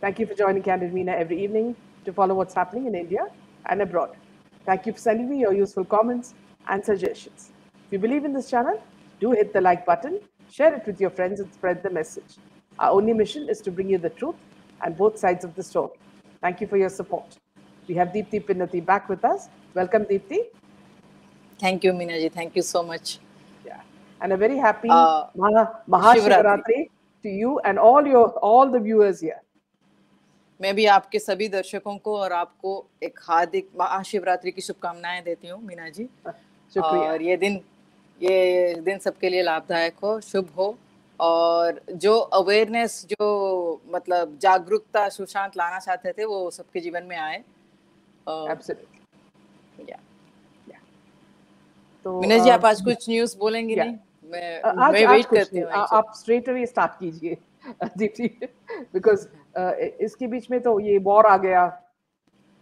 Thank you for joining Candid Meena every evening to follow what's happening in India and abroad. Thank you for sending me your useful comments and suggestions. If you believe in this channel, do hit the like button, share it with your friends, and spread the message. Our only mission is to bring you the truth and both sides of the story. Thank you for your support. We have Deepthi Pinnati back with us. Welcome, Deepthi. Thank you, Minaji. Thank you so much. Yeah, and a very happy Uh, Maha Mahashivratri to you and all your all the viewers here. मैं भी आपके सभी दर्शकों को और आपको एक हार्दिक महाशिवरात्रि की शुभकामनाएँ देती हूँ मीना जी। और ये दिन ये दिन सबके लिए लाभदायक हो शुभ हो। और जो अवेयरनेस जो मतलब जागरूकता सुशांत लाना चाहते थे वो सबके जीवन में आए। Absolutely. या तो मीना जी आप आज कुछ न्यूज़ बोलेंगी yeah. नहीं? मैं आज मैं वेट करती हूँ आप स्ट्रेट अवे स्टार्ट कीजिए दीप्ति बिकॉज़ इसके बीच में तो ये वॉर आ गया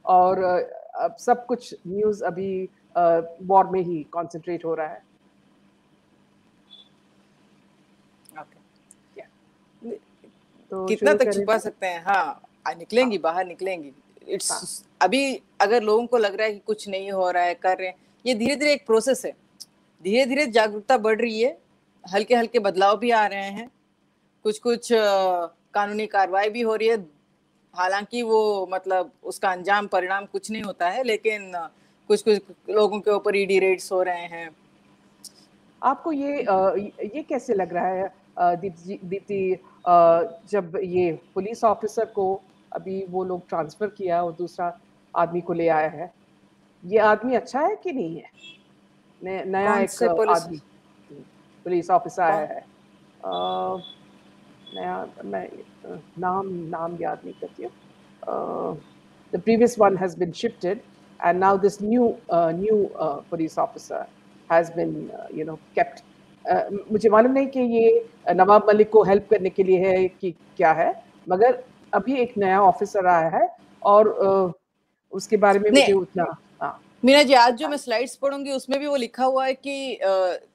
और अब सब कुछ न्यूज़ अभी वॉर में ही कंसंट्रेट हो रहा है। तो कितना तक छुपा तो- सकते हैं हाँ आ, निकलेंगी बाहर निकलेंगी। इट्स हाँ। अभी अगर लोगों को लग रहा है कि कुछ नहीं हो रहा है कर रहे हैं ये धीरे धीरे एक प्रोसेस है। धीरे धीरे जागरूकता बढ़ रही है। हल्के हल्के बदलाव भी आ रहे हैं। कुछ कुछ कानूनी कार्रवाई भी हो रही है। हालाँकि वो मतलब उसका अंजाम, परिणाम कुछ नहीं होता है, लेकिन कुछ कुछ लोगों के ऊपर ईडी रेड्स हो रहे हैं। आपको ये ये कैसे लग रहा है दीप्ति दीप्ति जब ये पुलिस ऑफिसर को अभी वो लोग ट्रांसफ़र किया और दूसरा आदमी को ले आया है, ये आदमी अच्छा है कि नहीं है? नया एक आदमी पुलिस ऑफिसर आया है नया मैं नाम नाम याद नहीं करती हूँ the previous one has been shifted and now this new uh, new uh, police officer has been uh, you know kept. Uh, मुझे मालूम नहीं कि ये नवाब मलिक को हेल्प करने के लिए है कि क्या है मगर अभी एक नया ऑफिसर आया है और uh, उसके बारे में मुझे उतना मीना जी आज जो मैं स्लाइड्स पढ़ूँगी उसमें भी वो लिखा हुआ है कि अ,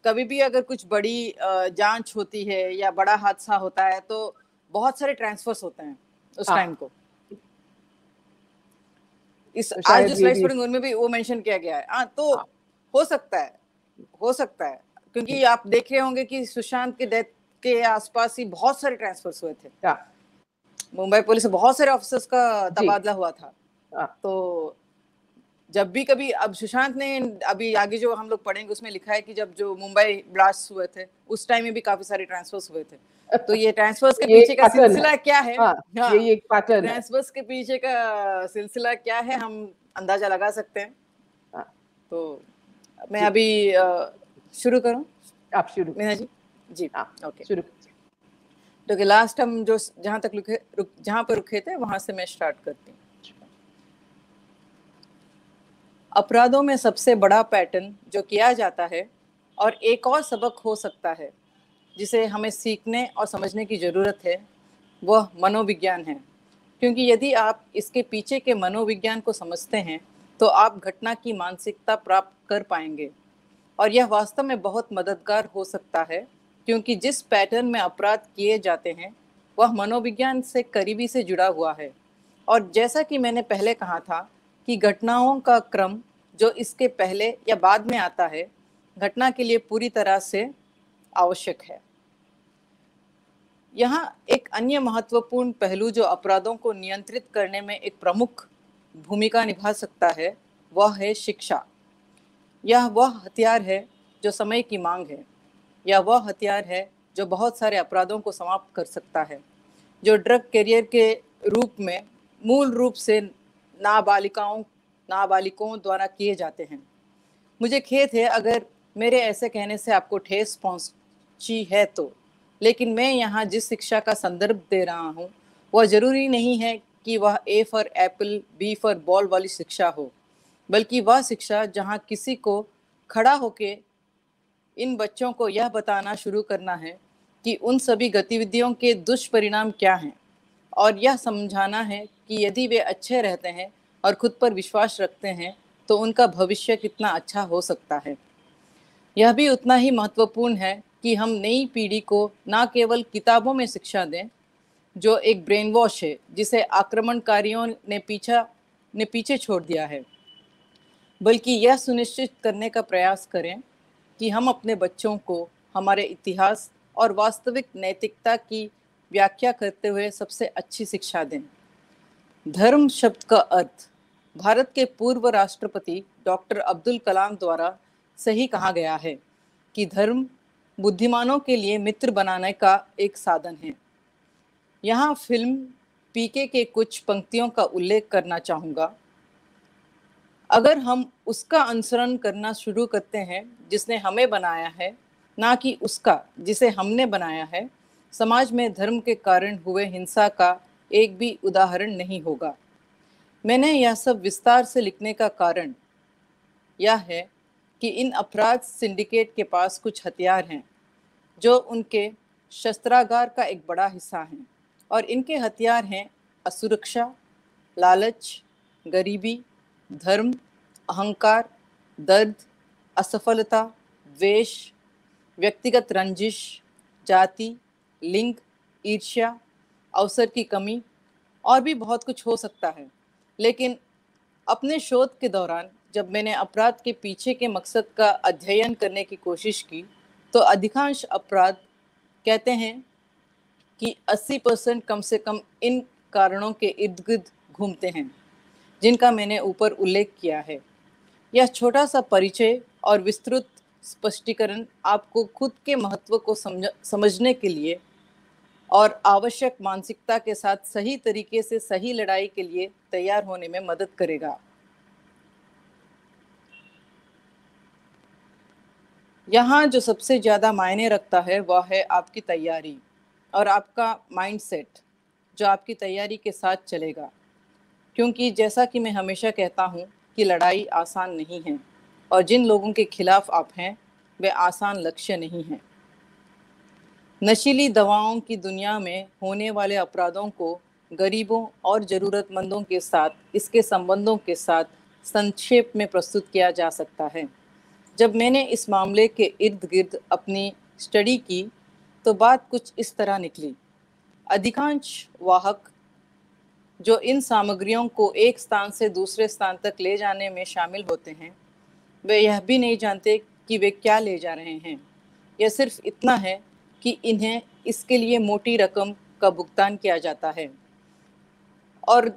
कभी भी अगर कुछ बड़ी जाँच होती है या बड़ा हादसा होता है तो बहुत सारे ट्रांसफर्स होते हैं उस हाँ। टाइम को इस तो आज जो स्लाइड्स पढ़ेंगे उनमें भी वो मेंशन किया गया है हाँ तो हाँ। हो सकता है हो सकता है क्योंकि आप देख रहे होंगे कि सुशांत के डेथ के आसपास ही बहुत सारे ट्रांसफर्स हुए थे मुंबई पुलिस बहुत सारे ऑफिसर्स का तबादला हुआ था हाँ। तो जब भी कभी अब सुशांत ने अभी आगे जो हम लोग पढ़ेंगे उसमें लिखा है कि जब जो मुंबई ब्लास्ट हुए थे उस टाइम में भी काफ़ी सारे ट्रांसफर्स हुए थे। तो ये ट्रांसफर्स के पीछे का सिलसिला क्या है? हाँ हाँ, ये एक पैटर्न ट्रांसफर्स के पीछे का सिलसिला क्या है हम अंदाज़ा लगा सकते हैं। हाँ। तो मैं अभी शुरू करूँ? आप शुरू मीना जी? जी। हाँ ओके। शुरू तो लास्ट हम जो जहाँ तक रुके रुक जहाँ पर रुके थे वहाँ से मैं स्टार्ट करती हूँ। अपराधों में सबसे बड़ा पैटर्न जो किया जाता है और एक और सबक हो सकता है, जिसे हमें सीखने और समझने की ज़रूरत है, वह मनोविज्ञान है। क्योंकि यदि आप इसके पीछे के मनोविज्ञान को समझते हैं तो आप घटना की मानसिकता प्राप्त कर पाएँगे। और यह वास्तव में बहुत मददगार हो सकता है, क्योंकि जिस पैटर्न में अपराध किए जाते हैं, वह मनोविज्ञान से करीबी से जुड़ा हुआ है। और जैसा कि मैंने पहले कहा था कि घटनाओं का क्रम जो इसके पहले या बाद में आता है, घटना के लिए पूरी तरह से आवश्यक है। यहाँ एक अन्य महत्वपूर्ण पहलू जो अपराधों को नियंत्रित करने में एक प्रमुख भूमिका निभा सकता है, वह है शिक्षा। यह वह हथियार है जो समय की मांग है यह वह हथियार है जो बहुत सारे अपराधों को समाप्त कर सकता है, जो ड्रग कैरियर के रूप में मूल रूप से नाबालिकाओं नाबालिगों द्वारा किए जाते हैं। मुझे खेद है, अगर मेरे ऐसे कहने से आपको ठेस पहुँची है तो। लेकिन मैं यहाँ जिस शिक्षा का संदर्भ दे रहा हूँ, वह ज़रूरी नहीं है कि वह A for apple B for ball वाली शिक्षा हो, बल्कि वह शिक्षा जहाँ किसी को खड़ा होके इन बच्चों को यह बताना शुरू करना है कि उन सभी गतिविधियों के दुष्परिणाम क्या हैं। और यह समझाना है कि यदि वे अच्छे रहते हैं और खुद पर विश्वास रखते हैं तो उनका भविष्य कितना अच्छा हो सकता है। यह भी उतना ही महत्वपूर्ण है कि हम नई पीढ़ी को न केवल किताबों में शिक्षा दें, जो एक ब्रेन वॉश है, जिसे आक्रमणकारियों ने पीछा, ने पीछे छोड़ दिया है, बल्कि यह सुनिश्चित करने का प्रयास करें कि हम अपने बच्चों को हमारे इतिहास और वास्तविक नैतिकता की व्याख्या करते हुए सबसे अच्छी शिक्षा दें। धर्म शब्द का अर्थ भारत के पूर्व राष्ट्रपति डॉक्टर अब्दुल कलाम द्वारा सही कहा गया है कि धर्म बुद्धिमानों के लिए मित्र बनाने का एक साधन है। यहाँ फ़िल्म पीके के कुछ पंक्तियों का उल्लेख करना चाहूँगा। अगर हम उसका अनुसरण करना शुरू करते हैं, जिसने हमें बनाया है, ना कि उसका, जिसे हमने बनाया है, समाज में धर्म के कारण हुए हिंसा का एक भी उदाहरण नहीं होगा। मैंने यह सब विस्तार से लिखने का कारण यह है कि इन अपराध सिंडिकेट के पास कुछ हथियार हैं, जो उनके शस्त्रागार का एक बड़ा हिस्सा हैं और इनके हथियार हैं असुरक्षा, लालच, गरीबी, धर्म, अहंकार, दर्द, असफलता, द्वेष, व्यक्तिगत रंजिश, जाति, लिंग, ईर्ष्या अवसर की कमी और भी बहुत कुछ हो सकता है। लेकिन अपने शोध के दौरान जब मैंने अपराध के पीछे के मकसद का अध्ययन करने की कोशिश की तो अधिकांश अपराध कहते हैं कि 80 परसेंट कम से कम इन कारणों के इर्द गिर्द घूमते हैं, जिनका मैंने ऊपर उल्लेख किया है। यह छोटा सा परिचय और विस्तृत स्पष्टीकरण आपको खुद के महत्व को समझ, समझने के लिए और आवश्यक मानसिकता के साथ सही तरीके से सही लड़ाई के लिए तैयार होने में मदद करेगा। यहाँ जो सबसे ज़्यादा मायने रखता है, वह है आपकी तैयारी और आपका माइंडसेट जो आपकी तैयारी के साथ चलेगा। क्योंकि जैसा कि मैं हमेशा कहता हूँ कि लड़ाई आसान नहीं है और जिन लोगों के खिलाफ आप हैं, वे आसान लक्ष्य नहीं हैं। नशीली दवाओं की दुनिया में होने वाले अपराधों को गरीबों और ज़रूरतमंदों के साथ, इसके संबंधों के साथ संक्षेप में प्रस्तुत किया जा सकता है। जब मैंने इस मामले के इर्द गिर्द अपनी स्टडी की तो बात कुछ इस तरह निकली। अधिकांश वाहक जो इन सामग्रियों को एक स्थान से दूसरे स्थान तक ले जाने में शामिल होते हैं, वे यह भी नहीं जानते कि वे क्या ले जा रहे हैं। यह सिर्फ़ इतना है कि इन्हें इसके लिए मोटी रकम का भुगतान किया जाता है। और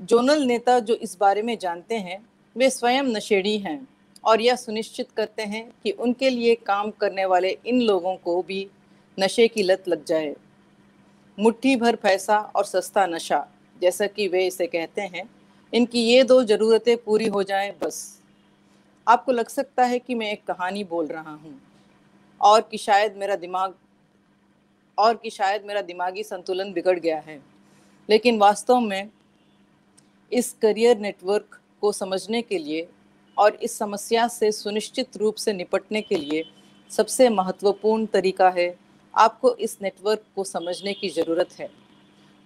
जोनल नेता जो इस बारे में जानते हैं, वे स्वयं नशेड़ी हैं और यह सुनिश्चित करते हैं कि उनके लिए काम करने वाले इन लोगों को भी नशे की लत लग जाए। मुट्ठी भर पैसा और सस्ता नशा, जैसा कि वे इसे कहते हैं, इनकी ये दो ज़रूरतें पूरी हो जाएँ बस। आपको लग सकता है कि मैं एक कहानी बोल रहा हूँ और कि शायद मेरा दिमाग और कि शायद मेरा दिमागी संतुलन बिगड़ गया है। लेकिन वास्तव में इस करियर नेटवर्क को समझने के लिए और इस समस्या से सुनिश्चित रूप से निपटने के लिए सबसे महत्वपूर्ण तरीका है, आपको इस नेटवर्क को समझने की ज़रूरत है,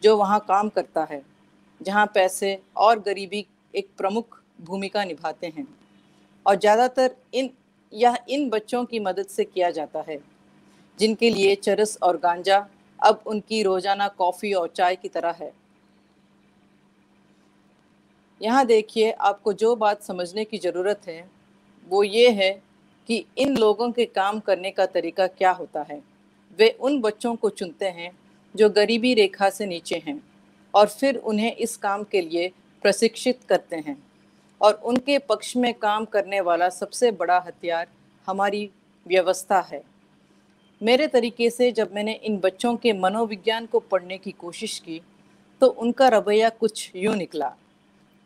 जो वहाँ काम करता है, जहाँ पैसे और गरीबी एक प्रमुख भूमिका निभाते हैं। और ज़्यादातर इन यह इन बच्चों की मदद से किया जाता है। जिनके लिए चरस और गांजा अब उनकी रोज़ाना कॉफ़ी और चाय की तरह है। यहाँ देखिए, आपको जो बात समझने की ज़रूरत है, वो ये है कि इन लोगों के काम करने का तरीका क्या होता है। वे उन बच्चों को चुनते हैं जो गरीबी रेखा से नीचे हैं और फिर उन्हें इस काम के लिए प्रशिक्षित करते हैं और उनके पक्ष में काम करने वाला सबसे बड़ा हथियार हमारी व्यवस्था है। मेरे तरीके से जब मैंने इन बच्चों के मनोविज्ञान को पढ़ने की कोशिश की तो उनका रवैया कुछ यूँ निकला।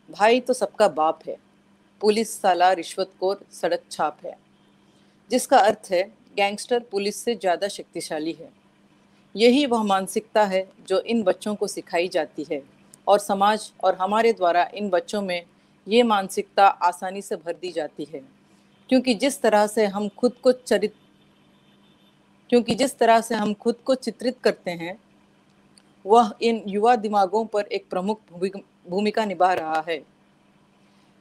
भाई तो सबका बाप है। पुलिस साला रिश्वतखोर सड़क छाप है। जिसका अर्थ है, गैंगस्टर पुलिस से ज़्यादा शक्तिशाली है। यही वह मानसिकता है जो इन बच्चों को सिखाई जाती है और समाज और हमारे द्वारा इन बच्चों में ये मानसिकता आसानी से भर दी जाती है। क्योंकि जिस तरह से हम खुद को चरित क्योंकि जिस तरह से हम खुद को चित्रित करते हैं, वह इन युवा दिमागों पर एक प्रमुख भूमिका निभा रहा है।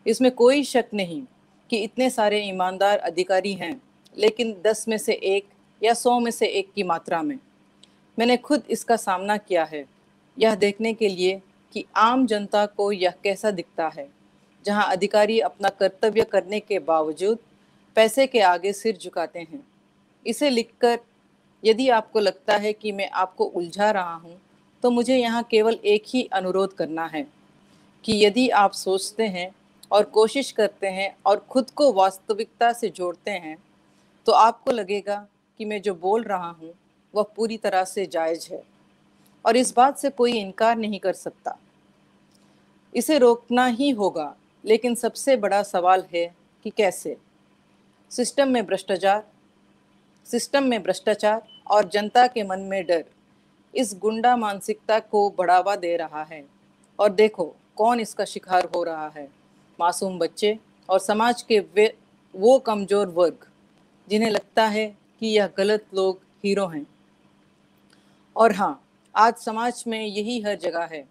इसमें कोई शक नहीं कि इतने सारे ईमानदार अधिकारी हैं, लेकिन दस में से एक या सौ में से एक की मात्रा में। मैंने खुद इसका सामना किया है, यह देखने के लिए कि आम जनता को यह कैसा दिखता है, जहाँ अधिकारी अपना कर्तव्य करने के बावजूद पैसे के आगे सिर झुकाते हैं। इसे लिखकर यदि आपको लगता है कि मैं आपको उलझा रहा हूँ तो मुझे यहाँ केवल एक ही अनुरोध करना है कि यदि आप सोचते हैं और कोशिश करते हैं और खुद को वास्तविकता से जोड़ते हैं तो आपको लगेगा कि मैं जो बोल रहा हूँ, वह पूरी तरह से जायज़ है और इस बात से कोई इनकार नहीं कर सकता। इसे रोकना ही होगा, लेकिन सबसे बड़ा सवाल है कि कैसे? सिस्टम में भ्रष्टाचार सिस्टम में भ्रष्टाचार और जनता के मन में डर, इस गुंडा मानसिकता को बढ़ावा दे रहा है। और देखो, कौन इसका शिकार हो रहा है? मासूम बच्चे और समाज के वे, वो कमज़ोर वर्ग, जिन्हें लगता है कि यह गलत लोग हीरो हैं। और हाँ आज समाज में यही हर जगह है।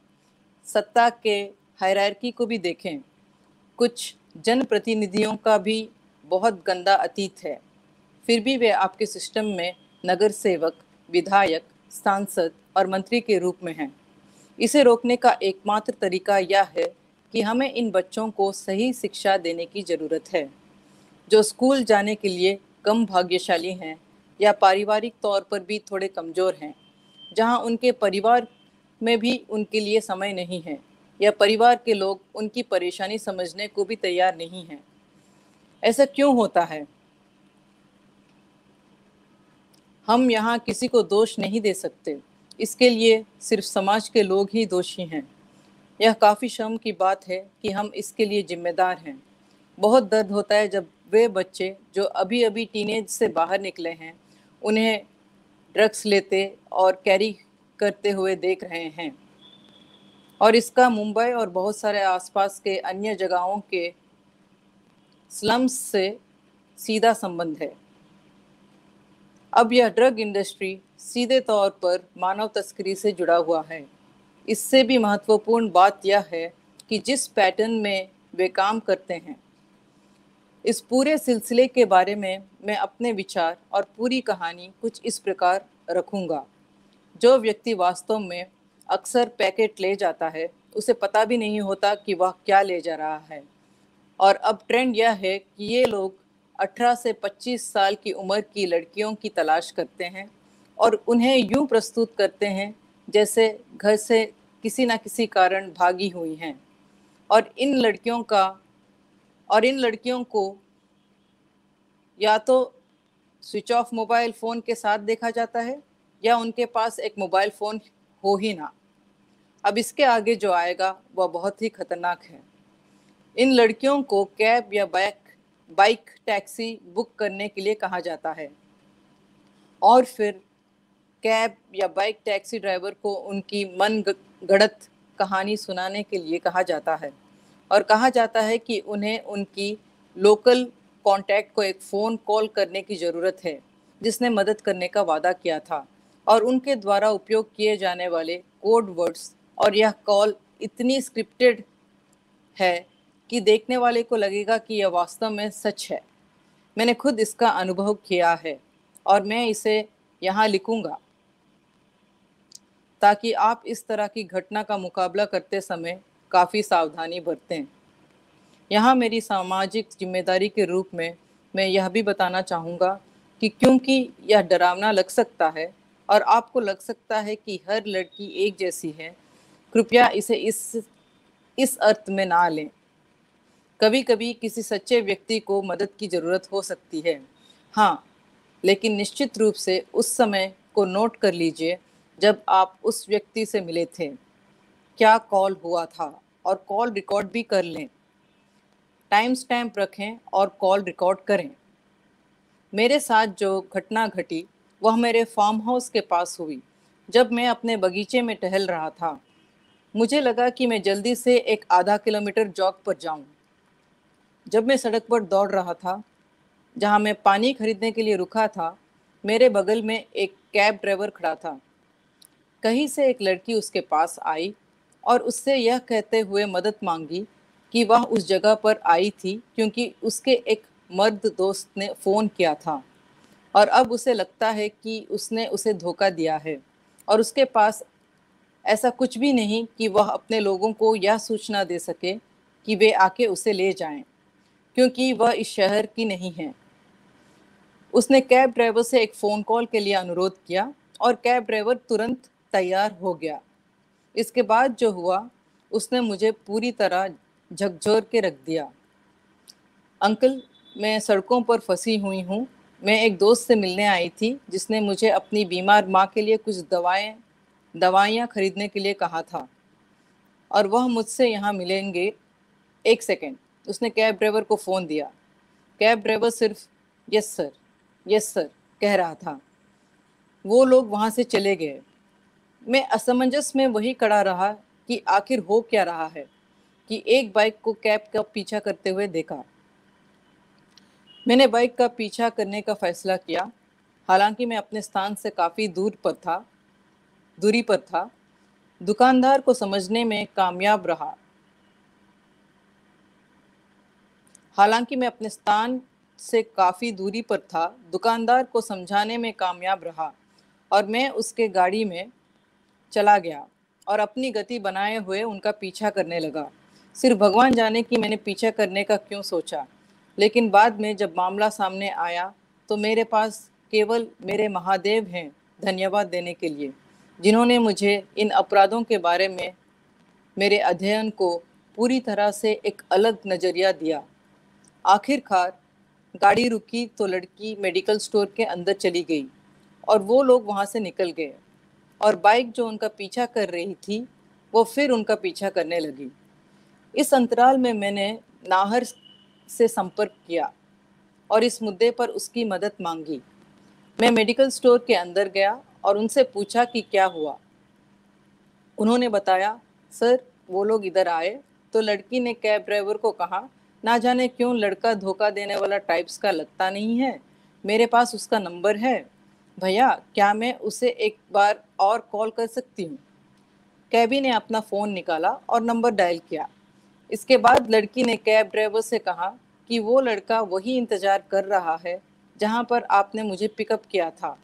सत्ता के हायरार्की को भी देखें। कुछ जनप्रतिनिधियों का भी बहुत गंदा अतीत है। फिर भी वे आपके सिस्टम में नगर सेवक, विधायक, सांसद और मंत्री के रूप में हैं। इसे रोकने का एकमात्र तरीका यह है कि हमें इन बच्चों को सही शिक्षा देने की ज़रूरत है, जो स्कूल जाने के लिए कम भाग्यशाली हैं या पारिवारिक तौर पर भी थोड़े कमज़ोर हैं, जहाँ उनके परिवार में भी उनके लिए समय नहीं है या परिवार के लोग उनकी परेशानी समझने को भी तैयार नहीं हैं। ऐसा क्यों होता है? हम यहाँ किसी को दोष नहीं दे सकते। इसके लिए सिर्फ़ समाज के लोग ही दोषी हैं। यह काफ़ी शर्म की बात है कि हम इसके लिए जिम्मेदार हैं। बहुत दर्द होता है जब वे बच्चे जो अभी अभी टीनेज से बाहर निकले हैं, उन्हें ड्रग्स लेते और कैरी करते हुए देख रहे हैं। और इसका मुंबई और बहुत सारे आसपास के अन्य जगहों के स्लम्स से सीधा संबंध है। अब यह ड्रग इंडस्ट्री सीधे तौर पर मानव तस्करी से जुड़ा हुआ है। इससे भी महत्वपूर्ण बात यह है कि जिस पैटर्न में वे काम करते हैं, इस पूरे सिलसिले के बारे में मैं अपने विचार और पूरी कहानी कुछ इस प्रकार रखूँगा। जो व्यक्ति वास्तव में अक्सर पैकेट ले जाता है, उसे पता भी नहीं होता कि वह क्या ले जा रहा है। और अब ट्रेंड यह है कि ये लोग 18 से 25 साल की उम्र की लड़कियों की तलाश करते हैं और उन्हें यूँ प्रस्तुत करते हैं जैसे घर से किसी ना किसी कारण भागी हुई हैं। और इन लड़कियों का, और इन लड़कियों को या तो स्विच ऑफ़ मोबाइल फ़ोन के साथ देखा जाता है या उनके पास एक मोबाइल फ़ोन हो ही ना। अब इसके आगे जो आएगा, वह बहुत ही खतरनाक है। इन लड़कियों को कैब या बाइक बाइक टैक्सी बुक करने के लिए कहा जाता है। और फिर कैब या बाइक टैक्सी ड्राइवर को उनकी मन गढ़त कहानी सुनाने के लिए कहा जाता है। और कहा जाता है कि उन्हें उनकी लोकल कांटेक्ट को एक फ़ोन कॉल करने की ज़रूरत है, जिसने मदद करने का वादा किया था। और उनके द्वारा उपयोग किए जाने वाले कोड वर्ड्स और यह कॉल इतनी स्क्रिप्टेड है कि देखने वाले को लगेगा कि यह वास्तव में सच है। मैंने खुद इसका अनुभव किया है और मैं इसे यहाँ लिखूँगा। ताकि आप इस तरह की घटना का मुकाबला करते समय काफ़ी सावधानी बरतें। यहाँ मेरी सामाजिक ज़िम्मेदारी के रूप में मैं यह भी बताना चाहूँगा कि क्योंकि यह डरावना लग सकता है और आपको लग सकता है कि हर लड़की एक जैसी है, कृपया इसे इस इस अर्थ में ना लें। कभी कभी किसी सच्चे व्यक्ति को मदद की ज़रूरत हो सकती है। हाँ लेकिन निश्चित रूप से उस समय को नोट कर लीजिए जब आप उस व्यक्ति से मिले थे। क्या कॉल हुआ था और कॉल रिकॉर्ड भी कर लें। टाइम स्टैम्प रखें और कॉल रिकॉर्ड करें। मेरे साथ जो घटना घटी, वह मेरे फार्म हाउस के पास हुई, जब मैं अपने बगीचे में टहल रहा था। मुझे लगा कि मैं जल्दी से एक आधा किलोमीटर जॉग पर जाऊँ। जब मैं सड़क पर दौड़ रहा था जहाँ मैं पानी खरीदने के लिए रुका था मेरे बगल में एक कैब ड्राइवर खड़ा था। कहीं से एक लड़की उसके पास आई और उससे यह कहते हुए मदद मांगी कि वह उस जगह पर आई थी क्योंकि उसके एक मर्द दोस्त ने फ़ोन किया था और अब उसे लगता है कि उसने उसे धोखा दिया है और उसके पास ऐसा कुछ भी नहीं कि वह अपने लोगों को यह सूचना दे सके कि वे आके उसे ले जाएँ, क्योंकि वह इस शहर की नहीं है। उसने कैब ड्राइवर से एक फ़ोन कॉल के लिए अनुरोध किया और कैब ड्राइवर तुरंत तैयार हो गया। इसके बाद जो हुआ, उसने मुझे पूरी तरह झकझोर के रख दिया। अंकल, मैं सड़कों पर फंसी हुई हूँ। मैं एक दोस्त से मिलने आई थी, जिसने मुझे अपनी बीमार माँ के लिए कुछ दवाएँ, दवाइयाँ खरीदने के लिए कहा था। और वह मुझसे यहाँ मिलेंगे एक सेकेंड। उसने कैब ड्राइवर को फ़ोन दिया। कैब ड्राइवर सिर्फ़, यस सर यस सर, कह रहा था। वो लोग वहाँ से चले गए। मैं असमंजस में वही खड़ा रहा कि आखिर हो क्या रहा है, कि एक बाइक को कैब का पीछा करते हुए देखा। मैंने बाइक का पीछा करने का फैसला किया। हालाँकि मैं अपने स्थान से काफ़ी दूर पर था, दूरी पर था। दुकानदार को समझने में कामयाब रहा। हालाँकि मैं अपने स्थान से काफ़ी दूरी पर था, दुकानदार को समझाने में कामयाब रहा और मैं उसके गाड़ी में चला गया और अपनी गति बनाए हुए उनका पीछा करने लगा। सिर्फ़ भगवान जाने कि मैंने पीछा करने का क्यों सोचा, लेकिन बाद में जब मामला सामने आया तो मेरे पास केवल मेरे महादेव हैं धन्यवाद देने के लिए, जिन्होंने मुझे इन अपराधों के बारे में मेरे अध्ययन को पूरी तरह से एक अलग नज़रिया दिया। आखिरकार गाड़ी रुकी तो लड़की मेडिकल स्टोर के अंदर चली गई और वो लोग वहाँ से निकल गए और बाइक जो उनका पीछा कर रही थी, वो फिर उनका पीछा करने लगी। इस अंतराल में मैंने नाहर से संपर्क किया और इस मुद्दे पर उसकी मदद मांगी। मैं मेडिकल स्टोर के अंदर गया और उनसे पूछा कि क्या हुआ। उन्होंने बताया, सर, वो लोग इधर आए। तो लड़की ने कैब ड्राइवर को कहा ना जाने क्यों लड़का धोखा देने वाला टाइप्स का लगता नहीं है? मेरे पास उसका नंबर है। भैया, क्या मैं उसे एक बार और कॉल कर सकती हूँ? कैबी ने अपना फ़ोन निकाला और नंबर डायल किया। इसके बाद लड़की ने कैब ड्राइवर से कहा कि वो लड़का वही इंतज़ार कर रहा है जहाँ पर आपने मुझे पिकअप किया था।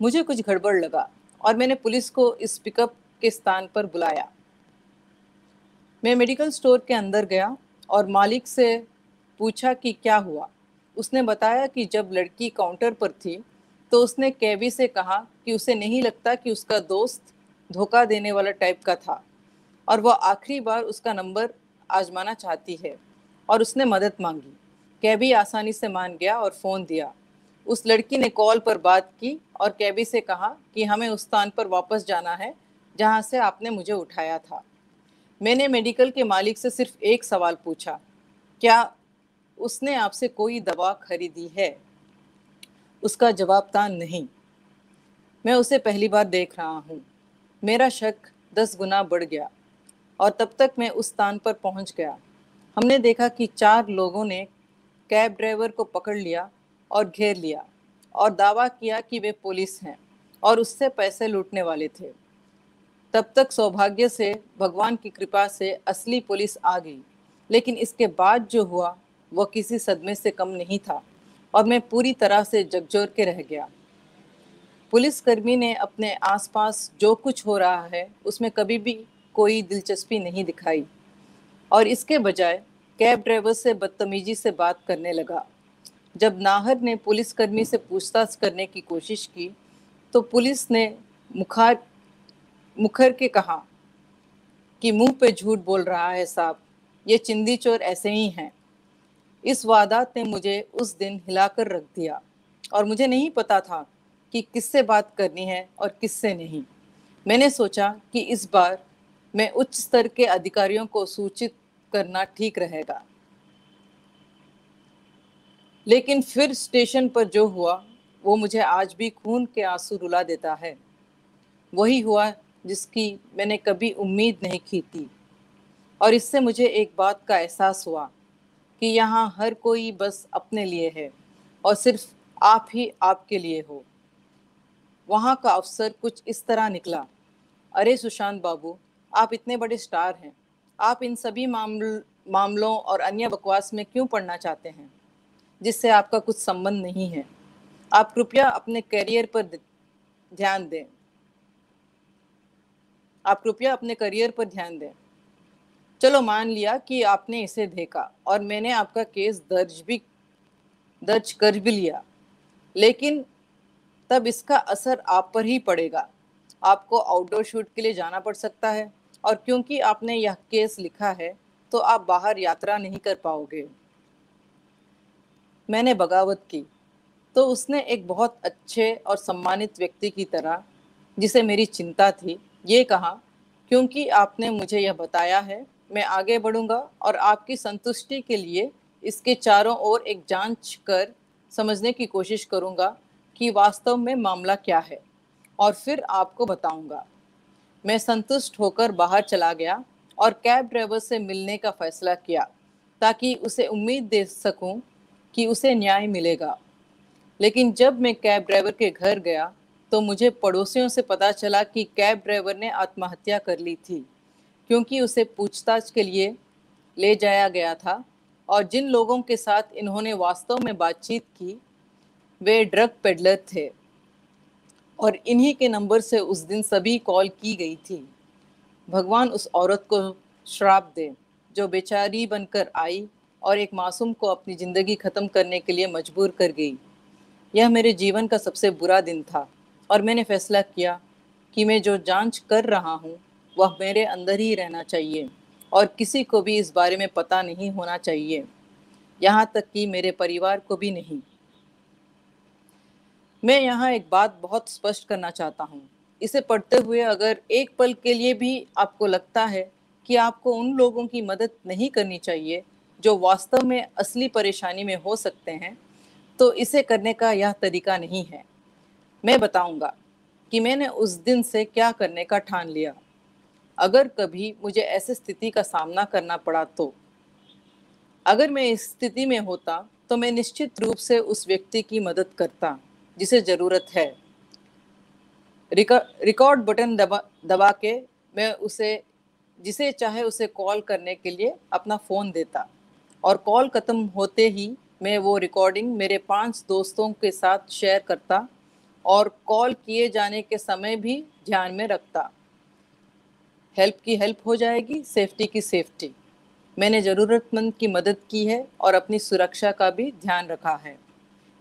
मुझे कुछ गड़बड़ लगा और मैंने पुलिस को इस पिकअप के स्थान पर बुलाया। मैं मेडिकल स्टोर के अंदर गया और मालिक से पूछा कि क्या हुआ? उसने बताया कि जब लड़की काउंटर पर थी तो उसने कैबी से कहा कि उसे नहीं लगता कि उसका दोस्त धोखा देने वाला टाइप का था और वह आखिरी बार उसका नंबर आजमाना चाहती है और उसने मदद मांगी। कैबी आसानी से मान गया और फ़ोन दिया। उस लड़की ने कॉल पर बात की और कैबी से कहा कि हमें उस स्थान पर वापस जाना है, जहाँ से आपने मुझे उठाया था। मैंने मेडिकल के मालिक से सिर्फ़ एक सवाल पूछा, क्या उसने आपसे कोई दवा खरीदी है? उसका जवाब था नहीं। मैं उसे पहली बार देख रहा हूँ। मेरा शक दस गुना बढ़ गया और तब तक मैं उस स्थान पर पहुँच गया। हमने देखा कि चार लोगों ने कैब ड्राइवर को पकड़ लिया और घेर लिया और दावा किया कि वे पुलिस हैं और उससे पैसे लूटने वाले थे। तब तक सौभाग्य से, भगवान की कृपा से असली पुलिस आ गई। लेकिन इसके बाद जो हुआ, वह किसी सदमे से कम नहीं था और मैं पूरी तरह से जगजोर के रह गया। पुलिसकर्मी ने अपने आसपास जो कुछ हो रहा है, उसमें कभी भी कोई दिलचस्पी नहीं दिखाई और इसके बजाय कैब ड्राइवर से बदतमीजी से बात करने लगा। जब नाहर ने पुलिसकर्मी से पूछताछ करने की कोशिश की तो पुलिस ने मुखार मुखर के कहा कि मुँह पे झूठ बोल रहा है साहब। ये चिंदी चोर ऐसे ही हैं। इस वादात ने मुझे उस दिन हिलाकर रख दिया और मुझे नहीं पता था कि किससे बात करनी है और किससे नहीं। मैंने सोचा कि इस बार मैं उच्च स्तर के अधिकारियों को सूचित करना ठीक रहेगा। लेकिन फिर स्टेशन पर जो हुआ, वो मुझे आज भी खून के आँसू रुला देता है। वही हुआ जिसकी मैंने कभी उम्मीद नहीं की थी। और इससे मुझे एक बात का एहसास हुआ कि यहाँ हर कोई बस अपने लिए है और सिर्फ़ आप ही आपके लिए हो। वहाँ का अवसर कुछ इस तरह निकला, अरे सुशांत बाबू, आप इतने बड़े स्टार हैं। आप इन सभी मामल, मामलों और अन्य बकवास में क्यों पढ़ना चाहते हैं? जिससे आपका कुछ संबंध नहीं है। आप कृपया अपने करियर पर ध्यान दें। आप कृपया अपने करियर पर ध्यान दें। चलो मान लिया कि आपने इसे देखा और मैंने आपका केस दर्ज भी, दर्ज कर भी लिया। लेकिन तब इसका असर आप पर ही पड़ेगा। आपको आउटडोर शूट के लिए जाना पड़ सकता है और क्योंकि आपने यह केस लिखा है तो आप बाहर यात्रा नहीं कर पाओगे। मैंने बगावत की तो उसने एक बहुत अच्छे और सम्मानित व्यक्ति की तरह, जिसे मेरी चिंता थी ये कहा, क्योंकि आपने मुझे यह बताया है, मैं आगे बढ़ूँगा और आपकी संतुष्टि के लिए इसके चारों ओर एक जाँच कर समझने की कोशिश करूँगा कि वास्तव में मामला क्या है और फिर आपको बताऊँगा। मैं संतुष्ट होकर बाहर चला गया और कैब ड्राइवर से मिलने का फैसला किया, ताकि उसे उम्मीद दे सकूँ कि उसे न्याय मिलेगा। लेकिन जब मैं कैब ड्राइवर के घर गया तो मुझे पड़ोसियों से पता चला कि कैब ड्राइवर ने आत्महत्या कर ली थी, क्योंकि उसे पूछताछ के लिए ले जाया गया था और जिन लोगों के साथ इन्होंने वास्तव में बातचीत की, वे ड्रग पेडलर थे। और इन्हीं के नंबर से उस दिन सभी कॉल की गई थी। भगवान उस औरत को श्राप दे, जो बेचारी बनकर आई और एक मासूम को अपनी ज़िंदगी ख़त्म करने के लिए मजबूर कर गई। यह मेरे जीवन का सबसे बुरा दिन था। और मैंने फैसला किया कि मैं जो जाँच कर रहा हूँ, वह मेरे अंदर ही रहना चाहिए और किसी को भी इस बारे में पता नहीं होना चाहिए। यहाँ तक कि मेरे परिवार को भी नहीं। मैं यहाँ एक बात बहुत स्पष्ट करना चाहता हूँ। इसे पढ़ते हुए अगर एक पल के लिए भी आपको लगता है कि आपको उन लोगों की मदद नहीं करनी चाहिए, जो वास्तव में असली परेशानी में हो सकते हैं तो इसे करने का यह तरीका नहीं है। मैं बताऊँगा कि मैंने उस दिन से क्या करने का ठान लिया। अगर कभी मुझे ऐसी स्थिति का सामना करना पड़ा तो। अगर मैं इस स्थिति में होता तो मैं निश्चित रूप से उस व्यक्ति की मदद करता, जिसे ज़रूरत है। रिकॉर्ड बटन दबा दबा के मैं उसे, जिसे चाहे उसे कॉल करने के लिए अपना फ़ोन देता। और कॉल ख़त्म होते ही मैं वो रिकॉर्डिंग मेरे पाँच दोस्तों के साथ शेयर करता और कॉल किए जाने के समय भी ध्यान में रखता। हेल्प की हेल्प हो जाएगी, सेफ्टी की सेफ्टी। मैंने ज़रूरतमंद की मदद की है और अपनी सुरक्षा का भी ध्यान रखा है।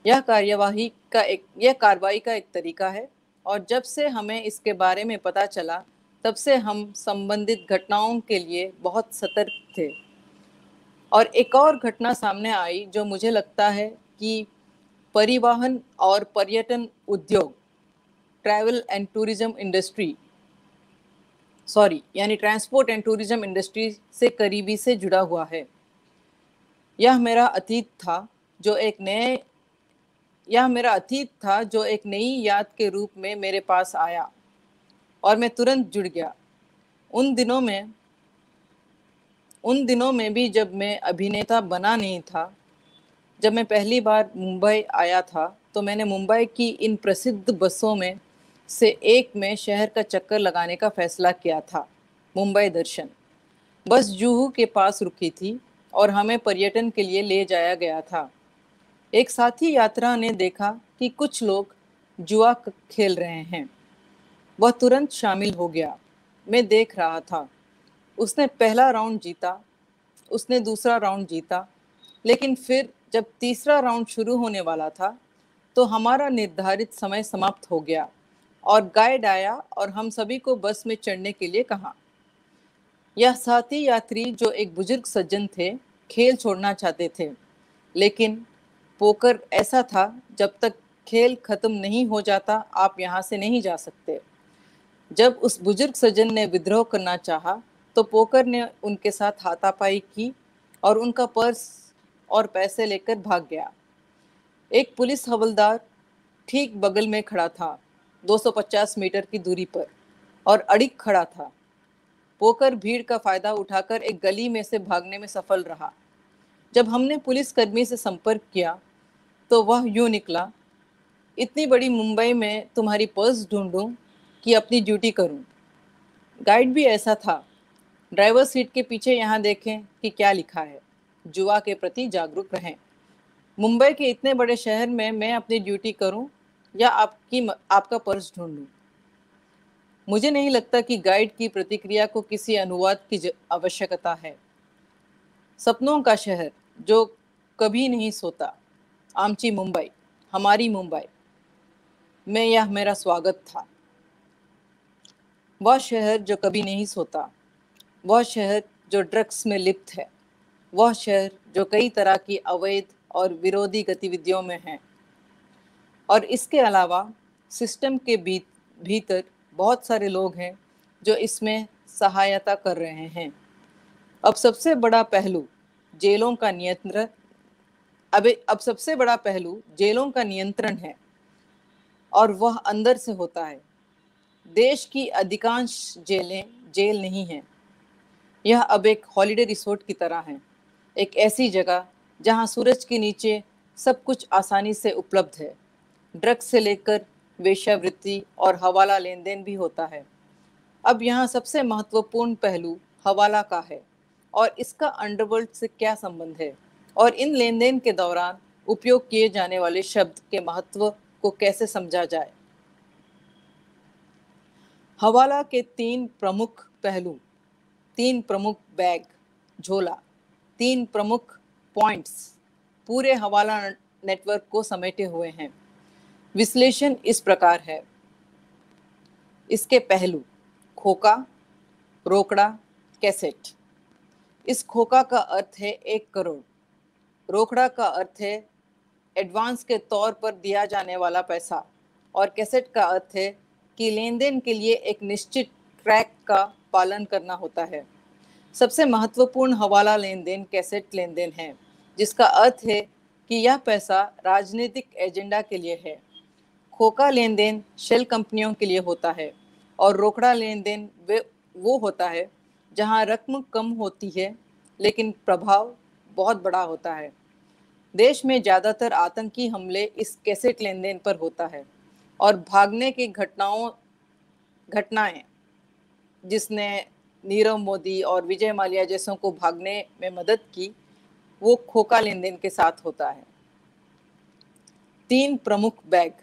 यह कार्यवाही का एक, यह कार्रवाई का एक तरीका है और जब से हमें इसके बारे में पता चला, तब से हम संबंधित घटनाओं के लिए बहुत सतर्क थे। और एक और घटना सामने आई जो मुझे लगता है कि परिवहन और पर्यटन उद्योग travel and tourism industry sorry यानी ट्रांसपोर्ट एंड टूरिज़्म इंडस्ट्री से करीबी से जुड़ा हुआ है। यह मेरा अतीत था जो एक नए, यह मेरा अतीत था जो एक नई याद के रूप में मेरे पास आया और मैं तुरंत जुड़ गया। उन दिनों में, उन दिनों में भी जब मैं अभिनेता बना नहीं था जब मैं पहली बार मुंबई आया था तो मैंने मुंबई की इन प्रसिद्ध बसों में से एक में शहर का चक्कर लगाने का फैसला किया था, मुंबई दर्शन। बस जूहू के पास रुकी थी और हमें पर्यटन के लिए ले जाया गया था। एक साथी यात्रा ने देखा कि कुछ लोग जुआ खेल रहे हैं। वह तुरंत शामिल हो गया। मैं देख रहा था। उसने पहला राउंड जीता, उसने दूसरा राउंड जीता, लेकिन फिर जब तीसरा राउंड शुरू होने वाला था तो हमारा निर्धारित समय समाप्त हो गया और गाइड आया और हम सभी को बस में चढ़ने के लिए कहा। यह साथी यात्री जो एक बुज़ुर्ग सज्जन थे, खेल छोड़ना चाहते थे, लेकिन पोकर ऐसा था, जब तक खेल खत्म नहीं हो जाता, आप यहाँ से नहीं जा सकते। जब उस बुज़ुर्ग सज्जन ने विद्रोह करना चाहा तो पोकर ने उनके साथ हाथापाई की और उनका पर्स और पैसे लेकर भाग गया। एक पुलिस हवलदार ठीक बगल में खड़ा था 250 मीटर की दूरी पर, और अड़िक खड़ा था। पोकर भीड़ का फ़ायदा उठाकर एक गली में से भागने में सफल रहा। जब हमने पुलिस कर्मी से संपर्क किया तो वह यूँ निकला, इतनी बड़ी मुंबई में तुम्हारी पर्स ढूंढूं कि अपनी ड्यूटी करूँ। गाइड भी ऐसा था। ड्राइवर सीट के पीछे यहाँ देखें कि क्या लिखा है। जुआ के प्रति जागरूक रहें। मुंबई के इतने बड़े शहर में मैं अपनी ड्यूटी करूँ या आपकी आपका पर्स ढूंढूं? मुझे नहीं लगता कि गाइड की प्रतिक्रिया को किसी अनुवाद की आवश्यकता है। सपनों का शहर, जो कभी नहीं सोता। आमची मुंबई, हमारी मुंबई। में, यह मेरा स्वागत था। वह शहर, जो कभी नहीं सोता। वह शहर, जो ड्रग्स में लिप्त है। वह शहर जो कई तरह की अवैध और विरोधी गतिविधियों में है। और इसके अलावा सिस्टम के बीत, भीतर बहुत सारे लोग हैं जो इसमें सहायता कर रहे हैं। अब सबसे बड़ा पहलू जेलों का नियंत्रण अब अब सबसे बड़ा पहलू जेलों का नियंत्रण है और वह अंदर से होता है। देश की अधिकांश जेलें, जेल नहीं हैं। यह अब एक हॉलिडे रिसोर्ट की तरह है। एक ऐसी जगह जहाँ सूरज के नीचे सब कुछ आसानी से उपलब्ध है। ड्रग्स से लेकर वेश्यावृत्ति और हवाला लेन देन भी होता है। अब यहाँ सबसे महत्वपूर्ण पहलू हवाला का है और इसका अंडरवर्ल्ड से क्या संबंध है और इन लेन देन के दौरान उपयोग किए जाने वाले शब्द के महत्व को कैसे समझा जाए? हवाला के तीन प्रमुख पहलू, तीन प्रमुख बैग, झोला। तीन प्रमुख पॉइंट्स पूरे हवाला नेटवर्क को समेटे हुए हैं। विश्लेषण इस प्रकार है। इसके पहलू खोका रोकड़ा कैसेट इस खोका का अर्थ है एक करोड़। रोकड़ा का अर्थ है एडवांस के तौर पर दिया जाने वाला पैसा। और कैसेट का अर्थ है कि लेन देन के लिए एक निश्चित ट्रैक का पालन करना होता है। सबसे महत्वपूर्ण हवाला लेन देन कैसेट लेन देन है, जिसका अर्थ है कि यह पैसा राजनीतिक एजेंडा के लिए है। खोखा लेन देन शेल कंपनियों के लिए होता है और रोकड़ा लेन देन वे, वो होता है जहाँ रकम कम होती है, लेकिन प्रभाव बहुत बड़ा होता है। देश में ज़्यादातर आतंकी हमले इस कैसेट लेन देन पर होता है और भागने की घटनाओं, घटनाएँ जिसने नीरव मोदी और विजय माल्या जैसों को भागने में मदद की, वो खोखा लेन देन के साथ होता है। तीन प्रमुख बैग।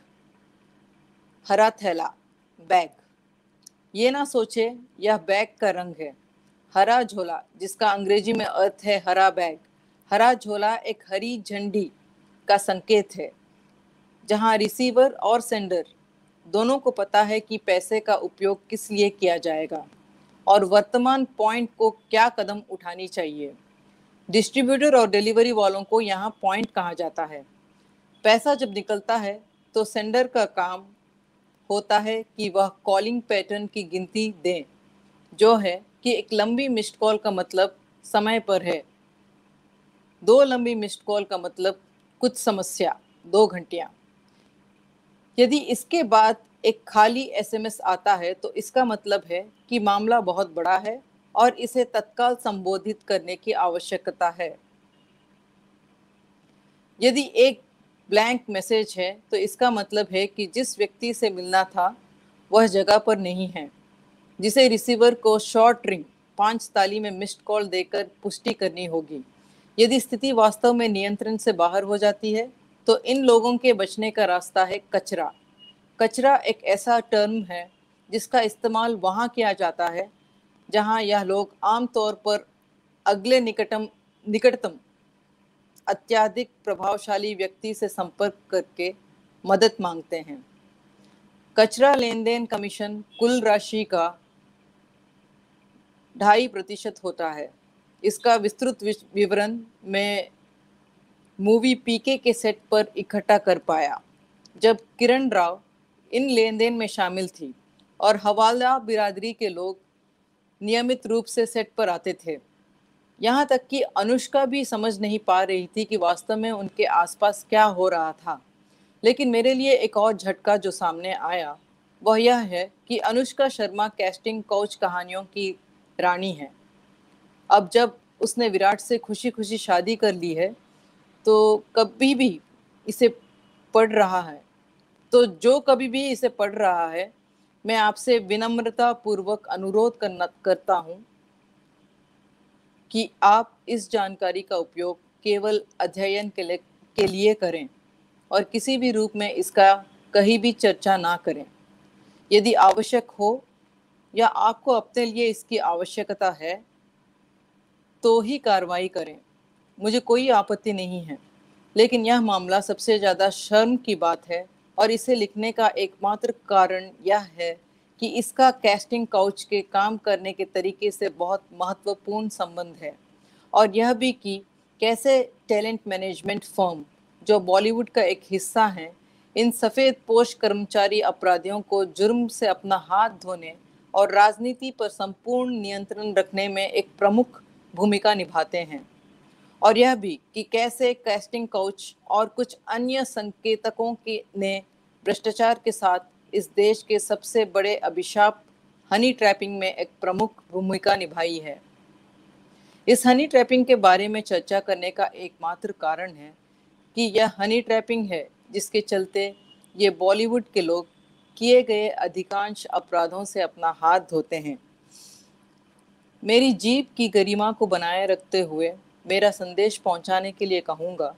हरा थैला। बैग। ये ना सोचे, यह बैग का रंग है। हरा झोला, जिसका अंग्रेज़ी में अर्थ है हरा बैग। हरा झोला एक हरी झंडी का संकेत है, जहाँ रिसीवर और सेंडर, दोनों को पता है कि पैसे का उपयोग किस लिए किया जाएगा। और वर्तमान पॉइंट को क्या कदम उठानी चाहिए? डिस्ट्रीब्यूटर और डिलीवरी वालों को यहाँ पॉइंट कहा जाता है। पैसा जब निकलता है तो सेंडर का काम होता है कि वह कॉलिंग पैटर्न की गिनती दें, जो है कि एक लंबी मिस्ड कॉल का मतलब समय पर है। दो लंबी मिस्ड कॉल का मतलब कुछ समस्या, दो घंटिया। यदि इसके बाद एक खाली एसएमएस आता है तो इसका मतलब है कि मामला बहुत बड़ा है और इसे तत्काल संबोधित करने की आवश्यकता है। यदि एक ब्लैंक मैसेज है तो इसका मतलब है कि जिस व्यक्ति से मिलना था, वह जगह पर नहीं है, जिसे रिसीवर को शॉर्ट रिंग, पाँच ताली में मिस्ड कॉल देकर पुष्टि करनी होगी। यदि स्थिति वास्तव में नियंत्रण से बाहर हो जाती है तो इन लोगों के बचने का रास्ता है कचरा। कचरा एक ऐसा टर्म है जिसका इस्तेमाल वहाँ किया जाता है, जहाँ यह लोग आमतौर पर अगले निकटम, निकटतम अत्याधिक प्रभावशाली व्यक्ति से संपर्क करके मदद मांगते हैं। कचरा लेन देन कमीशन कुल राशि का ढाई प्रतिशत होता है। इसका विस्तृत विवरण में मूवी पीके के सेट पर इकट्ठा कर पाया, जब किरण राव इन लेन देन में शामिल थी और हवाला बिरादरी के लोग नियमित रूप से सेट पर आते थे। यहाँ तक कि अनुष्का भी समझ नहीं पा रही थी कि वास्तव में उनके आसपास क्या हो रहा था। लेकिन मेरे लिए एक और झटका जो सामने आया, वह यह है कि अनुष्का शर्मा कैस्टिंग कोच कहानियों की रानी है। अब जब उसने विराट से खुशी खुशी शादी कर ली है तो कभी भी इसे पढ़ रहा है। तो जो कभी भी इसे पढ़ रहा है, मैं आपसे विनम्रता पूर्वक अनुरोध करना, करता हूँ कि आप इस जानकारी का उपयोग केवल अध्ययन के लिए के लिए करें और किसी भी रूप में इसका कहीं भी चर्चा ना करें। यदि आवश्यक हो या आपको अपने लिए इसकी आवश्यकता है तो ही कार्रवाई करें। मुझे कोई आपत्ति नहीं है, लेकिन यह मामला सबसे ज़्यादा शर्म की बात है और इसे लिखने का एकमात्र कारण यह है कि इसका कैस्टिंग काउच के काम करने के तरीके से बहुत महत्वपूर्ण संबंध है। और यह भी कि कैसे टैलेंट मैनेजमेंट फर्म जो बॉलीवुड का एक हिस्सा हैं, इन सफ़ेद पोष कर्मचारी अपराधियों को जुर्म से अपना हाथ धोने और राजनीति पर संपूर्ण नियंत्रण रखने में एक प्रमुख भूमिका निभाते हैं। और यह भी कि कैसे कैस्टिंग काउच और कुछ अन्य संकेतकों के ने भ्रष्टाचार के साथ इस देश के सबसे बड़े अभिशाप हनी ट्रैपिंग में एक प्रमुख भूमिका निभाई है। इस हनी ट्रैपिंग के बारे में चर्चा करने का एकमात्र कारण है कि यह हनी ट्रैपिंग है, जिसके चलते ये बॉलीवुड के लोग किए गए अधिकांश अपराधों से अपना हाथ धोते हैं। मेरी जीप की गरिमा को बनाए रखते हुए मेरा संदेश पहुँचाने के लिए कहूँगा,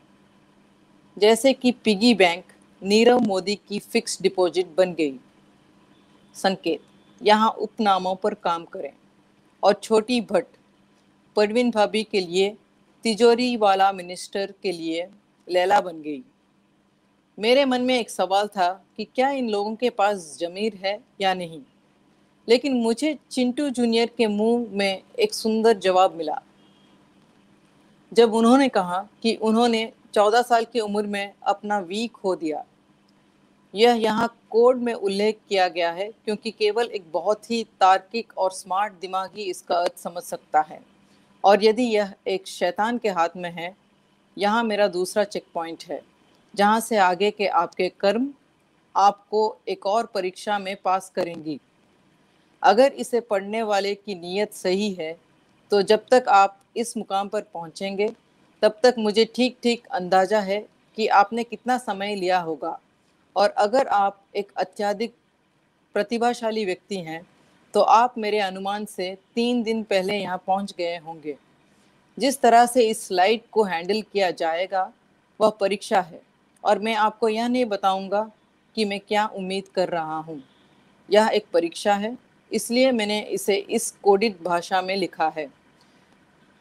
जैसे कि पिगी बैंक नीरव मोदी की फिक्स डिपॉजिट बन गई। संकेत, यहाँ उपनामों पर काम करें। और छोटी भट्ट, परवीन भाभी के लिए तिजोरी वाला मिनिस्टर के लिए लैला बन गई। मेरे मन में एक सवाल था कि क्या इन लोगों के पास जमीर है या नहीं? लेकिन मुझे चिंटू जूनियर के मुँह में एक सुंदर जवाब मिला। जब उन्होंने कहा कि उन्होंने चौदह साल की उम्र में अपना वी खो दिया यह यहाँ कोड में उल्लेख किया गया है क्योंकि केवल एक बहुत ही तार्किक और स्मार्ट दिमाग ही इसका अर्थ समझ सकता है। और यदि यह एक शैतान के हाथ में है, यहाँ मेरा दूसरा चेक पॉइंट है, जहाँ से आगे के आपके कर्म आपको एक और परीक्षा में पास करेंगी। अगर इसे पढ़ने वाले की नीयत सही है तो जब तक आप इस मुकाम पर पहुँचेंगे, तब तक मुझे ठीक ठीक अंदाज़ा है कि आपने कितना समय लिया होगा। और अगर आप एक अत्याधिक प्रतिभाशाली व्यक्ति हैं तो आप मेरे अनुमान से तीन दिन पहले यहाँ पहुँच गए होंगे। जिस तरह से इस स्लाइड को हैंडल किया जाएगा, वह परीक्षा है। और मैं आपको यह नहीं बताऊँगा कि मैं क्या उम्मीद कर रहा हूँ। यह एक परीक्षा है, इसलिए मैंने इसे इस कोडित भाषा में लिखा है।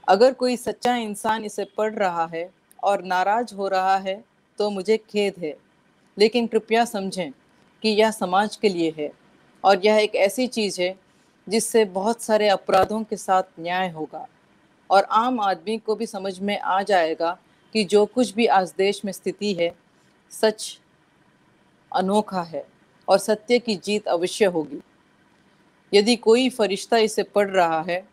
अगर कोई सच्चा इंसान इसे पढ़ रहा है और नाराज़ हो रहा है तो मुझे खेद है। लेकिन कृपया समझें कि यह समाज के लिए है और यह एक ऐसी चीज़ है जिससे बहुत सारे अपराधों के साथ न्याय होगा और आम आदमी को भी समझ में आ जाएगा कि जो कुछ भी आज देश में स्थिति है, सच अनोखा है और सत्य की जीत अवश्य होगी। यदि कोई फरिश्ता इसे पढ़ रहा है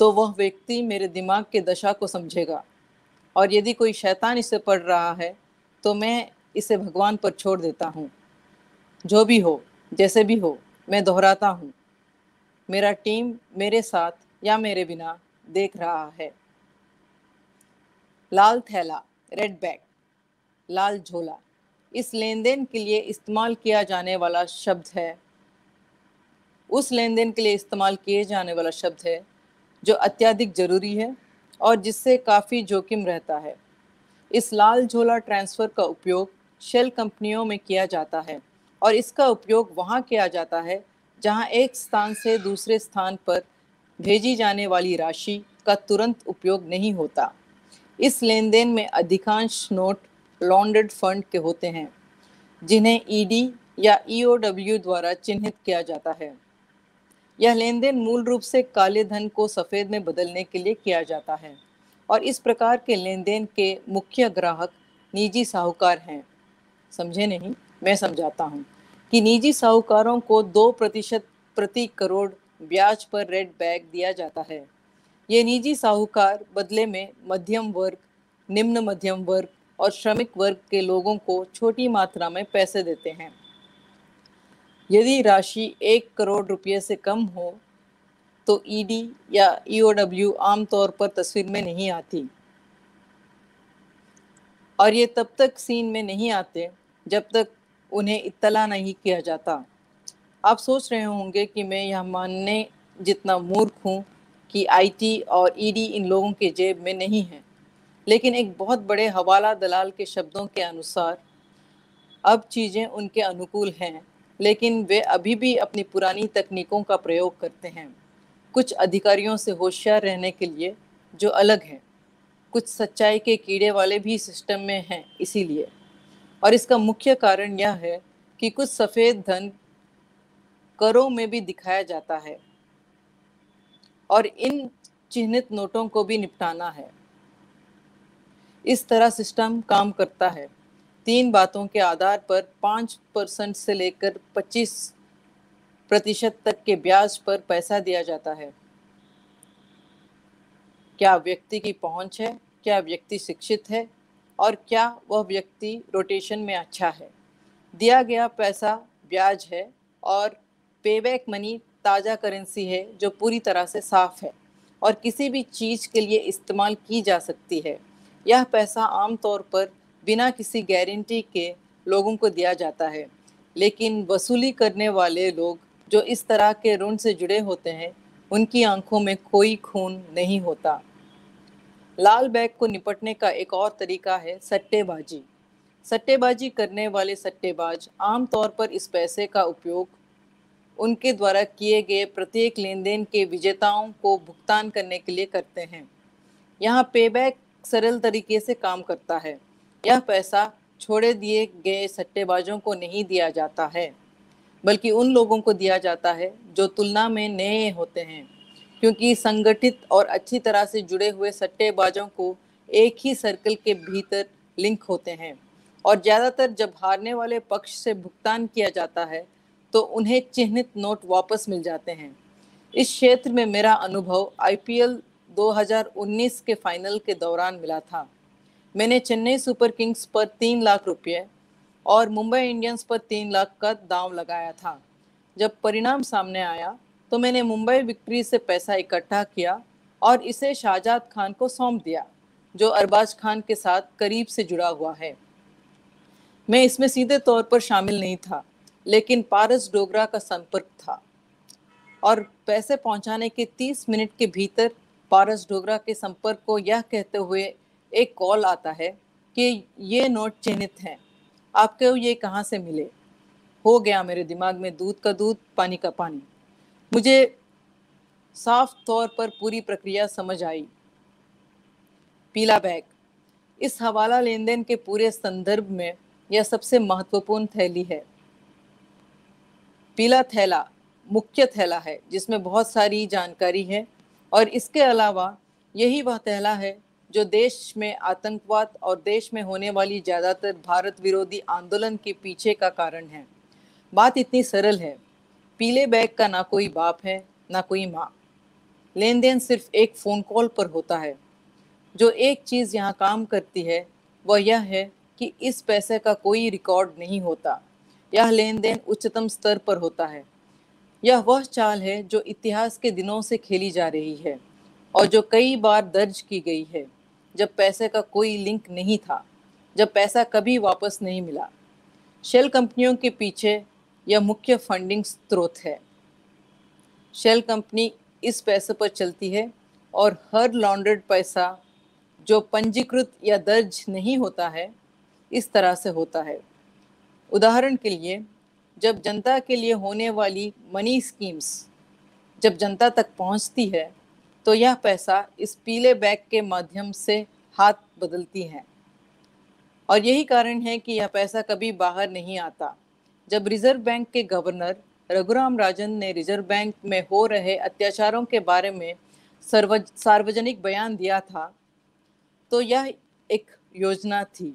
तो वह व्यक्ति मेरे दिमाग के दशा को समझेगा। और यदि कोई शैतान इसे पढ़ रहा है तो मैं इसे भगवान पर छोड़ देता हूँ। जो भी हो, जैसे भी हो, मैं दोहराता हूँ। मेरा टीम मेरे साथ या मेरे बिना देख रहा है। लाल थैला रेड बैग लाल झोला, इस लेन देन के लिए इस्तेमाल किया जाने वाला शब्द है। उस लेन देन के लिए इस्तेमाल किए जाने वाला शब्द है, जो अत्यधिक ज़रूरी है और जिससे काफ़ी जोखिम रहता है। इस लाल झोला ट्रांसफ़र का उपयोग शेल कंपनियों में किया जाता है और इसका उपयोग वहाँ किया जाता है, जहाँ एक स्थान से दूसरे स्थान पर भेजी जाने वाली राशि का तुरंत उपयोग नहीं होता। इस लेन देन में अधिकांश नोट लॉन्डेड फंड के होते हैं, जिन्हें ईडी या ईओडब्ल्यू द्वारा चिन्हित किया जाता है। यह लेन देन मूल रूप से काले धन को सफ़ेद में बदलने के लिए किया जाता है और इस प्रकार के लेन देन के मुख्य ग्राहक निजी साहूकार हैं। समझे नहीं, मैं समझाता हूँ कि निजी साहूकारों को दो प्रतिशत प्रति करोड़ ब्याज पर रेड बैग दिया जाता है। ये निजी साहूकार बदले में मध्यम वर्ग, निम्न मध्यम वर्ग और श्रमिक वर्ग के लोगों को छोटी मात्रा में पैसे देते हैं। यदि राशि एक करोड़ रुपये से कम हो तो ईडी या ईओडब्ल्यू आमतौर पर तस्वीर में नहीं आती। और ये तब तक सीन में नहीं आते जब तक उन्हें इत्तला नहीं किया जाता। आप सोच रहे होंगे कि मैं यह मानने जितना मूर्ख हूँ कि आईटी और ईडी इन लोगों के जेब में नहीं है। लेकिन एक बहुत बड़े हवाला दलाल के शब्दों के अनुसार, अब चीज़ें उनके अनुकूल हैं, लेकिन वे अभी भी अपनी पुरानी तकनीकों का प्रयोग करते हैं। कुछ अधिकारियों से होशियार रहने के लिए जो अलग हैं, कुछ सच्चाई के कीड़े वाले भी सिस्टम में हैं इसीलिए। और इसका मुख्य कारण यह है कि कुछ सफ़ेद धन करों में भी दिखाया जाता है और इन चिन्हित नोटों को भी निपटाना है। इस तरह सिस्टम काम करता है। तीन बातों के आधार पर पाँच परसेंट से लेकर पच्चीस प्रतिशत तक के ब्याज पर पैसा दिया जाता है। क्या व्यक्ति की पहुँच है? क्या व्यक्ति शिक्षित है? और क्या वह व्यक्ति रोटेशन में अच्छा है? दिया गया पैसा ब्याज है और पेबैक मनी ताज़ा करेंसी है जो पूरी तरह से साफ़ है और किसी भी चीज़ के लिए इस्तेमाल की जा सकती है। यह पैसा आमतौर पर बिना किसी गारंटी के लोगों को दिया जाता है। लेकिन वसूली करने वाले लोग जो इस तरह के ऋण से जुड़े होते हैं, उनकी आँखों में कोई खून नहीं होता। लाल बैग को निपटने का एक और तरीका है सट्टेबाजी। सट्टेबाजी करने वाले सट्टेबाज आमतौर पर इस पैसे का उपयोग उनके द्वारा किए गए प्रत्येक लेन देन के विजेताओं को भुगतान करने के लिए करते हैं। यहाँ पेबैक सरल तरीके से काम करता है। यह पैसा छोड़े दिए गए सट्टेबाजों को नहीं दिया जाता है, बल्कि उन लोगों को दिया जाता है जो तुलना में नए होते हैं। क्योंकि संगठित और अच्छी तरह से जुड़े हुए सट्टेबाजों को एक ही सर्कल के भीतर लिंक होते हैं। और ज़्यादातर जब हारने वाले पक्ष से भुगतान किया जाता है तो उन्हें चिन्हित नोट वापस मिल जाते हैं। इस क्षेत्र में मेरा अनुभव आईपीएल 2019 के फाइनल के दौरान मिला था। मैंने चेन्नई सुपर किंग्स पर तीन लाख रुपये और मुंबई इंडियंस पर तीन लाख का दाव लगाया था। जब परिणाम सामने आया तो मैंने मुंबई विक्ट्री से पैसा इकट्ठा किया और इसे शाहजाद खान को सौंप दिया, जो अरबाज खान के साथ करीब से जुड़ा हुआ है। मैं इसमें सीधे तौर पर शामिल नहीं था, लेकिन पारस डोगरा का संपर्क था और पैसे पहुँचाने के 30 मिनट के भीतर पारस डोगरा के संपर्क को यह कहते हुए एक कॉल आता है कि ये नोट चिन्हित हैं, आपको ये कहाँ से मिले? हो गया मेरे दिमाग में दूध का दूध, पानी का पानी। मुझे साफ़ तौर पर पूरी प्रक्रिया समझ आई। पीला बैग। इस हवाला लेन देन के पूरे संदर्भ में यह सबसे महत्वपूर्ण थैली है। पीला थैला मुख्य थैला है, जिसमें बहुत सारी जानकारी है और इसके अलावा यही वह थैला है जो देश में आतंकवाद और देश में होने वाली ज़्यादातर भारत विरोधी आंदोलन के पीछे का कारण है। बात इतनी सरल है पीले बैग का ना कोई बाप है, ना कोई माँ। लेन देन सिर्फ़ एक फ़ोन कॉल पर होता है। जो एक चीज़ यहाँ काम करती है, वह यह है कि इस पैसे का कोई रिकॉर्ड नहीं होता। यह लेन देन उच्चतम स्तर पर होता है। यह वह चाल है जो इतिहास के दिनों से खेली जा रही है और जो कई बार दर्ज की गई है, जब पैसे का कोई लिंक नहीं था, जब पैसा कभी वापस नहीं मिला। शेल कंपनियों के पीछे यह मुख्य फंडिंग स्रोत है। शेल कंपनी इस पैसे पर चलती है और हर लॉन्ड्रेड पैसा जो पंजीकृत या दर्ज नहीं होता है, इस तरह से होता है। उदाहरण के लिए, जब जनता के लिए होने वाली मनी स्कीम्स जब जनता तक पहुँचती है तो यह पैसा इस पीले बैग के माध्यम से हाथ बदलती हैं। और यही कारण है कि यह पैसा कभी बाहर नहीं आता। जब रिज़र्व बैंक के गवर्नर रघुराम राजन ने रिज़र्व बैंक में हो रहे अत्याचारों के बारे में सर्व, सार्वजनिक बयान दिया था तो यह एक योजना थी,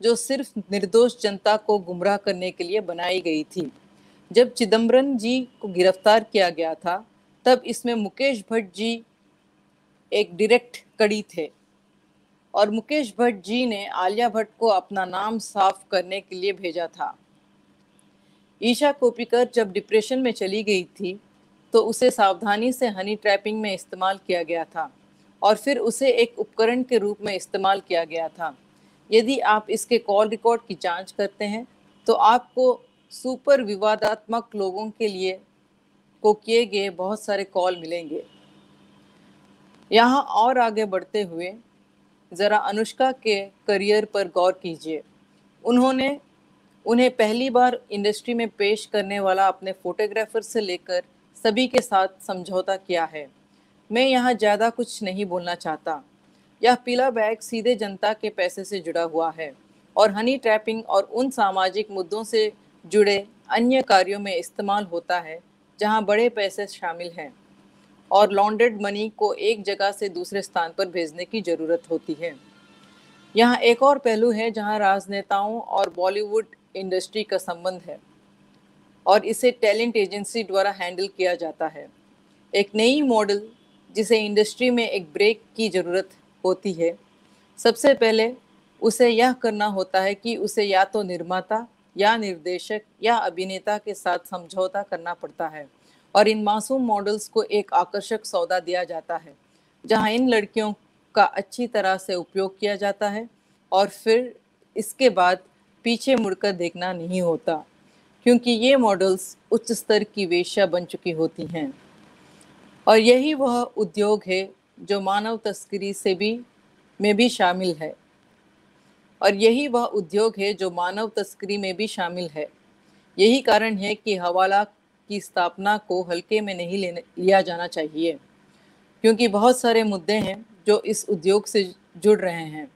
जो सिर्फ़ निर्दोष जनता को गुमराह करने के लिए बनाई गई थी। जब चिदम्बरम जी को गिरफ़्तार किया गया था, तब इसमें मुकेश भट्ट जी एक डायरेक्ट कड़ी थे और मुकेश भट्ट जी ने आलिया भट्ट को अपना नाम साफ़ करने के लिए भेजा था। ईशा कोपिकर जब डिप्रेशन में चली गई थी तो उसे सावधानी से हनी ट्रैपिंग में इस्तेमाल किया गया था और फिर उसे एक उपकरण के रूप में इस्तेमाल किया गया था। यदि आप इसके कॉल रिकॉर्ड की जाँच करते हैं तो आपको सुपर विवादात्मक लोगों के लिए को किए गए बहुत सारे कॉल मिलेंगे। यहाँ और आगे बढ़ते हुए ज़रा अनुष्का के करियर पर गौर कीजिए। उन्होंने उन्हें पहली बार इंडस्ट्री में पेश करने वाला अपने फोटोग्राफर से लेकर सभी के साथ समझौता किया है। मैं यहाँ ज़्यादा कुछ नहीं बोलना चाहता। यह पीला बैग सीधे जनता के पैसे से जुड़ा हुआ है और हनी ट्रैपिंग और उन सामाजिक मुद्दों से जुड़े अन्य कार्यों में इस्तेमाल होता है, जहाँ बड़े पैसे शामिल हैं और लॉन्ड्रेड मनी को एक जगह से दूसरे स्थान पर भेजने की ज़रूरत होती है। यहाँ एक और पहलू है जहाँ राजनेताओं और बॉलीवुड इंडस्ट्री का संबंध है और इसे टैलेंट एजेंसी द्वारा हैंडल किया जाता है। एक नई मॉडल जिसे इंडस्ट्री में एक ब्रेक की ज़रूरत होती है। सबसे पहले उसे यह करना होता है कि उसे या तो निर्माता, या निर्देशक, या अभिनेता के साथ समझौता करना पड़ता है और इन मासूम मॉडल्स को एक आकर्षक सौदा दिया जाता है, जहाँ इन लड़कियों का अच्छी तरह से उपयोग किया जाता है और फिर इसके बाद पीछे मुड़कर देखना नहीं होता, क्योंकि ये मॉडल्स उच्च स्तर की वेश्या बन चुकी होती हैं। और यही वह उद्योग है जो मानव तस्करी से भी, में भी शामिल है। और यही वह उद्योग है जो मानव तस्करी में भी शामिल है। यही कारण है कि हवाला की स्थापना को हल्के में नहीं लेने, लिया जाना चाहिए, क्योंकि बहुत सारे मुद्दे हैं जो इस उद्योग से जुड़ रहे हैं।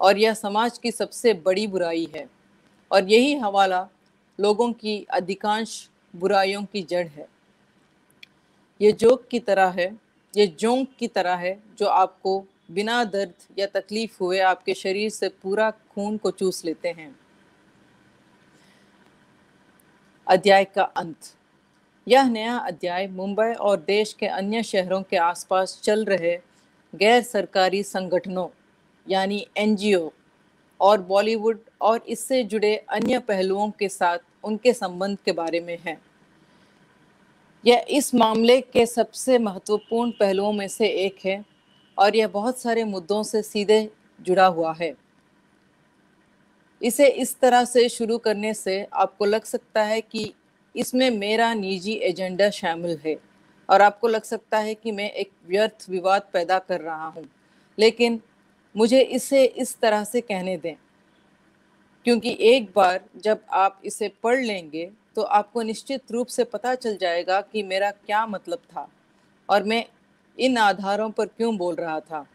और यह समाज की सबसे बड़ी बुराई है। और यही हवाला लोगों की अधिकांश बुराइयों की जड़ है। ये जोक की तरह है, ये जोंक की तरह है, जो आपको बिना दर्द या तकलीफ़ हुए आपके शरीर से पूरा खून को चूस लेते हैं। अध्याय का अंत। यह नया अध्याय मुंबई और देश के अन्य शहरों के आसपास चल रहे गैर सरकारी संगठनों, यानी एनजीओ और बॉलीवुड और इससे जुड़े अन्य पहलुओं के साथ उनके संबंध के बारे में है। यह इस मामले के सबसे महत्वपूर्ण पहलुओं में से एक है और यह बहुत सारे मुद्दों से सीधे जुड़ा हुआ है। इसे इस तरह से शुरू करने से आपको लग सकता है कि इसमें मेरा निजी एजेंडा शामिल है और आपको लग सकता है कि मैं एक व्यर्थ विवाद पैदा कर रहा हूँ। लेकिन मुझे इसे इस तरह से कहने दें। क्योंकि एक बार जब आप इसे पढ़ लेंगे तो आपको निश्चित रूप से पता चल जाएगा कि मेरा क्या मतलब था और मैं इन आधारों पर क्यों बोल रहा था।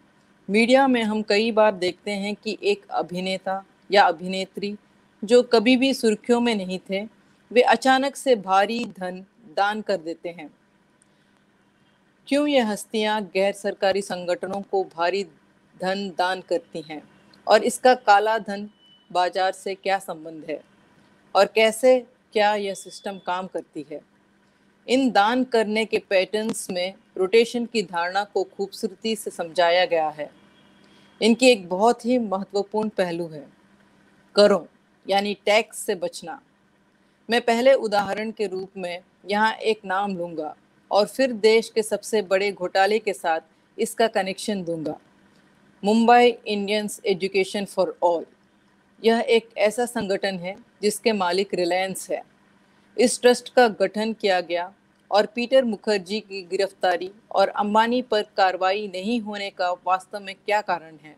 मीडिया में हम कई बार देखते हैं कि एक अभिनेता या अभिनेत्री, जो कभी भी सुर्खियों में नहीं थे, वे अचानक से भारी धन दान कर देते हैं। क्यों ये हस्तियाँ गैर सरकारी संगठनों को भारी धन दान करती हैं। और इसका काला धन बाज़ार से क्या संबंध है? और कैसे क्या यह सिस्टम काम करती है? इन दान करने के पैटर्न्स में रोटेशन की धारणा को खूबसूरती से समझाया गया है। इनकी एक बहुत ही महत्वपूर्ण पहलू है। करों, यानी टैक्स से बचना। मैं पहले उदाहरण के रूप में यहाँ एक नाम लूँगा और फिर देश के सबसे बड़े घोटाले के साथ इसका कनेक्शन दूँगा। Mumbai Indians education for all. यह एक ऐसा संगठन है जिसके मालिक रिलायंस है। इस ट्रस्ट का गठन किया गया और पीटर मुखर्जी की गिरफ्तारी और अंबानी पर कार्रवाई नहीं होने का वास्तव में क्या कारण है?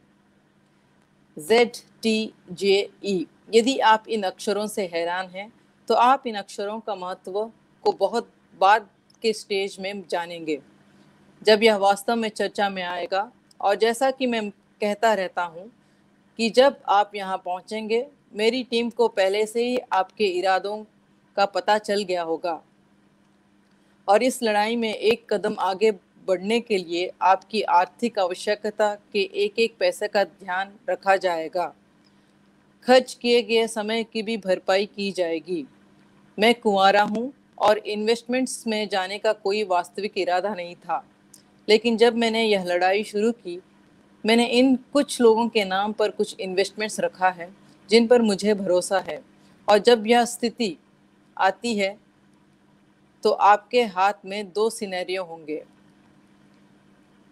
जेड टी जे ई यदि आप इन अक्षरों से हैरान हैं तो आप इन अक्षरों का महत्व को बहुत बाद के स्टेज में जानेंगे। जब यह वास्तव में चर्चा में आएगा और जैसा कि मैं कहता रहता हूँ कि जब आप यहाँ पहुँचेंगे, मेरी टीम को पहले से ही आपके इरादों का पता चल गया होगा। और इस लड़ाई में एक कदम आगे बढ़ने के लिए आपकी आर्थिक आवश्यकता के एक एक पैसे का ध्यान रखा जाएगा। खर्च किए गए समय की भी भरपाई की जाएगी। मैं कुंवारा हूँ और इन्वेस्टमेंट्स में जाने का कोई वास्तविक इरादा नहीं था। लेकिन जब मैंने यह लड़ाई शुरू की, मैंने इन कुछ लोगों के नाम पर कुछ इन्वेस्टमेंट्स रखा है, जिन पर मुझे भरोसा है। और जब यह स्थिति आती है तो आपके हाथ में दो सिनेरियो होंगे।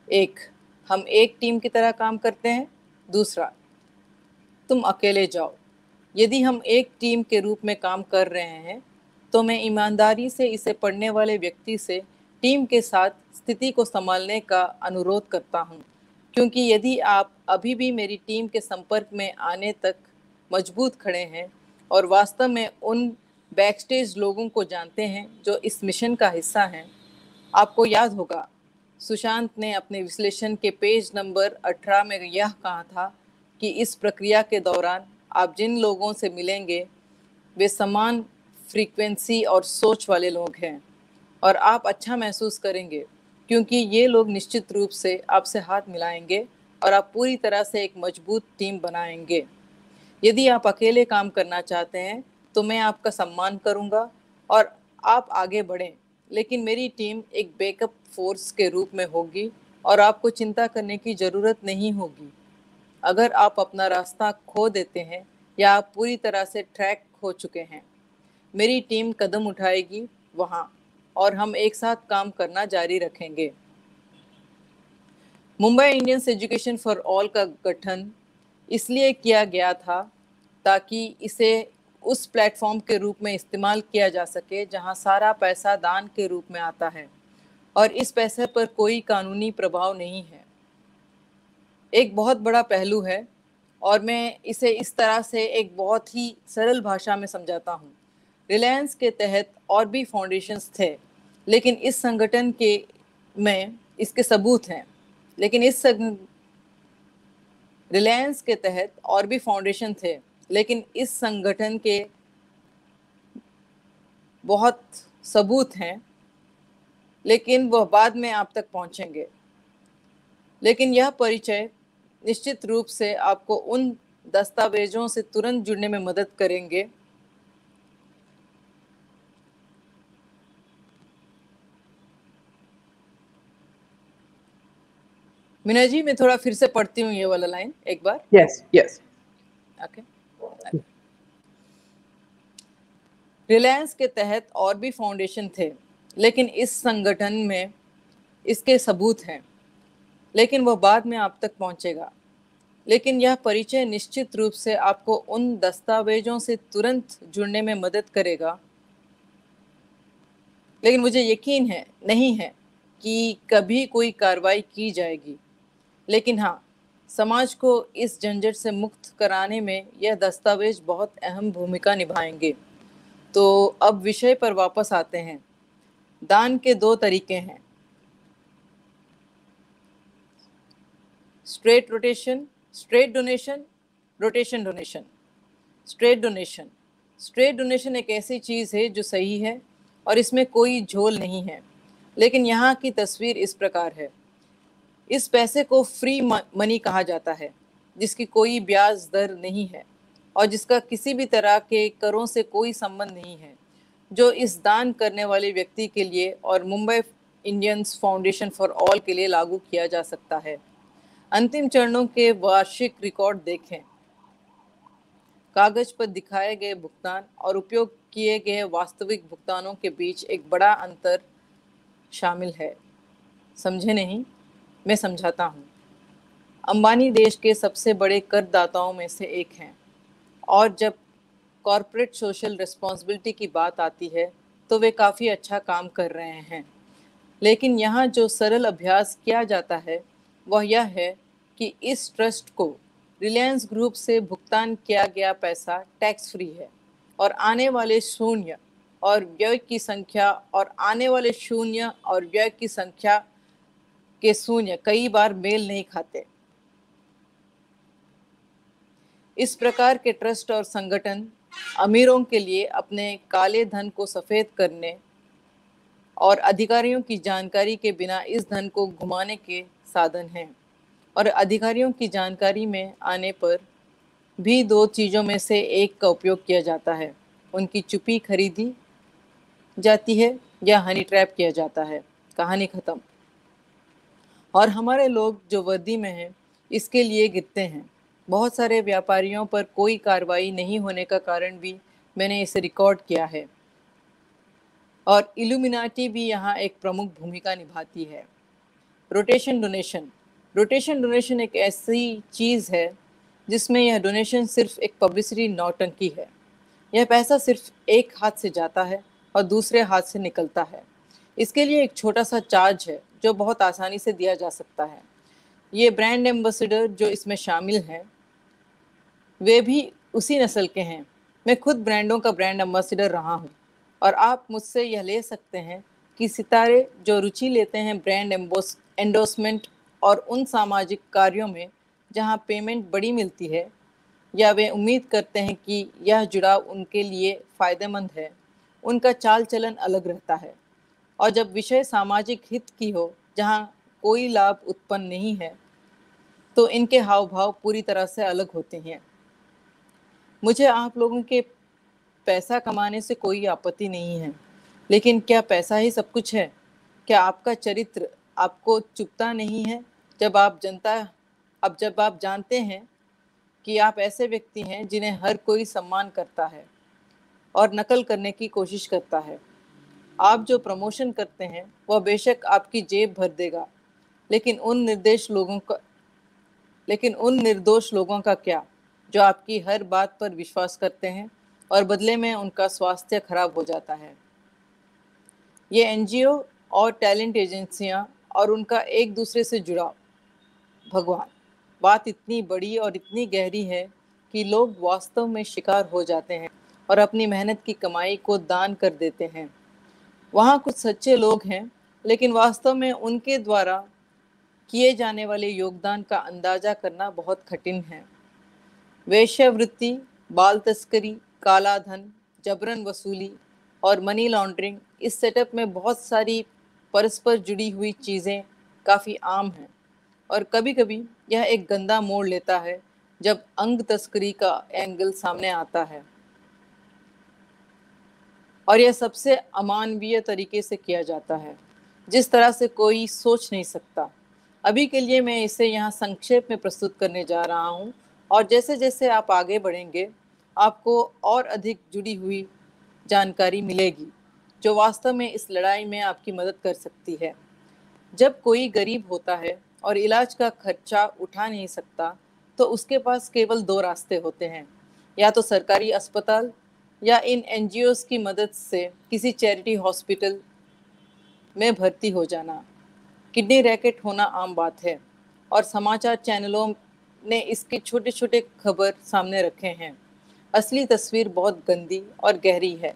एक, हम एक टीम की तरह काम करते हैं, दूसरा, तुम अकेले जाओ। यदि हम एक टीम के रूप में काम कर रहे हैं तो मैं ईमानदारी से इसे पढ़ने वाले व्यक्ति से टीम के साथ स्थिति को संभालने का अनुरोध करता हूँ। क्योंकि यदि आप अभी भी मेरी टीम के संपर्क में आने तक मज़बूत खड़े हैं और वास्तव में उन बैकस्टेज लोगों को जानते हैं जो इस मिशन का हिस्सा हैं, आपको याद होगा, सुशांत ने अपने विश्लेषण के पेज नंबर 18 में यह कहा था कि इस प्रक्रिया के दौरान आप जिन लोगों से मिलेंगे, वे समान फ्रीक्वेंसी और सोच वाले लोग हैं। और आप अच्छा महसूस करेंगे, क्योंकि ये लोग निश्चित रूप से आपसे हाथ मिलाएँगे और आप पूरी तरह से एक मज़बूत टीम बनाएँगे। यदि आप अकेले काम करना चाहते हैं तो मैं आपका सम्मान करूँगा और आप आगे बढ़ें, लेकिन मेरी टीम एक बैकअप फोर्स के रूप में होगी और आपको चिंता करने की ज़रूरत नहीं होगी। अगर आप अपना रास्ता खो देते हैं या आप पूरी तरह से ट्रैक खो चुके हैं, मेरी टीम कदम उठाएगी वहाँ। और हम एक साथ काम करना जारी रखेंगे। Mumbai Indians education for all का गठन इसलिए किया गया था ताकि इसे उस प्लेटफॉर्म के रूप में इस्तेमाल किया जा सके जहाँ सारा पैसा दान के रूप में आता है और इस पैसे पर कोई कानूनी प्रभाव नहीं है। एक बहुत बड़ा पहलू है और मैं इसे इस तरह से एक बहुत ही सरल भाषा में समझाता हूँ। रिलायंस के तहत और भी फाउंडेशंस थे। लेकिन इस संगठन के में इसके सबूत हैं। लेकिन इस रिलायंस के तहत और भी फाउंडेशन थे, लेकिन इस संगठन के बहुत सबूत हैं, लेकिन वह बाद में आप तक पहुँचेंगे। लेकिन यह परिचय निश्चित रूप से आपको उन दस्तावेजों से तुरंत जुड़ने में मदद करेंगे मीना जी मैं थोड़ा फिर से पढ़ती हूँ ये वाला लाइन एक बार। यस यस ओके रिलायंस के तहत और भी फाउंडेशन थे लेकिन इस संगठन में इसके सबूत हैं। लेकिन वह बाद में आप तक पहुंचेगा। लेकिन यह परिचय निश्चित रूप से आपको उन दस्तावेजों से तुरंत जुड़ने में मदद करेगा। लेकिन मुझे यकीन है नहीं है कि कभी कोई कार्रवाई की जाएगी। लेकिन हाँ समाज को इस झंझट से मुक्त कराने में यह दस्तावेज़ बहुत अहम भूमिका निभाएँगे। तो अब विषय पर वापस आते हैं। दान के दो तरीके हैं। Straight rotation, straight donation, rotation donation. Straight donation. Straight donation एक ऐसी चीज़ है जो सही है और इसमें कोई झोल नहीं है। लेकिन यहाँ की तस्वीर इस प्रकार है। इस पैसे को फ्री मनी कहा जाता है, जिसकी कोई ब्याज दर नहीं है और जिसका किसी भी तरह के करों से कोई संबंध नहीं है, जो इस दान करने वाले व्यक्ति के लिए और Mumbai Indians foundation for all के लिए लागू किया जा सकता है। अंतिम चरणों के वार्षिक रिकॉर्ड देखें। कागज़ पर दिखाए गए भुगतान और उपयोग किए गए वास्तविक भुगतानों के बीच एक बड़ा अंतर शामिल है। समझे नहीं? मैं समझाता हूँ। अंबानी देश के सबसे बड़े करदाताओं में से एक हैं। और जब कॉरपोरेट सोशल रिस्पॉन्सिबिलिटी की बात आती है तो वे काफ़ी अच्छा काम कर रहे हैं। लेकिन यहाँ जो सरल अभ्यास किया जाता है, वह यह है कि इस ट्रस्ट को रिलायंस ग्रुप से भुगतान किया गया पैसा टैक्स फ्री है। और आने वाले शून्य और व्यय की संख्या और आने वाले शून्य और व्यय की संख्या के शून्य, कई बार मेल नहीं खाते। इस प्रकार के ट्रस्ट और संगठन अमीरों के लिए अपने काले धन को सफ़ेद करने और अधिकारियों की जानकारी के बिना इस धन को घुमाने के साधन हैं और अधिकारियों की जानकारी में आने पर भी दो चीज़ों में से एक का उपयोग किया जाता है। उनकी चुपी खरीदी जाती है या हनी ट्रैप किया जाता है। कहानी ख़त्म। और हमारे लोग जो वर्दी में हैं, इसके लिए गिरते हैं। बहुत सारे व्यापारियों पर कोई कार्रवाई नहीं होने का कारण भी मैंने इसे रिकॉर्ड किया है। और इल्यूमिनाटी भी यहाँ एक प्रमुख भूमिका निभाती है। रोटेशन डोनेशन रोटेशन डोनेशन एक ऐसी चीज़ है, जिसमें यह डोनेशन सिर्फ़ एक पब्लिसिटी नौटंकी है। यह पैसा सिर्फ़ एक हाथ से जाता है और दूसरे हाथ से निकलता है। इसके लिए एक छोटा सा चार्ज है। जो बहुत आसानी से दिया जा सकता है। ये ब्रांड एम्बेसडर जो इसमें शामिल हैं, वे भी उसी नस्ल के हैं। मैं खुद ब्रांडों का ब्रांड एम्बेसडर रहा हूँ और आप मुझसे यह ले सकते हैं कि सितारे जो रुचि लेते हैं ब्रांड एंडोसमेंट और उन सामाजिक कार्यों में जहाँ पेमेंट बड़ी मिलती है, या वे उम्मीद करते हैं कि यह जुड़ाव उनके लिए फ़ायदेमंद है, उनका चाल चलन अलग रहता है। और जब विषय सामाजिक हित की हो, जहाँ कोई लाभ उत्पन्न नहीं है तो इनके हाव भाव पूरी तरह से अलग होते हैं। मुझे आप लोगों के पैसा कमाने से कोई आपत्ति नहीं है, लेकिन क्या पैसा ही सब कुछ है? क्या आपका चरित्र आपको चुपता नहीं है? जब आप जनता, अब जब आप जानते हैं कि आप ऐसे व्यक्ति हैं जिन्हें हर कोई सम्मान करता है और नकल करने की कोशिश करता है आप जो प्रमोशन करते हैं, वह बेशक आपकी जेब भर देगा। लेकिन उन निर्देश लोगों का, लेकिन उन निर्दोष लोगों का क्या? जो आपकी हर बात पर विश्वास करते हैं और बदले में उनका स्वास्थ्य खराब हो जाता है। ये एनजीओ और टैलेंट एजेंसियाँ और उनका एक दूसरे से जुड़ाव। भगवान, बात इतनी बड़ी और इतनी गहरी है कि लोग वास्तव में शिकार हो जाते हैं और अपनी मेहनत की कमाई को दान कर देते हैं। वहाँ कुछ सच्चे लोग हैं, लेकिन वास्तव में उनके द्वारा किए जाने वाले योगदान का अंदाज़ा करना बहुत कठिन है। वेश्यावृत्ति बाल तस्करी काला धन जबरन वसूली और मनी लॉन्ड्रिंग इस सेटअप में बहुत सारी परस्पर जुड़ी हुई चीज़ें काफ़ी आम हैं और कभी कभी यह एक गंदा मोड़ लेता है जब अंग तस्करी का एंगल सामने आता है। और यह सबसे अमानवीय तरीके से किया जाता है, जिस तरह से कोई सोच नहीं सकता। अभी के लिए मैं इसे यहाँ संक्षेप में प्रस्तुत करने जा रहा हूँ, और जैसे जैसे आप आगे बढ़ेंगे, आपको और अधिक जुड़ी हुई जानकारी मिलेगी, जो वास्तव में इस लड़ाई में आपकी मदद कर सकती है। जब कोई गरीब होता है और इलाज का खर्चा उठा नहीं सकता तो उसके पास केवल दो रास्ते होते हैं, या तो सरकारी अस्पताल या इन एन की मदद से किसी चैरिटी हॉस्पिटल में भर्ती हो जाना। किडनी रैकेट होना आम बात है और समाचार चैनलों ने इसके छोटे छोटे खबर सामने रखे हैं। असली तस्वीर बहुत गंदी और गहरी है।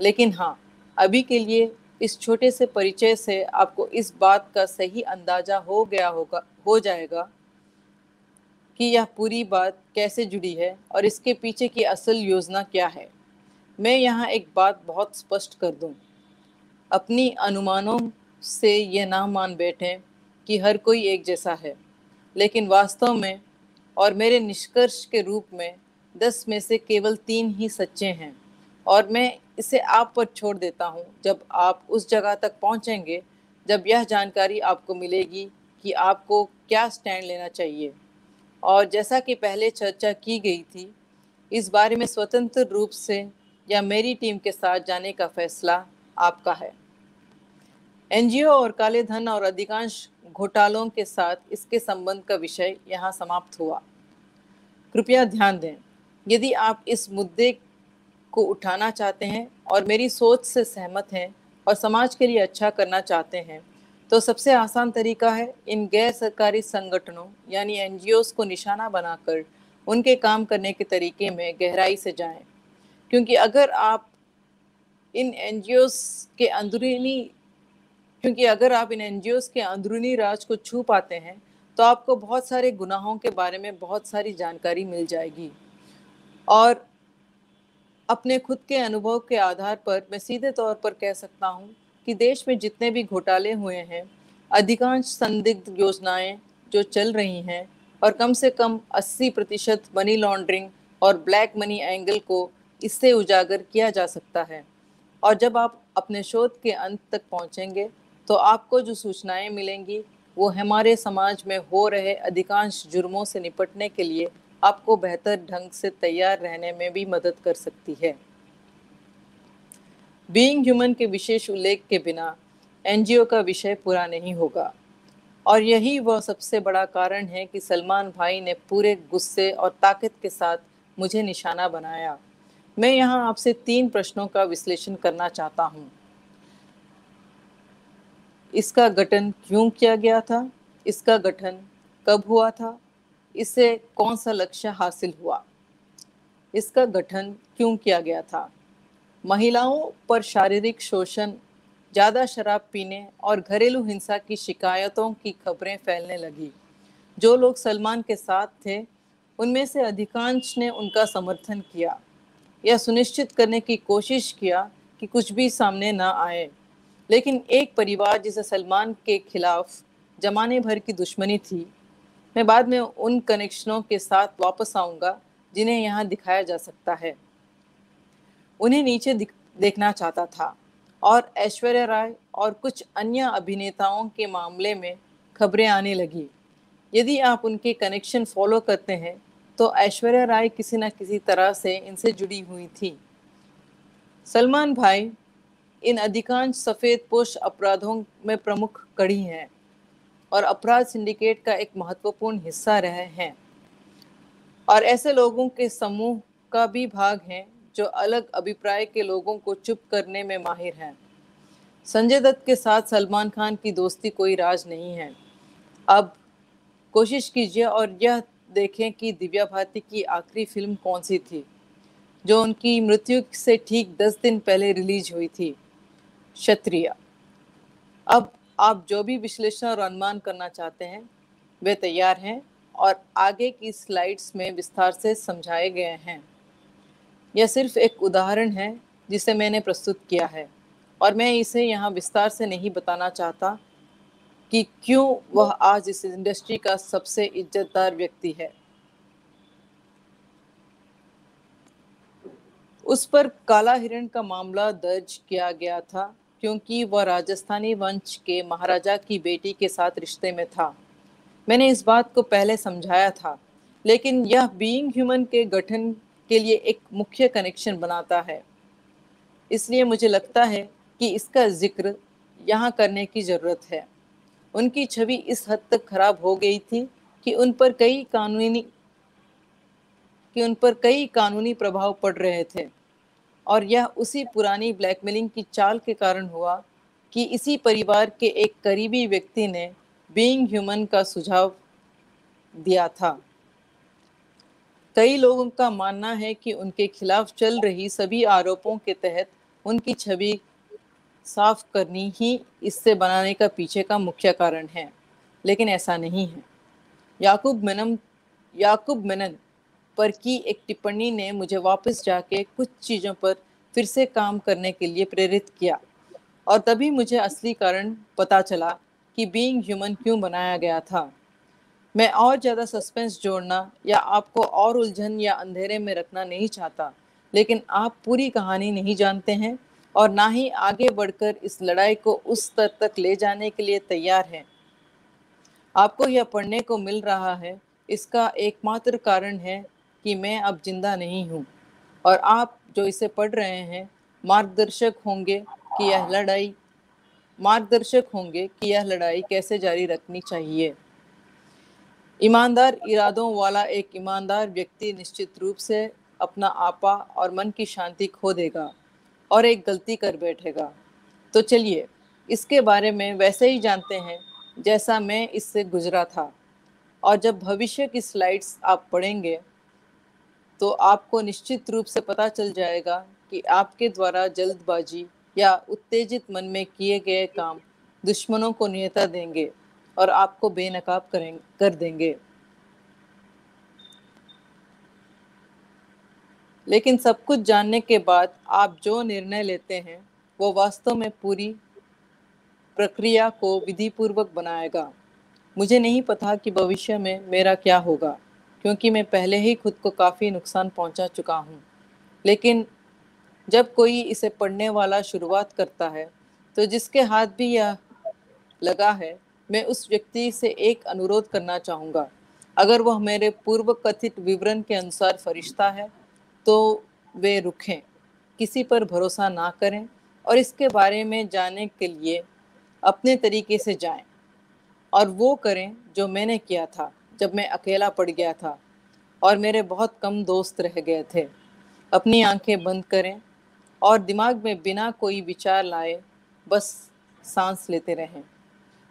लेकिन हाँ अभी के लिए इस छोटे से परिचय से आपको इस बात का सही अंदाज़ा हो गया होगा, हो जाएगा कि यह पूरी बात कैसे जुड़ी है और इसके पीछे की असल योजना क्या है। मैं यहाँ एक बात बहुत स्पष्ट कर दूँ। अपनी अनुमानों से यह ना मान बैठें कि हर कोई एक जैसा है, लेकिन वास्तव में और मेरे निष्कर्ष के रूप में दस में से केवल तीन ही सच्चे हैं और मैं इसे आप पर छोड़ देता हूँ जब आप उस जगह तक पहुँचेंगे जब यह जानकारी आपको मिलेगी कि आपको क्या स्टैंड लेना चाहिए। और जैसा कि पहले चर्चा की गई थी, इस बारे में स्वतंत्र रूप से या मेरी टीम के साथ जाने का फैसला आपका है। एनजीओ और काले धन और अधिकांश घोटालों के साथ इसके संबंध का विषय यहाँ समाप्त हुआ। कृपया ध्यान दें, यदि आप इस मुद्दे को उठाना चाहते हैं और मेरी सोच से सहमत हैं और समाज के लिए अच्छा करना चाहते हैं तो सबसे आसान तरीका है इन गैर सरकारी संगठनों, यानी एन को निशाना बनाकर उनके काम करने के तरीके में गहराई से जाएँ। क्योंकि अगर आप इन एन के अंदरूनी, क्योंकि अगर आप इन एन के अंदरूनी राज को छू पाते हैं तो आपको बहुत सारे गुनाहों के बारे में बहुत सारी जानकारी मिल जाएगी। और अपने खुद के अनुभव के आधार पर मैं सीधे तौर पर कह सकता हूँ कि देश में जितने भी घोटाले हुए हैं, अधिकांश संदिग्ध योजनाएँ जो चल रही हैं और कम से कम 80 प्रतिशत मनी लॉन्ड्रिंग और ब्लैक मनी एंगल को इससे उजागर किया जा सकता है। और जब आप अपने शोध के अंत तक पहुँचेंगे तो आपको जो सूचनाएँ मिलेंगी, वो हमारे समाज में हो रहे अधिकांश जुर्मों से निपटने के लिए आपको बेहतर ढंग से तैयार रहने में भी मदद कर सकती है। बीइंग ह्यूमन के विशेष उल्लेख के बिना एनजीओ का विषय पूरा नहीं होगा। और यही वह सबसे बड़ा कारण है कि सलमान भाई ने पूरे गुस्से और ताकत के साथ मुझे निशाना बनाया। मैं यहाँ आपसे तीन प्रश्नों का विश्लेषण करना चाहता हूँ। इसका गठन क्यों किया गया था? इसका गठन कब हुआ था? इससे कौन सा लक्ष्य हासिल हुआ? इसका गठन क्यों किया गया था? महिलाओं पर शारीरिक शोषण, ज़्यादा शराब पीने और घरेलू हिंसा की शिकायतों की खबरें फैलने लगी। जो लोग सलमान के साथ थे, उनमें से अधिकांश ने उनका समर्थन किया। यह सुनिश्चित करने की कोशिश किया कि कुछ भी सामने न आए। लेकिन एक परिवार जिसे सलमान के खिलाफ जमाने भर की दुश्मनी थी, मैं बाद में उन कनेक्शनों के साथ वापस आऊँगा जिन्हें यहाँ दिखाया जा सकता है। उन्हें नीचे देखना चाहता था। और ऐश्वर्या राय और कुछ अन्य अभिनेताओं के मामले में खबरें आने लगी। यदि आप उनके कनेक्शन फॉलो करते हैं तो ऐश्वर्या राय किसी न किसी तरह से इनसे जुड़ी हुई थी। सलमान भाई इन अधिकांश सफ़ेद पोष अपराधों में प्रमुख कड़ी हैं और अपराध सिंडिकेट का एक महत्वपूर्ण हिस्सा रहे हैं। और ऐसे लोगों के समूह का भी भाग हैं जो अलग अभिप्राय के लोगों को चुप करने में माहिर हैं। संजय दत्त के साथ सलमान खान की दोस्ती कोई राज नहीं है। अब कोशिश कीजिए और यह देखें कि दिव्या भारती की आखिरी फ़िल्म कौन सी थी, जो उनकी मृत्यु से ठीक दस दिन पहले रिलीज़ हुई थी, क्षत्रिय। अब आप जो भी विश्लेषण और अनुमान करना चाहते हैं, वे तैयार हैं और आगे की स्लाइड्स में विस्तार से समझाए गए हैं। यह सिर्फ़ एक उदाहरण है जिसे मैंने प्रस्तुत किया है। और मैं इसे यहाँ विस्तार से नहीं बताना चाहता कि क्यों वह आज इस इंडस्ट्री का सबसे इज्जतदार व्यक्ति है। उस पर काला हिरण का मामला दर्ज किया गया था क्योंकि वह राजस्थानी वंश के महाराजा की बेटी के साथ रिश्ते में था। मैंने इस बात को पहले समझाया था, लेकिन यह बीइंग ह्यूमन के गठन के लिए एक मुख्य कनेक्शन बनाता है। इसलिए मुझे लगता है कि इसका ज़िक्र यहाँ करने की ज़रूरत है। उनकी छवि इस हद तक खराब हो गई थी कि उन पर कई कानूनी, कि उन पर कई कानूनी प्रभाव पड़ रहे थे। और यह उसी पुरानी ब्लैकमेलिंग की चाल के कारण हुआ कि इसी परिवार के एक करीबी व्यक्ति ने बीइंग ह्यूमन का सुझाव दिया था। कई लोगों का मानना है कि उनके खिलाफ चल रही सभी आरोपों के तहत उनकी छवि साफ़ करनी ही इससे बनाने का पीछे का मुख्य कारण है, लेकिन ऐसा नहीं है। याकूब मेनम याकूब मेनन पर की एक टिप्पणी ने मुझे वापस जाके कुछ चीज़ों पर फिर से काम करने के लिए प्रेरित किया और तभी मुझे असली कारण पता चला कि बीइंग ह्यूमन क्यों बनाया गया था। मैं और ज़्यादा सस्पेंस जोड़ना या आपको और उलझन या अंधेरे में रखना नहीं चाहता, लेकिन आप पूरी कहानी नहीं जानते हैं और ना ही आगे बढ़कर इस लड़ाई को उस स्तर तक ले जाने के लिए तैयार हैं। आपको यह पढ़ने को मिल रहा है, इसका एकमात्र कारण है कि मैं अब ज़िंदा नहीं हूँ और आप जो इसे पढ़ रहे हैं, मार्गदर्शक होंगे कि यह लड़ाई, मार्गदर्शक होंगे कि यह लड़ाई कैसे जारी रखनी चाहिए। ईमानदार इरादों वाला एक ईमानदार व्यक्ति निश्चित रूप से अपना आपा और मन की शांति खो देगा और एक गलती कर बैठेगा। तो चलिए, इसके बारे में वैसे ही जानते हैं जैसा मैं इससे गुजरा था। और जब भविष्य की स्लाइड्स आप पढ़ेंगे तो आपको निश्चित रूप से पता चल जाएगा कि आपके द्वारा जल्दबाजी या उत्तेजित मन में किए गए काम दुश्मनों को नियता देंगे। और आपको बेनकाब करें, कर देंगे। लेकिन सब कुछ जानने के बाद आप जो निर्णय लेते हैं, वो वास्तव में पूरी प्रक्रिया को विधि पूर्वक बनाएगा। मुझे नहीं पता कि भविष्य में मेरा क्या होगा, क्योंकि मैं पहले ही खुद को काफ़ी नुकसान पहुँचा चुका हूँ। लेकिन जब कोई इसे पढ़ने वाला शुरुआत करता है तो जिसके हाथ भी यह लगा है मैं उस व्यक्ति से एक अनुरोध करना चाहूँगा। अगर वह मेरे पूर्व कथित विवरण के अनुसार फरिश्ता है तो वे रुखें किसी पर भरोसा ना करें और इसके बारे में जाने के लिए अपने तरीके से जाएँ और वो करें जो मैंने किया था जब मैं अकेला पड़ गया था और मेरे बहुत कम दोस्त रह गए थे। अपनी आँखें बंद करें और दिमाग में बिना कोई विचार लाए बस सांस लेते रहें।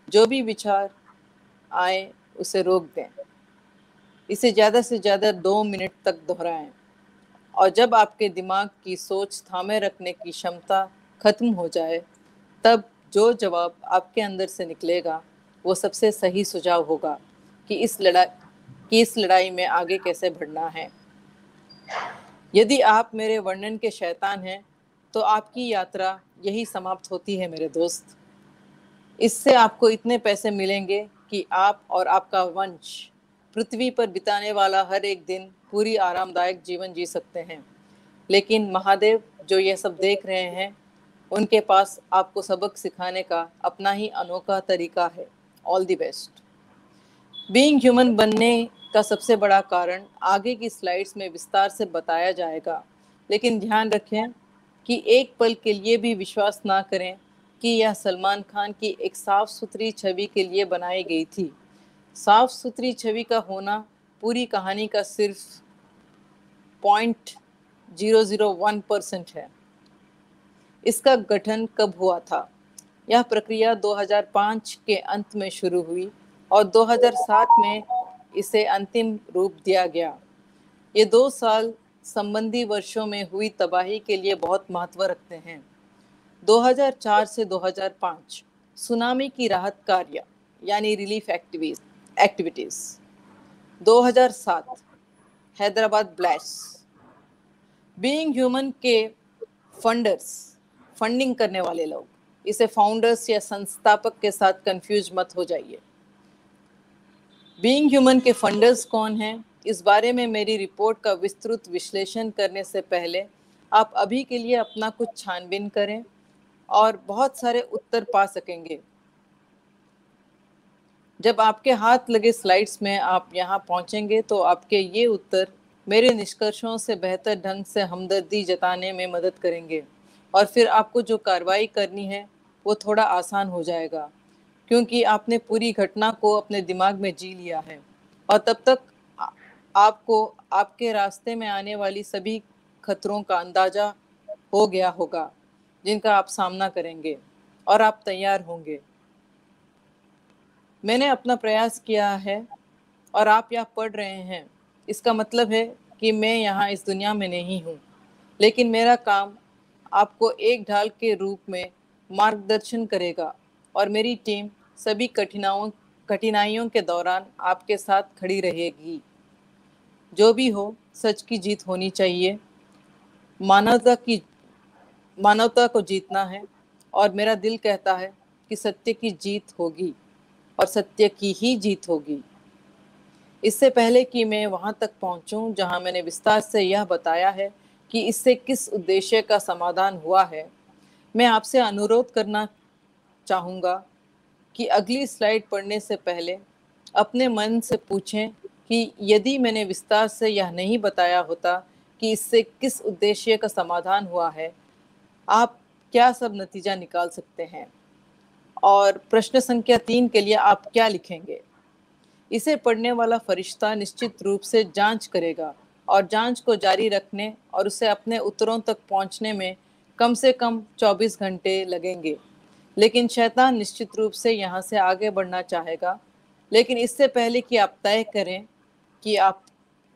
जो भी विचार आए, उसे रोक दें। इसे ज़्यादा से ज़्यादा दो मिनट तक दोहराएँ। और जब आपके दिमाग की सोच थामे रखने की क्षमता खत्म हो जाए, तब जो जवाब आपके अंदर से निकलेगा, वो सबसे सही सुझाव होगा कि इस लड़ाई कि इस लड़ाई में आगे कैसे बढ़ना है। यदि आप मेरे वर्णन के शैतान हैं तो आपकी यात्रा यही समाप्त होती है मेरे दोस्त। इससे आपको इतने पैसे मिलेंगे कि आप और आपका वंश पृथ्वी पर बिताने वाला हर एक दिन पूरी आरामदायक जीवन जी सकते हैं। लेकिन महादेव जो यह सब देख रहे हैं, उनके पास आपको सबक सिखाने का अपना ही अनोखा तरीका है। All the best being human बनने का सबसे बड़ा कारण आगे की स्लाइड्स में विस्तार से बताया जाएगा, लेकिन ध्यान रखें कि एक पल के लिए भी विश्वास ना करें कि यह सलमान खान की एक साफ़ सुथरी छवि के लिए बनाई गई थी। साफ़ सुथरी छवि का होना पूरी कहानी का सिर्फ़ point zero zero one percent है। इसका गठन कब हुआ था? यह प्रक्रिया 2005 के अंत में शुरू हुई और 2007 में इसे अंतिम रूप दिया गया। ये दो साल संबंधी वर्षों में हुई तबाही के लिए बहुत महत्व रखते हैं। 2004 से 2005 सुनामी की राहत कार्य, यानी relief activities. Activities 2007 Hyderabad ब्लैश being human के फंडर्स, फंडिंग करने वाले लोग, इसे फाउंडर्स या संस्थापक के साथ कंफ्यूज मत हो जाइए। बीइंग ह्यूमन के फंडर्स कौन हैं? इस बारे में मेरी रिपोर्ट का विस्तृत विश्लेषण करने से पहले आप अभी के लिए अपना कुछ छानबीन करें। और बहुत सारे उत्तर पा सकेंगे। जब आपके हाथ लगे स्लाइड्स में आप यहाँ पहुँचेंगे तो आपके ये उत्तर मेरे निष्कर्षों से बेहतर ढंग से हमदर्दी जताने में मदद करेंगे और फिर आपको जो कार्रवाई करनी है, वो थोड़ा आसान हो जाएगा, क्योंकि आपने पूरी घटना को अपने दिमाग में जी लिया है। और तब तक आपको, आपके रास्ते में आने वाली सभी खतरों का अंदाज़ा हो गया होगा। जिनका आप सामना करेंगे और आप तैयार होंगे। मैंने अपना प्रयास किया है और आप यहाँ पढ़ रहे हैं। इसका मतलब है कि मैं यहाँ इस दुनिया में नहीं हूँ, लेकिन मेरा काम आपको एक ढाल के रूप में मार्गदर्शन करेगा और मेरी टीम सभी कठिनाइयों कठिनाइयों के दौरान आपके साथ खड़ी रहेगी। जो भी हो, सच की जीत होनी चाहिए। मानवता की मानवता को जीतना है और मेरा दिल कहता है कि सत्य की जीत होगी और सत्य की ही जीत होगी। इससे पहले कि मैं वहाँ तक पहुँचूँ, जहाँ मैंने विस्तार से यह बताया है कि इससे किस उद्देश्य का समाधान हुआ है, मैं आपसे अनुरोध करना चाहूँगा कि अगली स्लाइड पढ़ने से पहले अपने मन से पूछें कि यदि मैंने विस्तार से यह नहीं बताया होता कि इससे किस उद्देश्य का समाधान हुआ है आप क्या सब नतीजा निकाल सकते हैं? और प्रश्न संख्या तीन के लिए आप क्या लिखेंगे? इसे पढ़ने वाला फरिश्ता निश्चित रूप से जाँच करेगा और जाँच को जारी रखने और उसे अपने उत्तरों तक पहुँचने में कम से कम 24 घंटे लगेंगे। लेकिन शैतान निश्चित रूप से यहाँ से आगे बढ़ना चाहेगा। लेकिन इससे पहले कि आप तय करें कि आप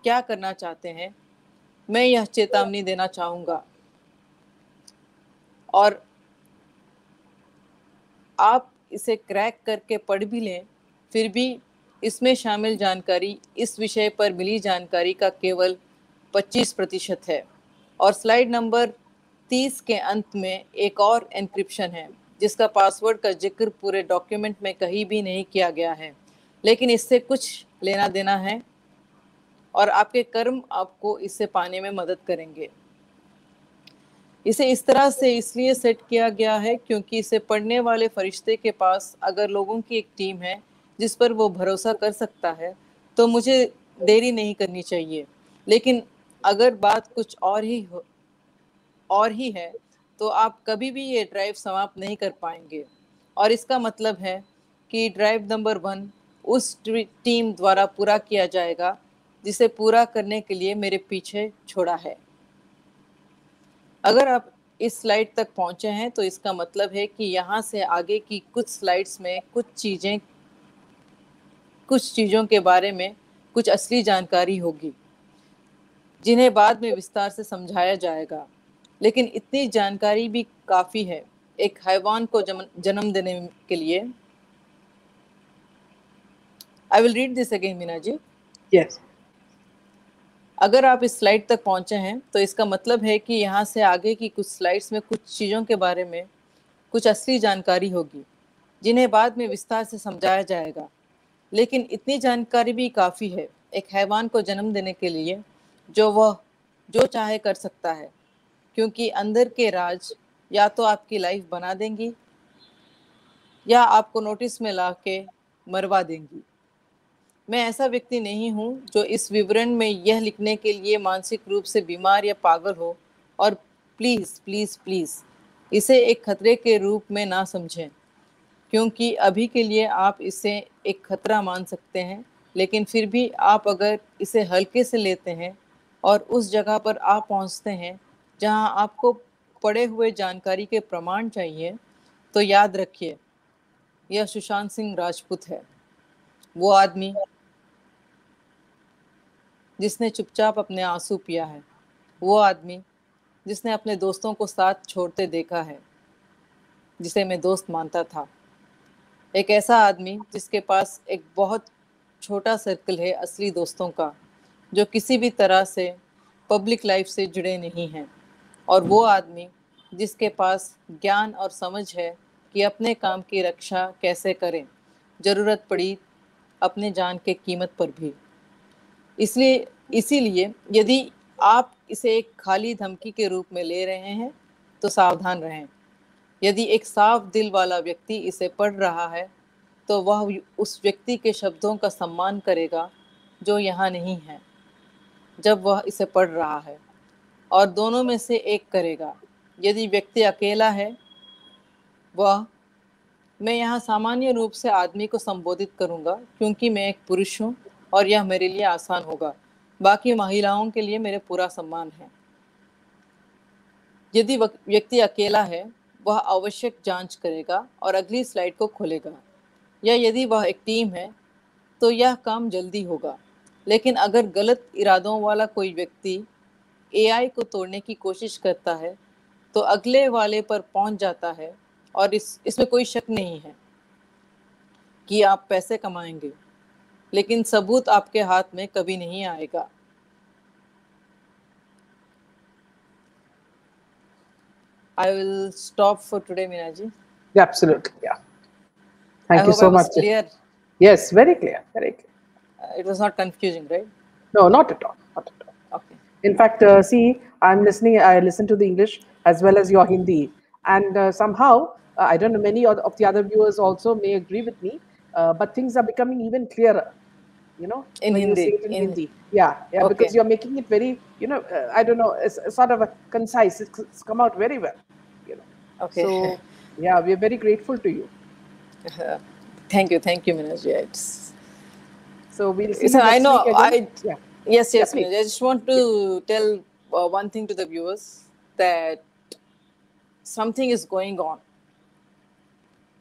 क्या करना चाहते हैं, मैं यह चेतावनी देना चाहूँगा। और आप इसे क्रैक करके पढ़ भी लें, फिर भी इसमें शामिल जानकारी, इस विषय पर मिली जानकारी का केवल 25 प्रतिशत है। और स्लाइड नंबर 30 के अंत में एक और एन्क्रिप्शन है, जिसका पासवर्ड का ज़िक्र पूरे डॉक्यूमेंट में कहीं भी नहीं किया गया है। लेकिन इससे कुछ लेना देना है और आपके कर्म आपको इससे पाने में मदद करेंगे। इसे इस तरह से इसलिए सेट किया गया है क्योंकि इसे पढ़ने वाले फरिश्ते के पास अगर लोगों की एक टीम है, जिस पर वो भरोसा कर सकता है तो मुझे देरी नहीं करनी चाहिए। लेकिन अगर बात कुछ और ही हो, और ही है तो आप कभी भी ये ड्राइव समाप्त नहीं कर पाएँगे। और इसका मतलब है कि ड्राइव नंबर वन उस टीम द्वारा पूरा किया जाएगा, जिसे पूरा करने के लिए मेरे पीछे छोड़ा है। अगर आप इस स्लाइड तक पहुँचे हैं तो इसका मतलब है कि यहाँ से आगे की कुछ स्लाइड्स में कुछ चीज़ें, कुछ चीज़ों के बारे में कुछ असली जानकारी होगी, जिन्हें बाद में विस्तार से समझाया जाएगा। लेकिन इतनी जानकारी भी काफ़ी है, एक हैवान को जन्म देने के लिए। I will read this again Meena ji yes अगर आप इस स्लाइड तक पहुँचे हैं तो इसका मतलब है कि यहाँ से आगे की कुछ स्लाइड्स में कुछ चीज़ों के बारे में कुछ असली जानकारी होगी, जिन्हें बाद में विस्तार से समझाया जाएगा। लेकिन इतनी जानकारी भी काफ़ी है एक हैवान को जन्म देने के लिए, जो वह, जो चाहे कर सकता है, क्योंकि अंदर के राज या तो आपकी लाइफ बना देंगी, या आपको नोटिस में ला के मरवा देंगी। मैं ऐसा व्यक्ति नहीं हूँ जो इस विवरण में यह लिखने के लिए मानसिक रूप से बीमार या पागल हो। और प्लीज़ प्लीज़ प्लीज़, इसे एक खतरे के रूप में ना समझें, क्योंकि अभी के लिए आप इसे एक खतरा मान सकते हैं, लेकिन फिर भी आप अगर इसे हल्के से लेते हैं और उस जगह पर आप पहुँचते हैं जहाँ आपको पड़े हुए जानकारी के प्रमाण चाहिए तो याद रखिए, यह सुशांत सिंह राजपूत है। वो आदमी जिसने चुपचाप अपने आँसू पिया है। वो आदमी, जिसने अपने दोस्तों को साथ छोड़ते देखा है, जिसे मैं दोस्त मानता था। एक ऐसा आदमी जिसके पास एक बहुत छोटा सर्कल है असली दोस्तों का, जो किसी भी तरह से पब्लिक लाइफ से जुड़े नहीं हैं। और वो आदमी, जिसके पास ज्ञान और समझ है कि अपने काम की रक्षा कैसे करें, ज़रूरत पड़ी अपने जान के कीमत पर भी। इसलिए, इसीलिए यदि आप इसे एक खाली धमकी के रूप में ले रहे हैं तो सावधान रहें। यदि एक साफ़ दिल वाला व्यक्ति इसे पढ़ रहा है तो वह उस व्यक्ति के शब्दों का सम्मान करेगा, जो यहाँ नहीं है, जब वह इसे पढ़ रहा है। और दोनों में से एक करेगा। यदि व्यक्ति अकेला है, वह, मैं यहाँ सामान्य रूप से आदमी को संबोधित करूँगा, क्योंकि मैं एक पुरुष हूँ और यह मेरे लिए आसान होगा। बाकी महिलाओं के लिए मेरे पूरा सम्मान है। यदि व्यक्ति अकेला है, वह आवश्यक जाँच करेगा और अगली स्लाइड को खोलेगा। या यदि वह एक टीम है तो यह काम जल्दी होगा। लेकिन अगर गलत इरादों वाला कोई व्यक्ति एआई को तोड़ने की कोशिश करता है तो अगले वाले पर पहुँच जाता है और इस, इसमें कोई शक नहीं है कि आप पैसे कमाएँगे। लेकिन सबूत आपके हाथ में कभी नहीं आएगा I will stop for today, Minaji. Yeah, absolutely. Yeah. Thank I you so much. Clear. Yes, very clear. Very clear. Uh, it was not confusing, right? No, not at all. Not at all. Okay. In fact, uh, see, I'm listening. I listen to the English as well as your Hindi, and uh, somehow uh, I don't know. Many of the other viewers also may agree with me, uh, but things are becoming even clearer you know in hindi in, in, hindi. Yeah yeah okay. because you're making it very you know uh, i don't know it's, it's, sort of a concise it's, it's, come out very well you know. Okay. So yeah we're very grateful to you. Uh, thank you thank you Minaj. it's so we'll see so i know i yeah. yes yes yeah, i just want to yeah. tell uh, one thing to the viewers that something is going on.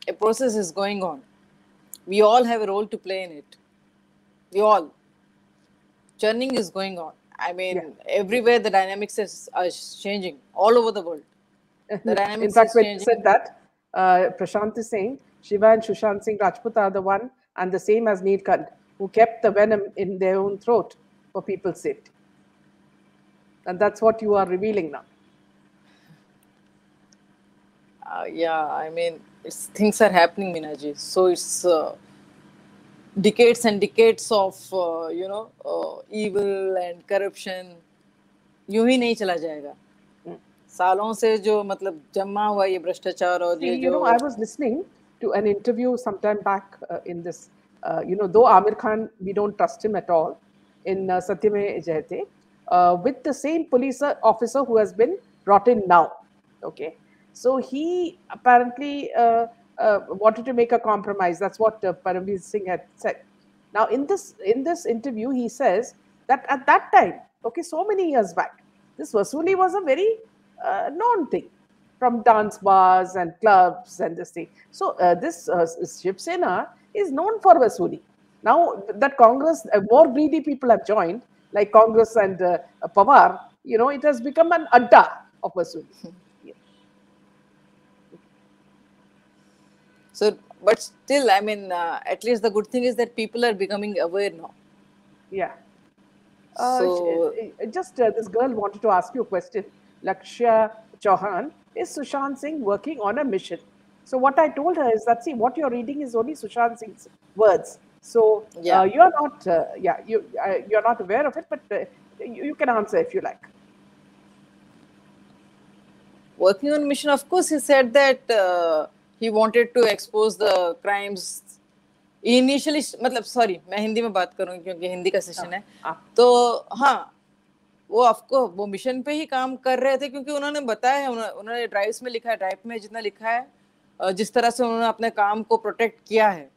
A process is going on. We all have a role to play in it we all churning is going on. I mean yeah. everywhere the dynamics is are changing all over the world. The dynamics in fact when changing. you said that uh, prashant is saying shiva and Shushant singh rajput are the one and the same as Neelkant, who kept the venom in their own throat for people's safety. And that's what you are revealing now. Uh, yeah i mean things are happening minaji so it's uh, decades and decades of uh, you know uh, evil and corruption यूँ ही नहीं चला जाएगा सालों से जो मतलब जमा हुआ ये भ्रष्टाचार और ये you know I was listening to an interview sometime back uh, in this uh, you know though Amir Khan we don't trust him at all in uh, Satyame Jayate uh, with the same police officer who has been brought in now okay so he apparently uh, wanted to make a compromise. That's what uh, Paramveer Singh had said. Now, in this in this interview, he says that at that time, okay, so many years back, this Vasuli was a very uh, known thing from dance bars and clubs and this thing. So uh, this uh, Shiv Sena is known for Vasuli. Now that Congress, uh, more greedy people have joined, like Congress and uh, Pawar, you know, it has become an adda of Vasooli. So, but still, I mean, uh, at least the good thing is that people are becoming aware now. Yeah. Uh, So- uh, just uh, this girl wanted to ask you a question. Lakshya Chauhan, is Sushant Singh working on a mission? So what I told her is that see, what you're reading is only Sushant Singh's words. So Yeah. uh, you're not, uh, yeah, you uh, you're not aware of it, but uh, you, you can answer if you like. working on mission of course he said that he wanted to expose the crimes initially मतलब sorry मैं हिंदी में बात करूँगी क्योंकि हिंदी का session है हाँ। तो हाँ वो आपको वो मिशन पे ही काम कर रहे थे क्योंकि उन्होंने बताया है उन्होंने ड्राइव्स में लिखा है ड्राइव में जितना लिखा है जिस तरह से उन्होंने अपने काम को प्रोटेक्ट किया है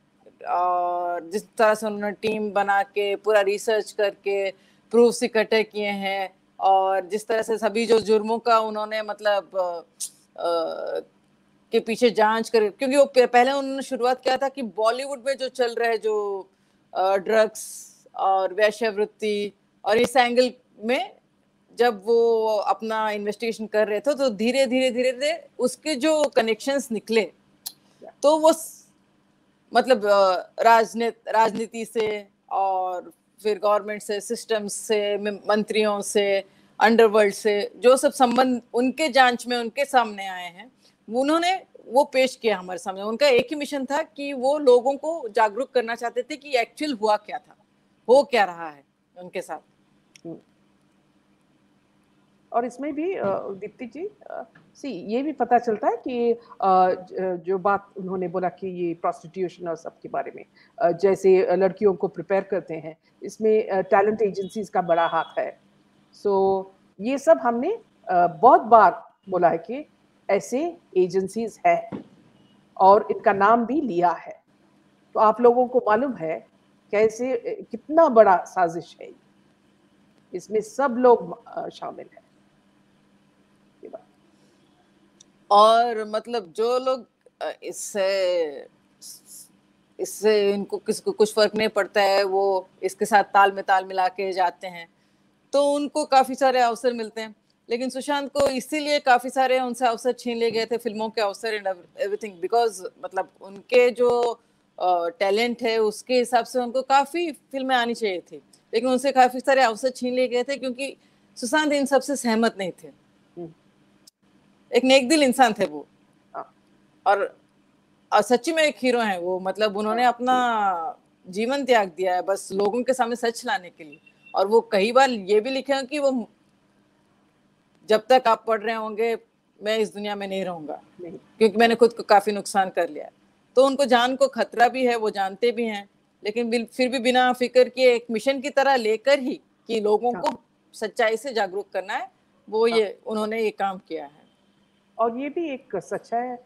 और जिस तरह से उन्होंने टीम बना के पूरा रिसर्च करके प्रूफ्स इकट्ठे किए हैं और जिस तरह से सभी जो जुर्मों का उन्होंने मतलब के पीछे जाँच कर, क्योंकि वो पहले उन्होंने शुरुआत किया था कि बॉलीवुड में जो चल रहा है, जो ड्रग्स और वैश्यवृत्ति और इस एंगल में जब वो अपना इन्वेस्टिगेशन कर रहे थे तो धीरे धीरे धीरे धीरे उसके जो कनेक्शंस निकले तो वो मतलब राजनीत राजनीति से और फिर गवर्नमेंट से सिस्टम्स से मंत्रियों से अंडरवर्ल्ड से, जो सब संबंध उनके जाँच में, उनके सामने आए हैं उन्होंने वो पेश किया हमारे सामने। उनका एक ही मिशन था कि वो लोगों को जागरूक करना चाहते थे कि एक्चुअल हुआ क्या था, हो क्या रहा है उनके साथ। और इसमें भी दीप्ति जी सी, ये भी पता चलता है कि जो बात उन्होंने बोला कि ये प्रोस्टिट्यूशन और सब के बारे में जैसे लड़कियों को प्रिपेयर करते हैं, इसमें टैलेंट एजेंसीज का बड़ा हाथ है। सो ये सब हमने बहुत बार बोला है कि ऐसे एजेंसीज है और इनका नाम भी लिया है। तो आप लोगों को मालूम है कैसे, कितना बड़ा साजिश है इसमें सब लोग शामिल हैं। और मतलब जो लोग इससे इससे इनको किसी को कुछ फ़र्क नहीं पड़ता है, वो इसके साथ ताल में ताल मिला के जाते हैं तो उनको काफ़ी सारे अवसर मिलते हैं। लेकिन सुशांत को इसीलिए काफ़ी सारे उनसे अवसर छीन लिए गए थे फ़िल्मों के अवसर एंड एवरीथिंग बिकॉज़ मतलब उनके जो टैलेंट है उसके हिसाब से उनको काफ़ी फ़िल्में आनी चाहिए थी। लेकिन उनसे काफ़ी सारे अवसर छीन लिए गए थे क्योंकि सुशांत इन सबसे सहमत नहीं थे। हम्म। एक नेक दिल इंसान थे वो। हाँ। और और सच्ची में एक हीरो हैं वो मतलब उन्होंने हाँ, अपना जीवन त्याग दिया है बस लोगों के सामने सच लाने के लिए। और वो कई बार ये भी लिखे हैं कि वो जब तक आप पढ़ रहे होंगे मैं इस दुनिया में नहीं रहूँगा। नहीं। क्योंकि मैंने खुद को काफ़ी नुकसान कर लिया है। तो उनको जान को खतरा भी है वो जानते भी हैं। लेकिन फिर भी बिना फ़िक्र के एक मिशन की तरह लेकर ही कि लोगों को सच्चाई से जागरूक करना है वो ये उन्होंने ये काम किया है। और ये भी एक सच है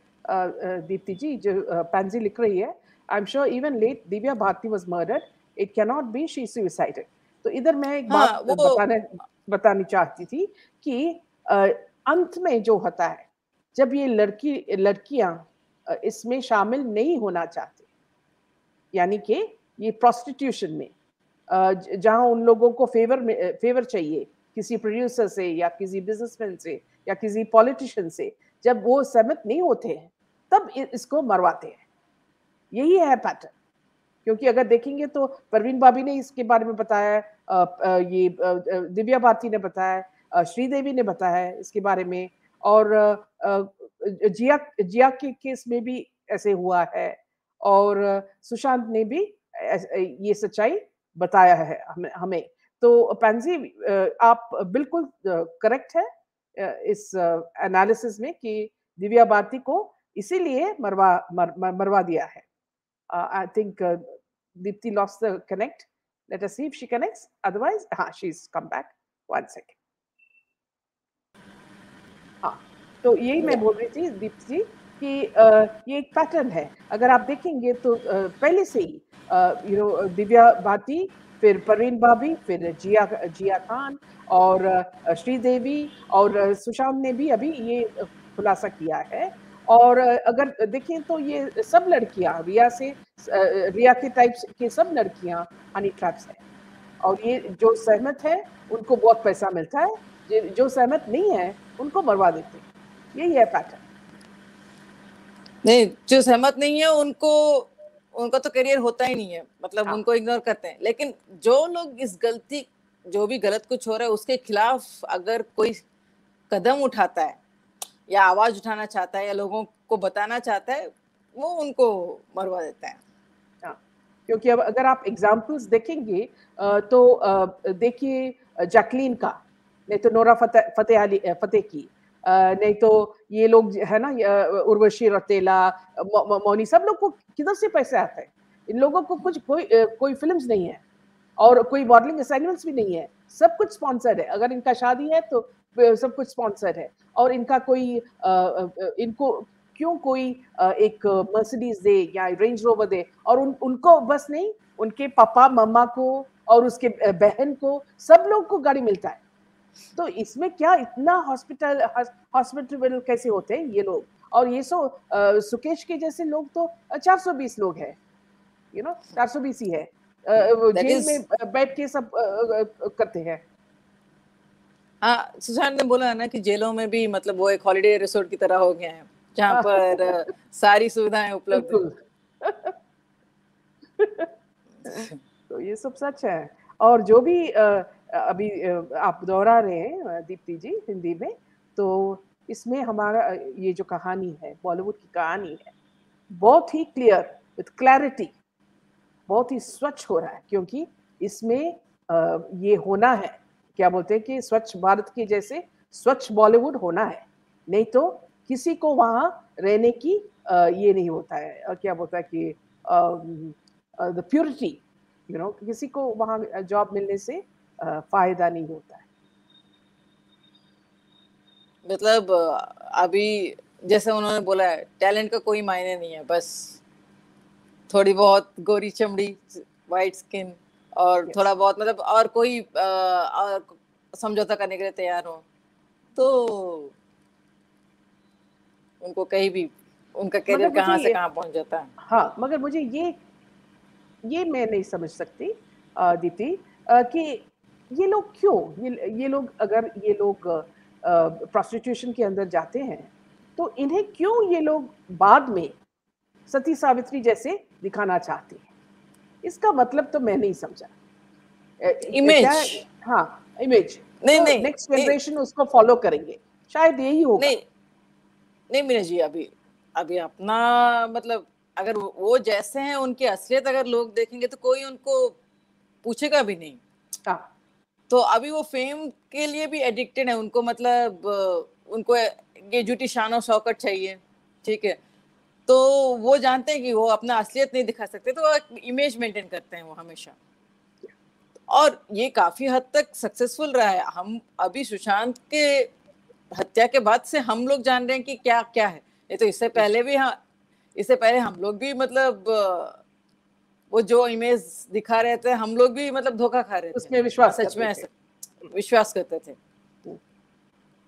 दीप्ति जी जो पैंजी लिख रही है I am sure even late Divya Bharti was murdered it can not be she suicided तो इधर मैं एक हाँ, बात बताने बतानी चाहती थी कि अंत में जो होता है, जब ये लड़की, लड़कियाँ इसमें शामिल नहीं होना चाहती, यानी कि ये प्रोस्टिट्यूशन में जहाँ उन लोगों को फेवर में फेवर चाहिए, किसी प्रोड्यूसर से या किसी बिजनेसमैन से या किसी पॉलिटिशियन से, जब वो सहमत नहीं होते हैं, तब इसको मरवाते हैं। यही है पैटर्न क्योंकि अगर देखेंगे तो परवीन बाबी ने इसके बारे में बताया ये दिव्या भारती ने बताया श्रीदेवी ने बताया है इसके बारे में और जिया जिया के केस में भी ऐसे हुआ है और सुशांत ने भी ये सच्चाई बताया है हमें तो पैंजी आप बिल्कुल करेक्ट है इस एनालिसिस में कि दिव्या भारती को इसीलिए मरवा मर, मर, मरवा दिया है। I think Deepti lost the connect. Let us see if she connects otherwise हाँ she is come back. One second हाँ तो यही मैं बोल रही थी दीप जी कि ये एक पैटर्न है। अगर आप देखेंगे तो पहले से ही यू नो दिव्या भारती फिर परवीन भाभी, फिर जिया जिया खान और श्रीदेवी और सुशांत ने भी अभी ये खुलासा किया है। और अगर देखें तो ये सब लड़कियाँ, रिया से रिया के टाइप्स के सब लड़कियाँ हनी ट्रैप्स हैं। और ये जो सहमत है, उनको बहुत पैसा मिलता है। जो सहमत नहीं है, उनको मरवा देते हैं। यही है पैटर्न नहीं जो सहमत नहीं है उनको उनका तो करियर होता ही नहीं है। मतलब हाँ. उनको इग्नोर करते हैं। लेकिन जो लोग इस गलती जो भी गलत कुछ हो रहा है उसके खिलाफ अगर कोई कदम उठाता है या आवाज़ उठाना चाहता है या लोगों को बताना चाहता है वो उनको मरवा देता है। हाँ। क्योंकि अब अगर आप एग्जाम्पल्स देखेंगे तो देखिए जैकलीन का नहीं तो नोरा फतेह फतेह अली फतेह की। नहीं तो ये लोग है ना उर्वशी, रतेला मौनी, सब लोग को किधर से पैसे आते हैं? इन लोगों को कुछ कोई कोई फिल्म्स नहीं है और कोई मॉडलिंग असाइनमेंट्स भी नहीं है। सब कुछ स्पॉन्सर्ड है। अगर इनका शादी है तो सब कुछ स्पॉन्सर्ड है और इनका कोई इनको क्यों कोई एक मर्सिडीज दे या रेंज रोवर दे और उन, उनको बस नहीं, उनके पापा, मम्मा को और उसके बहन को सब लोग को गाड़ी मिलता है। तो इसमें क्या इतना हॉस्पिटल हॉस्पिटल कैसे होते हैं ये लोग? और ये सो आ, सुकेश के जैसे लोग तो 420 लोग हैं यू नो 420 ही है। जेल is... में बैठ के सब करते हैं। हाँ सुशांत ने बोला ना कि जेलों में भी मतलब वो एक हॉलिडे रिसोर्ट की तरह हो गए हैं जहाँ हाँ। पर सारी सुविधाएँ उपलब्ध तो ये सब सच है। और जो भी अभी आप दोहरा रहे हैं दीप्ति जी, हिंदी में तो इसमें हमारा ये जो कहानी है, बॉलीवुड की कहानी है, बहुत ही क्लियर विथ क्लैरिटी बहुत ही स्वच्छ हो रहा है, क्योंकि इसमें ये होना है, क्या बोलते हैं कि स्वच्छ भारत के जैसे स्वच्छ बॉलीवुड होना है, नहीं तो किसी को वहाँ रहने की ये नहीं होता है क्या बोलता है कि द प्योरिटी यू नो किसी को वहाँ जॉब मिलने से फ़ायदा नहीं होता है मतलब अभी जैसे उन्होंने बोला है टैलेंट का कोई मायने नहीं है बस थोड़ी बहुत गोरी चमड़ी वाइट स्किन और yes. थोड़ा बहुत मतलब और कोई समझौता करने के लिए तैयार हो तो उनको कहीं भी उनका करियर कहाँ से कहाँ पहुँच जाता है हाँ मगर मुझे ये ये मैं नहीं समझ सकती दीप्ति कि ये लोग क्यों? ये ये लोग अगर ये लोग प्रोस्टिट्यूशन के अंदर जाते हैं तो इन्हें क्यों ये लोग बाद में सती सावित्री जैसे दिखाना चाहते हैं? इसका मतलब तो मैं नहीं समझा। इमेज हाँ इमेज नहीं तो नहीं नेक्स्ट जनरेशन उसको फॉलो करेंगे। शायद यही होगा। नहीं नहीं मीना जी अभी अभी अपना मतलब अगर वो जैसे हैं उनकी असलियत अगर लोग देखेंगे तो कोई उनको पूछेगा भी नहीं। हाँ। तो अभी वो फेम के लिए भी एडिक्टेड है, उनको मतलब उनको ये जूटी शान और शौकत चाहिए, ठीक है। तो वो जानते हैं कि वो अपना असलियत नहीं दिखा सकते तो इमेज मेंटेन करते हैं वो हमेशा। और ये काफ़ी हद तक सक्सेसफुल रहा है। हम अभी सुशांत के हत्या के बाद से हम लोग जान रहे हैं कि क्या क्या है। ये तो इससे पहले भी हाँ इससे पहले हम लोग भी मतलब वो जो इमेज दिखा रहे थे हम लोग भी मतलब धोखा खा रहे थे उसमें विश्वास सच में ऐसा विश्वास करते थे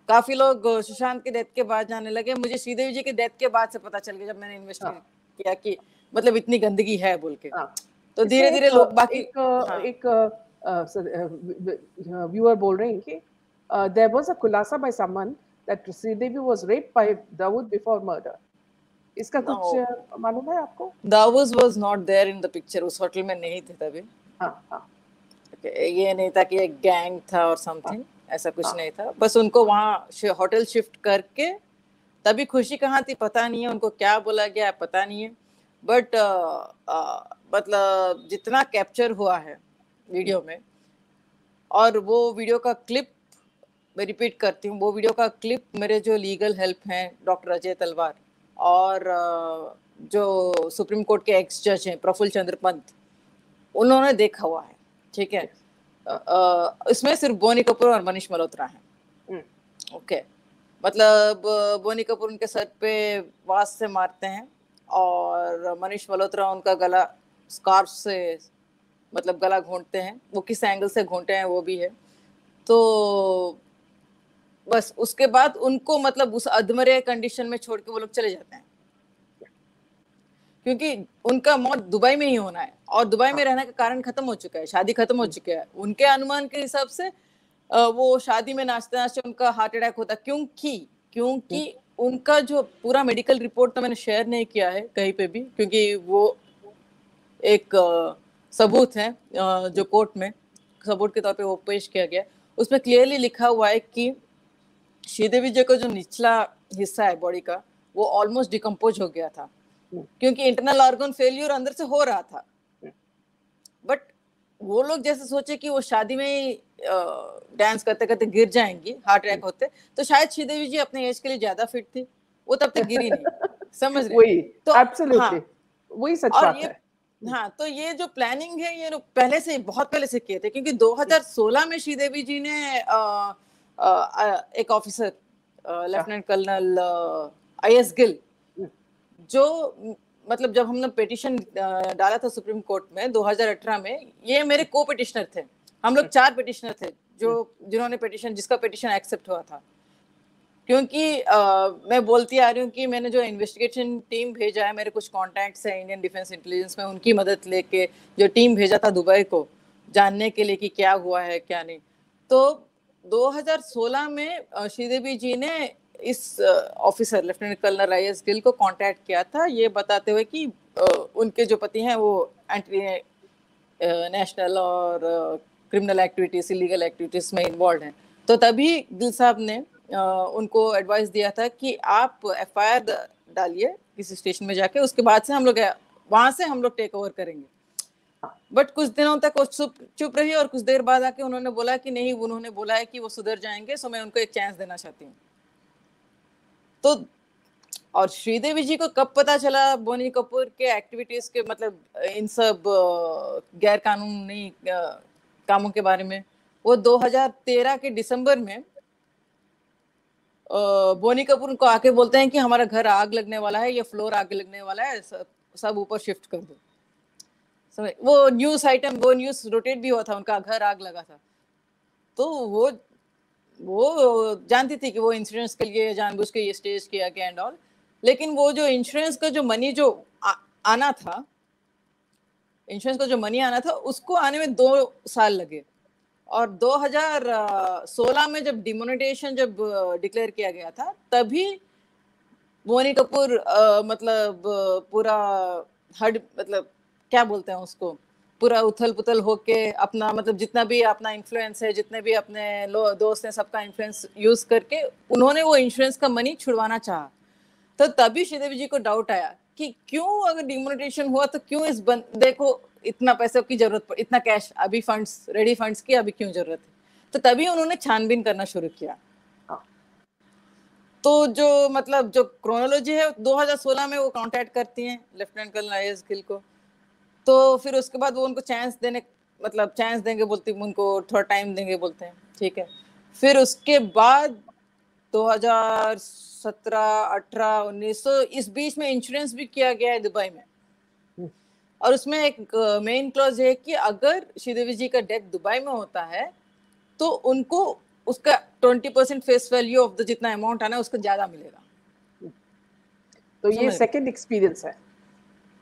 काफ़ी लोग सुशांत के डेथ के बाद जाने लगे मुझे श्रीदेवी जी के डेथ के बाद से पता चल गया जब मैंने इन्वेस्ट हाँ। किया कि मतलब इतनी गंदगी है बोल के हाँ। तो धीरे धीरे लोग बाकी एक, हाँ। एक व्यूअर बोल रहे हैं कि देयर वाज अ खुलासा by someone that Sridevi was raped by Dawood before murder इसका no. कुछ मालूम है आपको? Dawood was not there in the picture उस होटल में नहीं थे तभी। हाँ हाँ। ये नहीं था कि एक गैंग था और समथिंग हाँ, ऐसा कुछ हाँ, नहीं था। बस उनको वहाँ होटल शिफ्ट करके तभी खुशी कहाँ थी पता नहीं है उनको क्या बोला गया पता नहीं है। बट मतलब जितना कैप्चर हुआ है वीडियो में और वो वीडियो का क्लिप मैं रिपीट करती हूँ वो वीडियो का क्लिप मेरे जो लीगल हेल्प हैं डॉक्टर अजय तलवार और जो सुप्रीम कोर्ट के एक्स जज हैं प्रफुल्ल चंद्र पंत उन्होंने देखा हुआ है ठीक है? इसमें सिर्फ़ बोनी कपूर और मनीष मल्होत्रा हैं। हम्म। ओके? मतलब बोनी कपूर उनके सर पे वास से मारते हैं और मनीष मल्होत्रा उनका गला स्कार्फ से मतलब गला घोंटते हैं वो किस एंगल से घोंटे हैं वो भी है। तो बस उसके बाद उनको मतलब उस अधमरे कंडीशन में छोड़ के वो लोग चले जाते हैं। क्योंकि उनका मौत दुबई में ही होना है और दुबई में रहने का कारण खत्म हो चुका है शादी खत्म हो चुका है। उनके अनुमान के हिसाब से वो शादी में नाचते नाचते उनका हार्ट अटैक होता क्योंकि क्योंकि उनका जो पूरा मेडिकल रिपोर्ट तो मैंने शेयर नहीं किया है कहीं पे भी क्योंकि वो एक सबूत है जो कोर्ट में सबूत के तौर पे वो पेश किया गया। उसमें क्लियरली लिखा हुआ है कि श्रीदेवी जी का जो निचला हिस्सा है बॉडी का वो ऑलमोस्ट डिकम्पोज हो गया था। क्योंकि इंटरनल ऑर्गन फेल्यूर अंदर से हो रहा था। बट वो लोग जैसे सोचे कि वो शादी में ही डांस करते करते गिर जाएँगी हार्ट अटैक होते तो शायद श्रीदेवी जी अपने एज के लिए ज़्यादा फिट थी। वो तब तक गिरी नहीं समझ रहे वही तो हाँ, वही सच बात है। हाँ तो ये जो प्लानिंग है ये पहले से बहुत पहले से किए थे क्योंकि 2016 में श्रीदेवी जी ने आ, एक officer lieutenant colonel I S Gill जो मतलब जब हमने पिटिशन डाला था सुप्रीम कोर्ट में 2018 में ये मेरे को पिटिशनर थे। हम लोग चार पिटिशनर थे जो जिन्होंने पिटिशन जिसका पिटिशन एक्सेप्ट हुआ था। क्योंकि आ, मैं बोलती आ रही हूँ कि मैंने जो इन्वेस्टिगेशन टीम भेजा है मेरे कुछ कॉन्टैक्ट्स हैं इंडियन डिफेंस इंटेलिजेंस में उनकी मदद लेके जो टीम भेजा था दुबई को जानने के लिए कि क्या हुआ है क्या नहीं। तो 2016 में श्रीदेवी जी ने इस officer, lieutenant colonel I S Gill को कांटेक्ट किया था, ये बताते हुए कि उनके जो पति हैं वो एंटी नेशनल और क्रिमिनल एक्टिविटीज़, इलीगल एक्टिविटीज़ में इन्वॉल्व हैं। तो तभी गिल साहब ने उनको एडवाइस दिया था कि आप एफआईआर डालिए किसी स्टेशन में जाके, उसके बाद से हम लोग, वहाँ से हम लोग टेक ओवर करेंगे। बट कुछ दिनों तक वो चुप चुप रही और कुछ देर बाद आके उन्होंने बोला कि नहीं, उन्होंने बोला है कि वो सुधर जाएँगे, सो मैं उनको एक चांस देना चाहती हूँ। तो और श्रीदेवी जी को कब पता चला बोनी कपूर के एक्टिविटीज़ के मतलब इन सब गैर कानूनी कामों के बारे में? वो 2013 के दिसंबर में बोनी कपूर को आके बोलते हैं कि हमारा घर आग लगने वाला है, ये फ्लोर आग लगने वाला है, सब ऊपर शिफ्ट कर दो। समझ वो न्यूज़ आइटम वो न्यूज़ रोटेट भी हुआ था उनका घर आग लगा था। तो वो वो जानती थी कि वो इंश्योरेंस के लिए जानबूझ के ये स्टेज किया गया एंड ऑल लेकिन वो जो इंश्योरेंस का जो मनी जो आ, आना था इंश्योरेंस का जो मनी आना था उसको आने में दो साल लगे। और 2016 में जब डिमोनेटेशन जब डिक्लेयर किया गया था तभी मोनी कपूर मतलब पूरा हड मतलब क्या बोलते हैं उसको? पूरा उथल पुथल होके अपना मतलब जितना भी अपना इन्फ्लुएंस है जितने भी अपने दोस्त हैं सबका इन्फ्लुएंस यूज़ करके उन्होंने वो इंश्योरेंस का मनी छुड़वाना चाहा। तो तभी श्रीदेवी जी को डाउट आया कि क्यों अगर डिमोनेटेशन हुआ तो क्यों इस बंदे को इतना पैसे की ज़रूरत पड़ इतना कैश अभी फंड्स रेडी फंड्स की अभी क्यों ज़रूरत है? तो तभी उन्होंने छानबीन करना शुरू किया। हाँ। तो जो मतलब जो क्रोनोलॉजी है 2016 में वो कांटेक्ट करती हैं लेफ्टिनेंट कर्नल आई गिल को। तो फिर उसके बाद वो उनको चांस देने मतलब चांस देंगे बोलते उनको थोड़ा टाइम देंगे बोलते हैं ठीक है। फिर उसके बाद 2017 18 19 तो इस बीच में इंश्योरेंस भी किया गया है दुबई में। हम्म। और उसमें एक मेन क्लॉज है कि अगर श्रीदेवी जी का डेथ दुबई में होता है तो उनको उसका twenty percent face value of the जितना अमाउंट आना है उसका ज़्यादा मिलेगा। तो ये सेकंड एक्सपीरियंस है?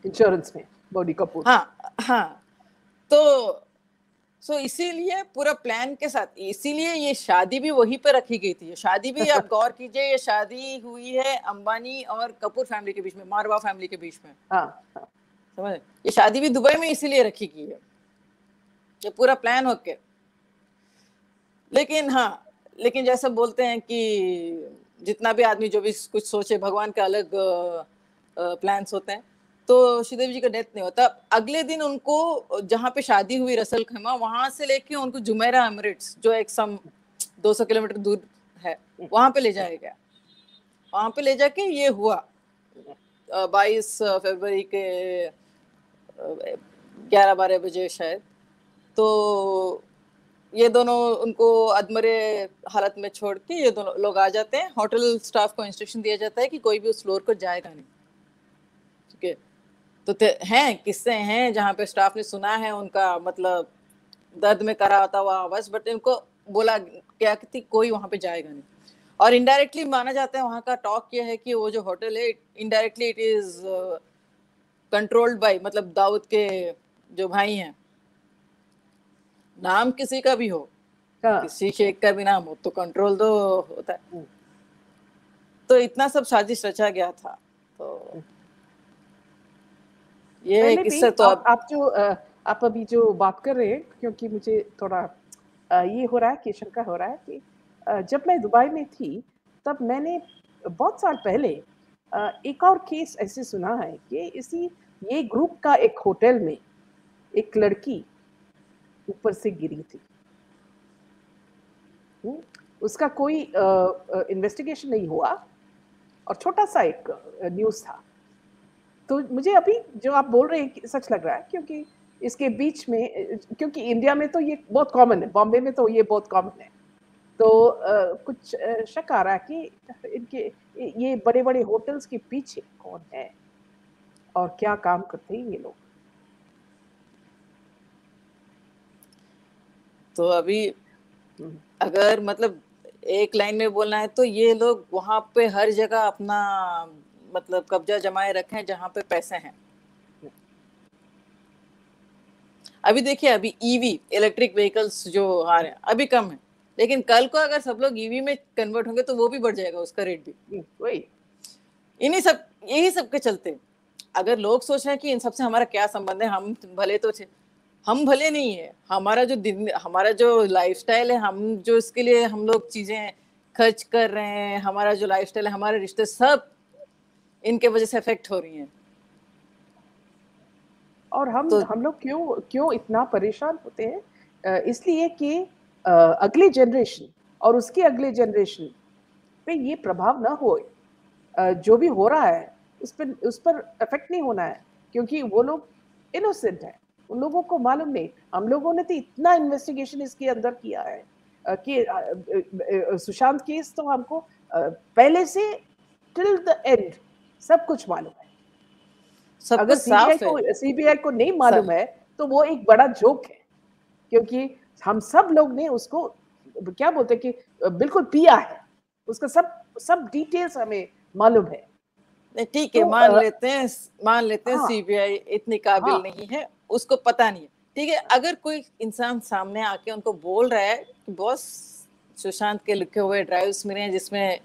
इंश्योरेंस में। बॉडी कपूर हाँ हाँ। तो सो so, इसीलिए पूरा प्लान के साथ इसीलिए ये शादी भी वहीं पे रखी गई थी। शादी भी आप गौर कीजिए ये शादी हुई है अंबानी और कपूर फैमिली के बीच में मारवा फैमिली के बीच में। हाँ, हाँ. समझ ये शादी भी दुबई में इसीलिए रखी गई है। ये पूरा प्लान होके। लेकिन हाँ लेकिन जैसा बोलते हैं कि जितना भी आदमी जो भी कुछ सोचे भगवान के अलग प्लान्स होते हैं। तो श्रीदेवी जी का डेथ नहीं होता। अगले दिन उनको, जहाँ पे शादी हुई रसल खेमा, वहाँ से लेके उनको जुमेरा एमरेट्स, जो एक सम 200 किलोमीटर दूर है, वहाँ पे ले जाया गया। वहाँ पे ले जाके ये हुआ। बाईस फरवरी के ग्यारह बारह बजे शायद। तो ये दोनों उनको अदमरे हालत में छोड़ के ये दोनों लोग आ जाते हैं। होटल स्टाफ को इंस्ट्रक्शन दिया जाता है कि कोई भी उस फ्लोर को जाएगा नहीं। ठीक है? तो हैं किस्से हैं जहाँ पे स्टाफ ने सुना है उनका मतलब दर्द में करा होता हुआ आवाज़ बट इनको बोला क्या कि कोई वहाँ पे जाएगा नहीं। और इनडायरेक्टली माना जाता है वहाँ का टॉक ये है कि वो जो होटल है indirectly it is controlled by मतलब दाऊद के जो भाई हैं। नाम किसी का भी हो हाँ। किसी शेख का भी नाम हो तो कंट्रोल तो होता है। हम्म। तो इतना सब साजिश रचा गया था तो ये किस्सा तो आप, आप जो आप अभी जो बात कर रहे हैं क्योंकि मुझे थोड़ा ये हो रहा है कि शंका हो रहा है कि जब मैं दुबई में थी तब मैंने बहुत साल पहले एक और केस ऐसे सुना है कि इसी ये ग्रुप का एक होटल में एक लड़की ऊपर से गिरी थी। हम्म, उसका कोई इन्वेस्टिगेशन नहीं हुआ और छोटा सा एक न्यूज़ था। तो मुझे अभी जो आप बोल रहे हैं सच लग रहा है क्योंकि इसके बीच में क्योंकि इंडिया में तो ये बहुत कॉमन है बॉम्बे में तो ये बहुत कॉमन है। तो अ, कुछ शक आ रहा है कि इनके ये बड़े बड़े होटल्स के पीछे कौन है? और क्या काम करते हैं ये लोग? तो अभी अगर मतलब एक लाइन में बोलना है तो ये लोग वहाँ पे हर जगह अपना मतलब कब्जा जमाए रखे जहाँ पे पैसे हैं। अभी देखिए अभी ईवी इलेक्ट्रिक व्हीकल्स जो आ रहे हैं अभी कम है। लेकिन कल को अगर सब लोग ईवी में कन्वर्ट होंगे तो वो भी बढ़ जाएगा उसका रेट भी। हम्म, वही। इन्हीं सब यही सब के चलते अगर लोग सोच रहे हैं कि इन सबसे हमारा क्या संबंध है हम भले तो थे हम भले नहीं है हमारा जो दिन हमारा जो लाइफस्टाइल है हम जो इसके लिए हम लोग चीज़ें खर्च कर रहे हैं हमारा जो लाइफस्टाइल है हमारे रिश्ते सब इनके वजह से अफेक्ट हो रही हैं। और हम तो हम लोग क्यों क्यों इतना परेशान होते हैं? इसलिए कि अगली जनरेशन और उसके अगले जनरेशन पे ये प्रभाव ना हो। जो भी हो रहा है उस पर उस पर इफ़ेक्ट नहीं होना है क्योंकि वो लोग इनोसेंट है। उन लोगों को मालूम नहीं। हम लोगों ने तो इतना इन्वेस्टिगेशन इसके अंदर किया है कि सुशांत केस तो हमको पहले से टिल द एंड सब कुछ मालूम है। सब अगर सीबीआई को सीबीआई को नहीं मालूम है तो वो एक बड़ा जोक है क्योंकि हम सब लोग ने उसको क्या बोलते हैं कि बिल्कुल पिया है। उसका सब सब डिटेल्स हमें मालूम है। ठीक है तो मान लेते हैं मान लेते हैं हाँ। सीबीआई इतनी काबिल हाँ। नहीं है उसको पता नहीं है। ठीक है अगर कोई इंसान सामने आके उनको बोल रहा है कि बॉस सुशांत के लिखे हुए ड्राइव्स मिले हैं जिसमें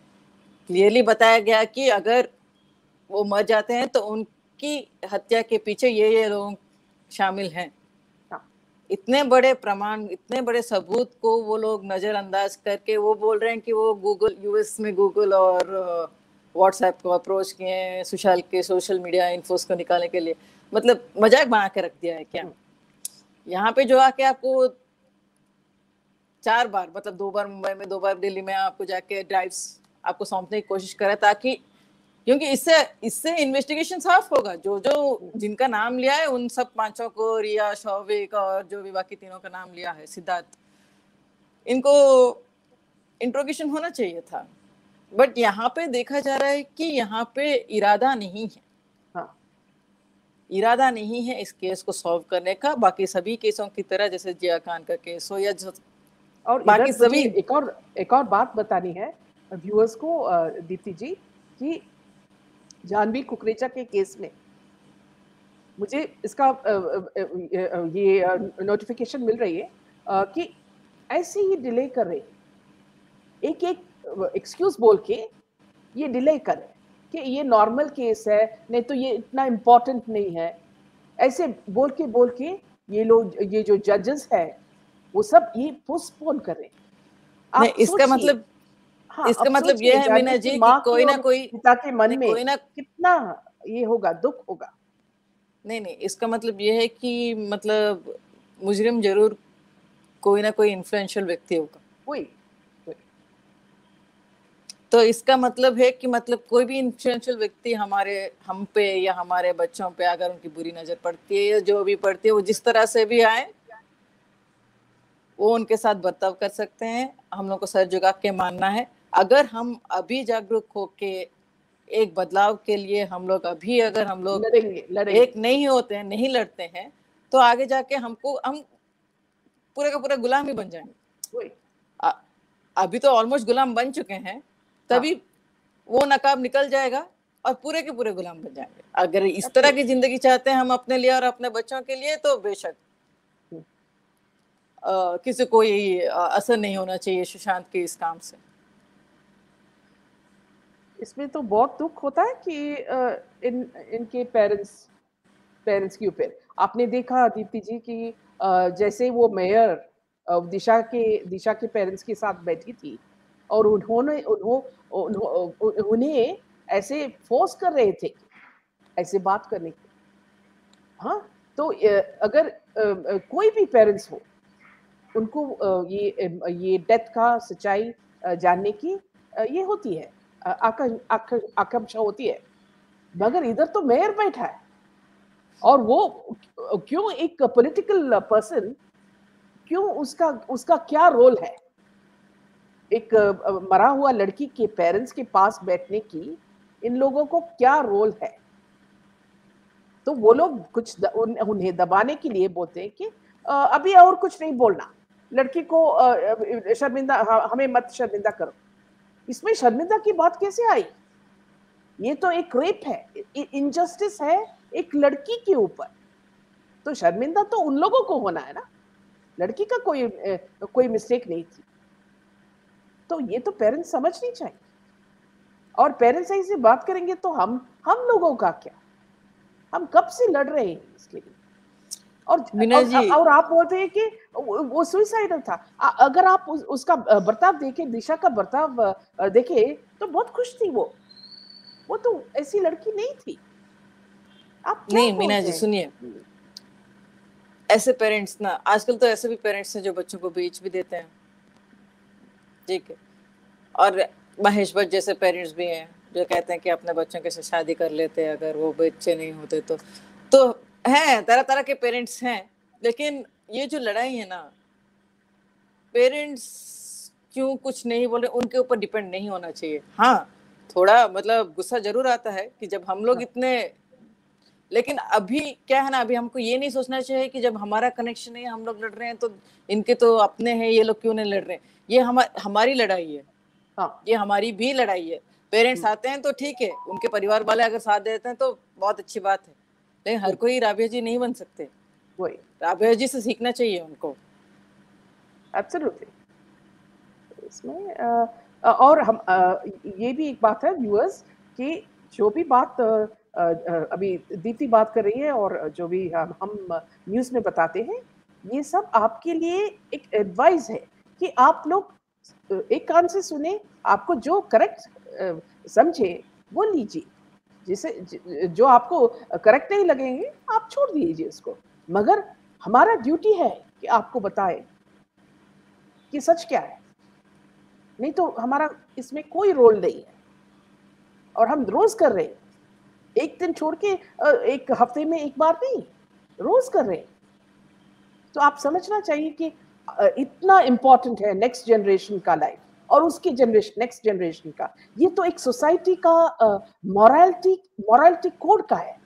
क्लियरली बताया गया कि अगर वो मर जाते हैं तो उनकी हत्या के पीछे ये ये लोग शामिल हैं। हाँ। इतने बड़े प्रमाण इतने बड़े सबूत को वो लोग नजरअंदाज करके वो बोल रहे हैं कि वो गूगल यूएस में गूगल और व्हाट्सएप को अप्रोच किए हैं सोशल के सोशल मीडिया इन्फोस को निकालने के लिए। मतलब मज़ाक बना के रख दिया है क्या? हम्म, यहाँ पे जो आके आपको चार बार मतलब दो बार मुंबई में दो बार दिल्ली में आपको जाके ड्राइव्स आपको सौंपने की कोशिश करा ताकि क्योंकि इससे इससे इन्वेस्टिगेशन साफ़ होगा। जो जो जिनका नाम लिया है उन सब पाँचों को रिया शौविक और जो भी बाकी तीनों का नाम लिया है सिद्धार्थ इनको इंट्रोगेशन होना चाहिए था। बट यहाँ पे देखा जा रहा है कि यहाँ पे इरादा नहीं है। हाँ। इरादा नहीं है इस केस को सॉल्व करने का। बाकी सभी केसों की तरह जैसे जिया खान का केस हो या और बाकी सभी एक और एक और बात बतानी है व्यूअर्स को दीप्ति जी कि जानवी कुकरेचा के केस में। मुझे इसका ये नोटिफिकेशन मिल रही है कि ऐसे ही डिले कर रहे एक एक एक्सक्यूज बोल के ये डिले कर रहे कि ये नॉर्मल केस है नहीं तो ये इतना इम्पोर्टेंट नहीं है। ऐसे बोल के बोल के ये लोग ये जो जजेस है वो सब ये पोस्टपोन कर रहे हैं। इसका मतलब हाँ, इसका मतलब ये है मीना जी कि कोई ना कोई पिता के मन में कोई ना कितना ये होगा दुख होगा? नहीं नहीं इसका मतलब ये है कि मतलब मुजरिम ज़रूर कोई ना कोई इन्फ्लुएंशियल व्यक्ति होगा। वही तो इसका मतलब है कि मतलब कोई भी इन्फ्लुएंशियल व्यक्ति हमारे हम पे या हमारे बच्चों पे अगर उनकी बुरी नज़र पड़ती है या जो भी पड़ती है वो जिस तरह से भी आए वो उनके साथ बर्ताव कर सकते हैं। हम लोग को सर झुका के मानना है। अगर हम अभी जागरूक होके एक बदलाव के लिए हम लोग अभी अगर हम लोग लड़ेंगे लड़ेंगे। एक नहीं होते हैं नहीं लड़ते हैं तो आगे जाके हमको हम पूरे का पूरा गुलाम ही बन जाएँगे। अभी तो ऑलमोस्ट गुलाम बन चुके हैं तभी हाँ। वो नकाब निकल जाएगा और पूरे के पूरे गुलाम बन जाएँगे। अगर इस तरह की ज़िंदगी चाहते हैं हम अपने लिए और अपने बच्चों के लिए तो बेशक। हम्म। किसी को असर नहीं होना चाहिए सुशांत के इस काम से। इसमें तो बहुत दुख होता है कि इन, इनके पेरेंट्स पेरेंट्स के ऊपर। आपने देखा दीप्ति जी की जैसे वो मेयर दिशा के दिशा के पेरेंट्स के साथ बैठी थी और उन्होंने, उन्हें ऐसे फोर्स कर रहे थे, ऐसे बात करने की। हाँ तो अगर कोई भी पेरेंट्स हो, उनको ये ये डेथ का सच्चाई जानने की ये होती है। आकांक्षा होती है। मगर इधर तो मेयर बैठा है। और वो क्यों एक पॉलिटिकल पर्सन क्यों उसका उसका क्या रोल है? एक मरा हुआ लड़की के पेरेंट्स के पास बैठने की इन लोगों को क्या रोल है? तो वो लोग कुछ द, उन, उन्हें दबाने के लिए बोलते हैं कि अभी और कुछ नहीं बोलना। लड़की को शर्मिंदा हमें मत शर्मिंदा करो। इसमें शर्मिंदा की बात कैसे आई? ये तो एक रेप है इनजस्टिस है एक लड़की के ऊपर। तो शर्मिंदा तो उन लोगों को होना है ना? लड़की का कोई कोई मिस्टेक नहीं थी। तो ये तो पेरेंट्स समझनी चाहिए। और पेरेंट्स ऐसे बात करेंगे तो हम हम लोगों का क्या? हम कब से लड़ रहे हैं इसके लिए? और और, और आप बोलते हैं कि वो सुइसाइडल था। अगर आप उस, उसका बर्ताव देखें दिशा का बर्ताव देखे तो बहुत खुश थी वो। वो तो ऐसी लड़की नहीं थी। आप नहीं मीना जी सुनिए। ऐसे पेरेंट्स ना आजकल तो ऐसे भी पेरेंट्स हैं जो बच्चों को बेच भी देते हैं। ठीक है। और महेश भट्ट जैसे पेरेंट्स भी हैं जो कहते हैं कि अपने बच्चों के साथ शादी कर लेते हैं अगर वो बच्चे नहीं होते तो। तो हैं तरह तरह के पेरेंट्स हैं लेकिन ये जो लड़ाई है ना पेरेंट्स क्यों कुछ नहीं बोल रहे उनके ऊपर डिपेंड नहीं होना चाहिए। हाँ थोड़ा मतलब गुस्सा ज़रूर आता है कि जब हम लोग हाँ। इतने लेकिन अभी क्या है ना अभी हमको ये नहीं सोचना चाहिए कि जब हमारा कनेक्शन है हम लोग लड़ रहे हैं तो इनके तो अपने हैं ये लोग क्यों नहीं लड़ रहे हैं? ये हम हमारी लड़ाई है। हाँ। ये हमारी भी लड़ाई है। Parents hmm. आते हैं तो ठीक है उनके परिवार वाले अगर साथ देते हैं तो बहुत अच्छी बात है। लेकिन हर कोई राबिया जी नहीं बन सकते। वही। राबिया जी से सीखना चाहिए उनको। एब्सोल्युटली इसमें और हम ये भी एक बात है व्यूअर्स कि जो भी बात अभी दीप्ति बात कर रही है और जो भी हम हम न्यूज़ में बताते हैं ये सब आपके लिए एक एडवाइस है कि आप लोग एक कान से सुने आपको जो करेक्ट समझे वो लीजिए। जिसे जो आपको करेक्ट नहीं लगेंगे, आप छोड़ दीजिए उसको मगर हमारा ड्यूटी है कि आपको बताए कि सच क्या है। नहीं तो हमारा इसमें कोई रोल नहीं है। और हम रोज कर रहे हैं। एक दिन छोड़ के एक हफ़्ते में एक बार नहीं, रोज कर रहे हैं। तो आप समझना चाहिए कि इतना इंपॉर्टेंट है नेक्स्ट जनरेशन का लाइफ और उसकी जनरेशन नेक्स्ट जनरेशन का। ये तो एक सोसाइटी का मॉरलिटी मॉरलिटी कोड का है।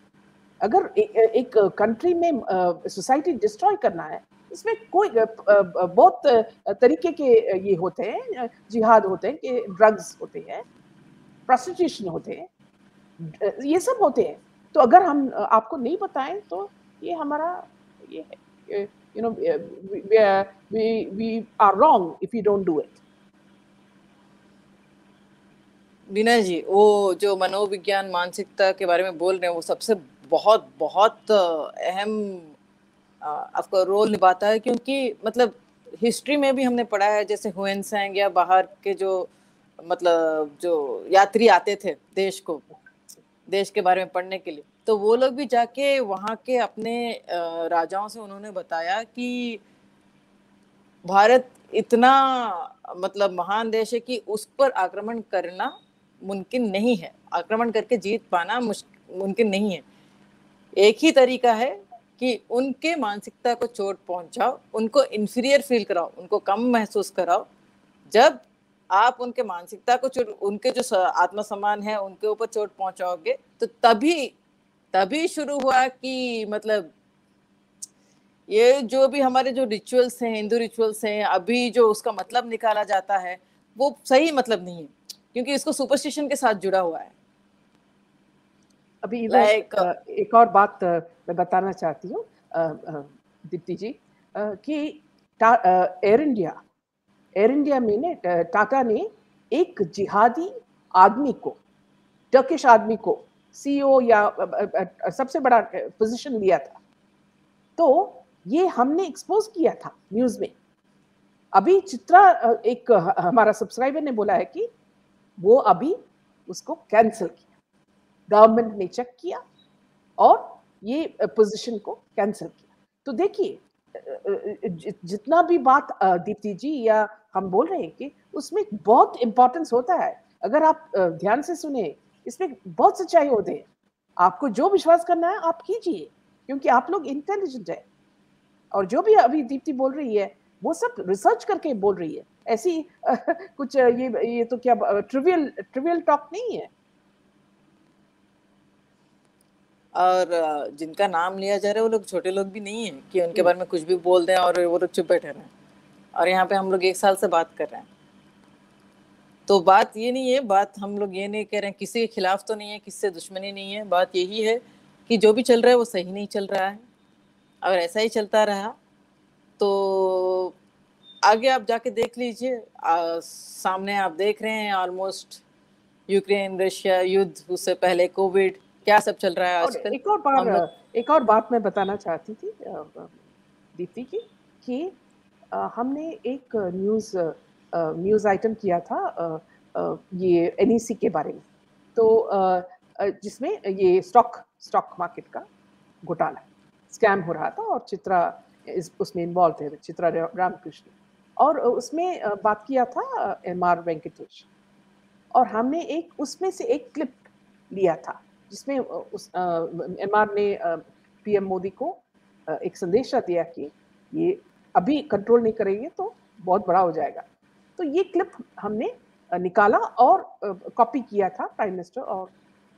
अगर ए, ए, एक कंट्री में सोसाइटी डिस्ट्रॉय करना है इसमें कोई बहुत तरीके के ये होते हैं जिहाद होते हैं कि ड्रग्स होते हैं प्रोस्टिट्यूशन होते हैं ये सब होते हैं। तो अगर हम आपको नहीं बताएँ तो ये हमारा ये है know we, we, we are wrong if you don't do it बीना जी, वो जो मनोविज्ञान, मानसिकता के बारे में बोल रहे हैं, वो सबसे बहुत बहुत अहम आपका रोल निभाता है क्योंकि मतलब हिस्ट्री में भी हमने पढ़ा है, जैसे सेंग या बाहर के जो मतलब जो यात्री आते थे देश को, देश के बारे में पढ़ने के लिए। तो वो लोग भी जाके वहाँ के अपने राजाओं से उन्होंने बताया कि भारत इतना मतलब महान देश है कि उस पर आक्रमण करना मुमकिन नहीं है। आक्रमण करके जीत पाना मुमकिन नहीं है। एक ही तरीका है कि उनके मानसिकता को चोट पहुंचाओ, उनको इंफीरियर फील कराओ, उनको कम महसूस कराओ। जब आप उनके मानसिकता को चोट, उनके जो आत्मसम्मान है, उनके ऊपर चोट पहुंचाओगे तो तभी तभी शुरू हुआ कि मतलब ये जो भी हमारे जो रिचुअल्स हैं, हिंदू रिचुअल्स हैं, अभी जो उसका मतलब निकाला जाता है, वो सही मतलब नहीं है। क्योंकि इसको सुपरस्टिशन के साथ जुड़ा हुआ है। अभी like, एक और बात मैं बताना चाहती हूँ दीप्ति जी कि एयर इंडिया एयर इंडिया में ने टाटा ने एक जिहादी आदमी को टर्किश आदमी को सीईओ e या सबसे बड़ा पोजीशन लिया था। तो ये हमने एक्सपोज किया था न्यूज़ में। अभी चित्रा एक हमारा सब्सक्राइबर ने बोला है कि वो अभी उसको कैंसिल किया। गवर्नमेंट ने चेक किया और ये पोजीशन को कैंसिल किया। तो देखिए जितना भी बात दीप्ति जी या हम बोल रहे हैं कि उसमें बहुत इंपॉर्टेंस होता है। अगर आप ध्यान से सुने, इसमें बहुत सच्चाई होते हैं। आपको जो विश्वास करना है, आप कीजिए, क्योंकि आप लोग इंटेलिजेंट है। और जो भी अभी दीप्ति बोल रही है वो सब रिसर्च करके बोल रही है। ऐसी कुछ ये ये तो क्या ट्रिवियल ट्रिवियल टॉक नहीं है? और जिनका नाम लिया जा रहा है वो लोग छोटे लोग भी नहीं है कि उनके हम्म। बारे में कुछ भी बोल दें और वो लोग चुप बैठे रहें। और यहाँ पे हम लोग एक साल से बात कर रहे हैं। तो बात ये नहीं है बात हम लोग ये नहीं कह रहे हैं किसी के खिलाफ तो नहीं है किससे दुश्मनी नहीं है। बात यही है कि जो भी चल रहा है वो सही नहीं चल रहा है। अगर ऐसा ही चलता रहा तो आगे आप जाके देख लीजिए। सामने आप देख रहे हैं ऑलमोस्ट यूक्रेन रशिया युद्ध उससे पहले कोविड क्या सब चल रहा है आजकल? एक और बार एक और बात मैं बताना चाहती थी दीप्ति की कि हमने एक न्यूज़ न्यूज़ आइटम किया था ये एन e के बारे में। तो जिसमें ये स्टॉक स्टॉक मार्केट का घोटाला स्कैम हो रहा था और चित्रा इस, उसमें इन्वॉल्व थे चित्रा रामकृष्ण। और उसमें बात किया था एम आर वेंकटेश। और हमने एक, उसमें से एक क्लिप लिया था, जिसमें उस एम आर ने पीएम मोदी को एक संदेशा दिया कि ये अभी कंट्रोल नहीं करेंगे तो बहुत बड़ा हो जाएगा। तो ये क्लिप हमने निकाला और कॉपी किया था प्राइम मिनिस्टर और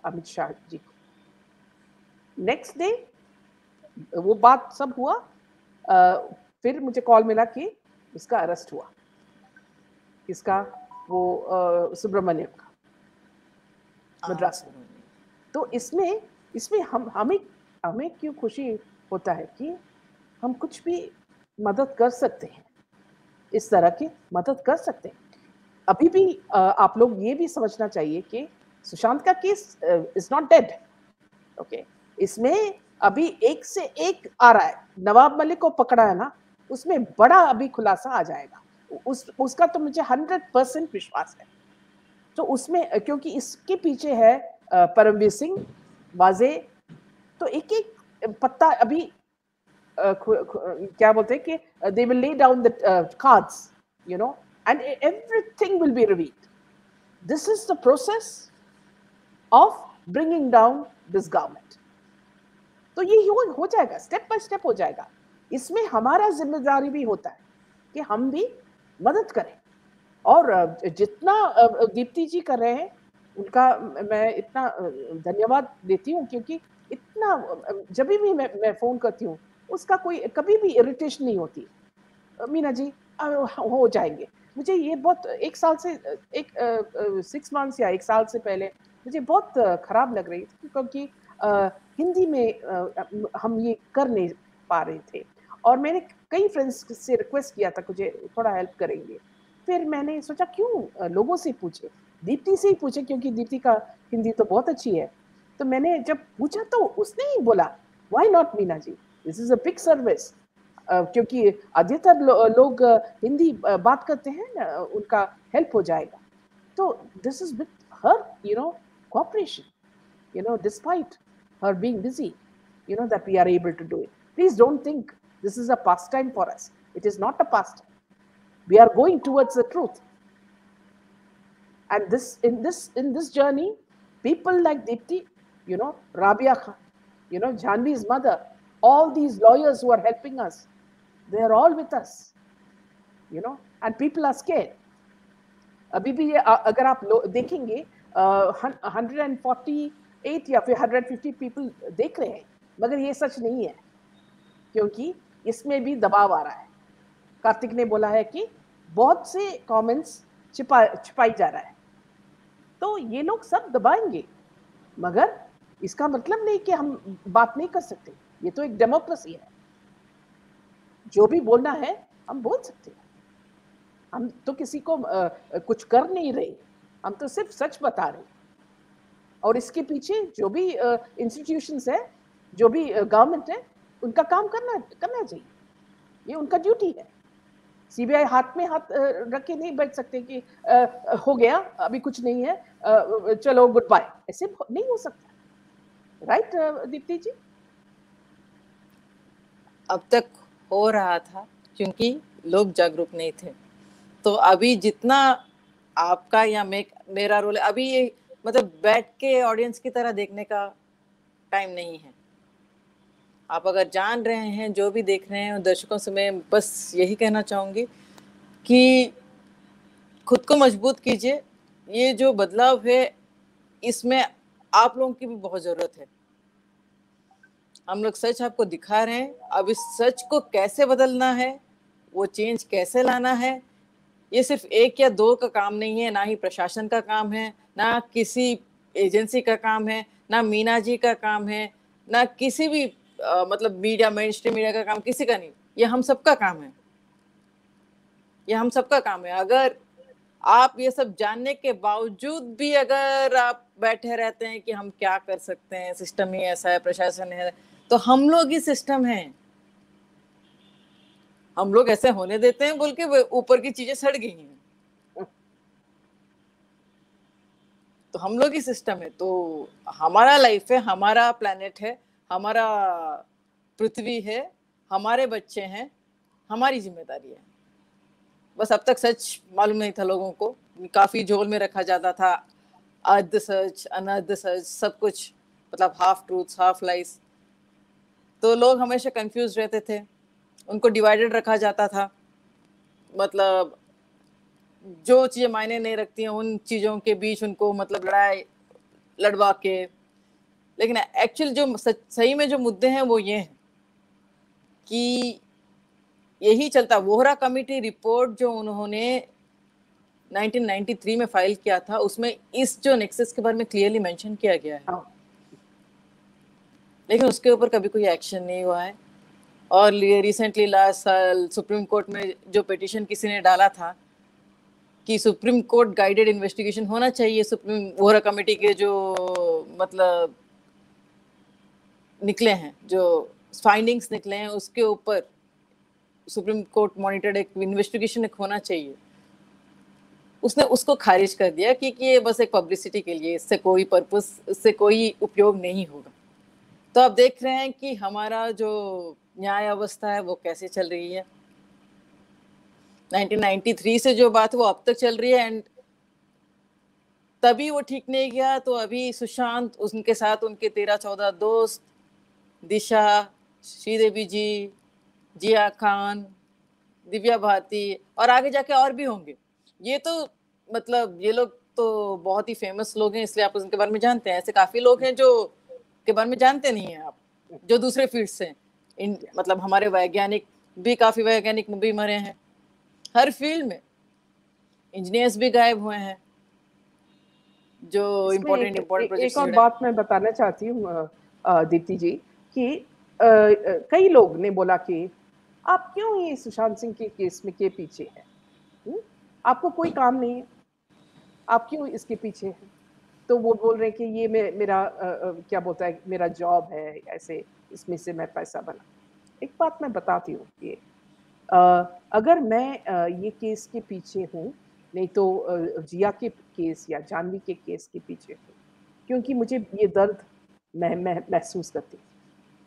अमित शाह जी को। नेक्स्ट डे वो बात सब हुआ फिर मुझे कॉल मिला कि उसका अरेस्ट हुआ। इसका वो सुब्रमण्यम का मद्रास में। तो इसमें इसमें हम हमें हमें क्यों खुशी होता है कि हम कुछ भी मदद कर सकते हैं। इस तरह की मदद कर सकते हैं। अभी भी आप लोग ये भी समझना चाहिए कि सुशांत का case is not dead okay इसमें अभी एक से एक आ रहा है। नवाब मलिक को पकड़ा है ना, उसमें बड़ा अभी खुलासा आ जाएगा। उस, उसका तो मुझे हंड्रेड परसेंट विश्वास है। तो उसमें, क्योंकि इसके पीछे है परमवीर सिंह, वाजे तो एक एक पत्ता अभी क्या बोलते हैं कि they will lay down the cards you know and everything will be revealed this is the process of bringing down this government तो ये हो, हो जाएगा स्टेप बाय स्टेप हो जाएगा। इसमें हमारा ज़िम्मेदारी भी होता है कि हम भी मदद करें। और जितना दीप्ति जी कर रहे हैं उनका मैं इतना धन्यवाद देती हूँ क्योंकि इतना जब भी मैं मैं फ़ोन करती हूँ उसका कोई कभी भी इरिटेशन नहीं होती। मीना जी हो जाएँगे। मुझे ये बहुत एक साल से एक सिक्स मंथ्स या एक साल से पहले मुझे बहुत ख़राब लग रही थी क्योंकि हिंदी में हम ये कर नहीं पा रहे थे। और मैंने कई फ्रेंड्स से रिक्वेस्ट किया था मुझे थोड़ा हेल्प करेंगे? फिर मैंने सोचा क्यों? लोगों से पूछे। दीप्ति से ही पूछे क्योंकि दीप्ति का हिंदी तो बहुत अच्छी है। तो मैंने जब पूछा तो उसने ही बोला why not Meena ji this is a big service क्योंकि अधिकतर लो, लोग हिंदी बात करते हैं उनका हेल्प हो जाएगा। तो this is with her you know cooperation you know despite her being busy you know that we are able to do it please don't think this is a pastime for us it is not a pastime we are going towards the truth and this in this in this journey people like dipti you know rabia khan you know janvi's mother all these lawyers who are helping us they are all with us you know and people are scared अभी भी अगर आप देखेंगे hundred and forty eight या फिर hundred fifty people देख रहे हैं मगर ये सच नहीं है क्योंकि इसमें भी दबाव आ रहा है। कार्तिक ने बोला है कि बहुत से कमेंट्स छिपा छिपाई जा रहा है। तो ये लोग सब दबाएँगे मगर इसका मतलब नहीं कि हम बात नहीं कर सकते। ये तो एक डेमोक्रेसी है। जो भी बोलना है हम बोल सकते हैं। हम तो किसी को आ, कुछ कर नहीं रहे। हम तो सिर्फ़ सच बता रहे और इसके पीछे जो भी इंस्टीट्यूशंस है जो भी गवर्नमेंट है उनका काम करना करना चाहिए। ये उनका ड्यूटी है। सीबीआई हाथ में हाथ रख के नहीं बैठ सकते कि आ, हो गया अभी कुछ नहीं है आ, चलो गुड बाय ऐसे नहीं हो सकता। राइट दीप्ति जी? अब तक हो रहा था क्योंकि लोग जागरूक नहीं थे। तो अभी जितना आपका या मेरा रोल अभी ये मतलब बैठ के ऑडियंस की तरह देखने का टाइम नहीं है। आप अगर जान रहे हैं, जो भी देख रहे हैं दर्शकों से मैं बस यही कहना चाहूँगी कि खुद को मज़बूत कीजिए। ये जो बदलाव है, इसमें आप लोगों की भी बहुत ज़रूरत है। हम लोग सच आपको दिखा रहे हैं। अब इस सच को कैसे बदलना है, वो चेंज कैसे लाना है ये सिर्फ़ एक या दो का काम नहीं है ना ही प्रशासन का काम है ना किसी एजेंसी का काम है ना मीना जी का काम है ना किसी भी आ, मतलब मीडिया मेन स्ट्रीम मीडिया का काम किसी का नहीं। ये हम सबका काम है। ये हम सबका काम है। अगर आप ये सब जानने के बावजूद भी अगर आप बैठे रहते हैं कि हम क्या कर सकते हैं सिस्टम ही ऐसा है प्रशासन है तो हम लोग ही सिस्टम है। हम लोग ऐसे होने देते हैं बोल के ऊपर की चीज़ें सड़ गई हैं। तो हम लोग ही सिस्टम है तो हमारा लाइफ है, हमारा प्लेनेट है, हमारा पृथ्वी है, हमारे बच्चे हैं, हमारी ज़िम्मेदारी है। बस अब तक सच मालूम नहीं था लोगों को, काफ़ी झोल में रखा जाता था, अर्ध सच, अनर्ध सच, सब कुछ मतलब हाफ़ ट्रूथ हाफ़ लाइस तो लोग हमेशा कंफ्यूज रहते थे। उनको डिवाइडेड रखा जाता था। मतलब जो चीज़ें मायने नहीं रखती हैं उन चीज़ों के बीच उनको मतलब लड़ाई लड़वा के लेकिन एक्चुअल जो सही में जो मुद्दे हैं वो ये हैं कि यही चलता। वोहरा कमेटी रिपोर्ट जो उन्होंने 1993 में फ़ाइल किया था उसमें इस जो नेक्सस के बारे में क्लियरली मेंशन किया गया है। हाँ। लेकिन उसके ऊपर कभी कोई एक्शन नहीं हुआ है। और रिसेंटली लास्ट साल सुप्रीम कोर्ट में जो पिटिशन किसी ने डाला था कि सुप्रीम कोर्ट गाइडेड इन्वेस्टिगेशन होना चाहिए सुप्रीम वोरा कमेटी के जो मतलब निकले हैं जो फाइंडिंग्स निकले हैं उसके ऊपर सुप्रीम कोर्ट मॉनिटर्ड एक इन्वेस्टिगेशन एक होना चाहिए। उसने उसको खारिज कर दिया कि, कि ये बस एक पब्लिसिटी के लिए इससे कोई पर्पस इससे कोई उपयोग नहीं होगा। तो आप देख रहे हैं कि हमारा जो न्याय अवस्था है, वो कैसे चल रही है? 1993 से जो बात वो अब तक चल रही है एंड तभी वो ठीक नहीं गया तो अभी सुशांत उनके साथ, उनके तेरह चौदह दोस्त, दिशा, श्रीदेवी जी, जिया खान, दिव्या भारती और आगे जाके और भी होंगे। ये तो मतलब ये लोग तो बहुत ही फ़ेमस लोग हैं, इसलिए आप उनके बारे में जानते हैं। ऐसे काफ़ी लोग हैं जो के बारे में जानते नहीं हैं आप, जो दूसरे फ़ील्ड से इन मतलब हमारे वैज्ञानिक भी काफ़ी वैज्ञानिक भी मरे हैं। हर फ़ील्ड में इंजीनियर्स भी गायब हुए हैं जो इम्पोर्टेंट इम्पोर्टेंट एक और बात मैं बताना चाहती हूँ दीप्ति जी कि कई लोग ने बोला कि आप क्यों ये सुशांत सिंह के केस में के पीछे हैं? हम्म? आपको कोई काम नहीं है। आप क्यों इसके पीछे हैं? तो वो बोल रहे हैं कि ये मे, मेरा आ, आ, क्या बोलता है मेरा जॉब है ऐसे इसमें से मैं पैसा बना। एक बात मैं बताती हूँ कि अगर मैं आ, ये केस के पीछे हूँ नहीं तो जिया के केस या जानवी के केस के पीछे हूँ क्योंकि मुझे ये दर्द मैं मैं महसूस करती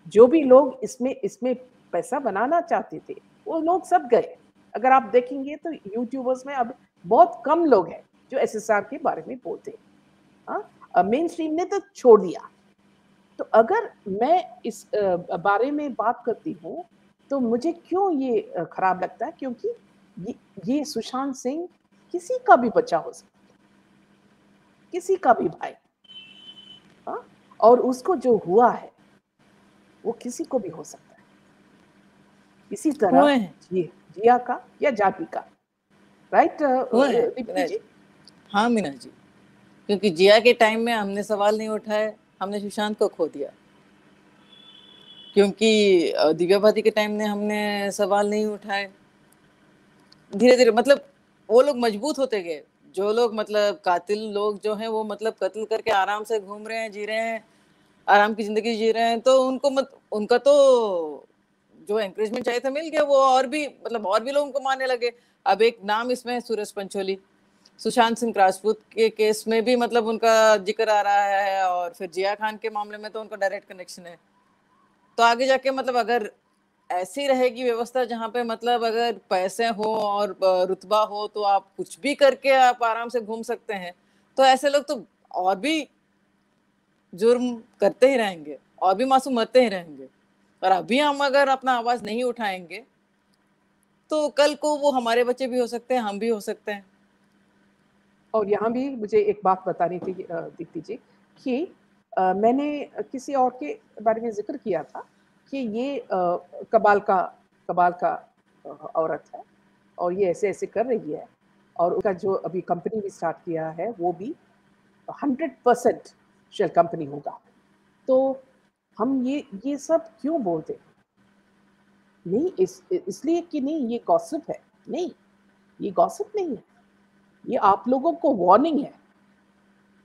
जो भी लोग इसमें इसमें पैसा बनाना चाहते थे वो लोग सब गए। अगर आप देखेंगे तो यूट्यूबर्स में अब बहुत कम लोग हैं जो एसएसआर के बारे में बोलते हैं। मेन स्ट्रीम ने तो छोड़ दिया। तो अगर मैं इस बारे में बात करती हूँ तो मुझे क्यों ये खराब लगता है? क्योंकि ये, ये सुशांत सिंह किसी का भी बच्चा हो सकता है। किसी का भी भाई। हा? और उसको जो हुआ है वो किसी को भी हो सकता है। इसी तरह जी जिया का या जापी का। राइट हाँ। मीना जी? क्योंकि जिया के टाइम में हमने सवाल नहीं उठाए, हमने सुशांत को खो दिया। क्योंकि दिव्या भाती के टाइम में हमने सवाल नहीं उठाए। धीरे धीरे मतलब वो लोग मज़बूत होते गए। जो लोग मतलब कातिल लोग जो हैं, वो मतलब कत्ल करके आराम से घूम रहे हैं, जी रहे हैं, आराम की ज़िंदगी जी रहे हैं तो उनको मत, उनका तो जो एंकरेजमेंट चाहिए था मिल गया, वो और भी मतलब और भी लोग उनको मारने लगे। अब एक नाम इसमें है, सूरज पंचोली। सुशांत सिंह राजपूत के केस में भी मतलब उनका ज़िक्र आ रहा है और फिर जिया खान के मामले में तो उनका डायरेक्ट कनेक्शन है। तो आगे जाके मतलब अगर ऐसी रहेगी व्यवस्था जहाँ पे मतलब अगर पैसे हो और रुतबा हो तो आप कुछ भी करके आप आराम से घूम सकते हैं। तो ऐसे लोग तो और भी जुर्म करते ही रहेंगे, और भी मासूम मरते ही रहेंगे। और अभी हम अगर अपना आवाज़ नहीं उठाएँगे तो कल को वो हमारे बच्चे भी हो सकते हैं, हम भी हो सकते हैं। और यहाँ भी मुझे एक बात बतानी थी दीप्ति जी, कि मैंने किसी और के बारे में ज़िक्र किया था कि ये कबाल का कबाल का औरत है और ये ऐसे ऐसे कर रही है और उसका जो अभी कंपनी भी स्टार्ट किया है, वो भी हंड्रेड परसेंट शेल कंपनी होगा। तो हम ये ये सब क्यों बोलते हैं? नहीं, इस, इसलिए कि नहीं, ये गॉसिप है। नहीं, ये गॉसिप नहीं है। ये आप लोगों को वार्निंग है।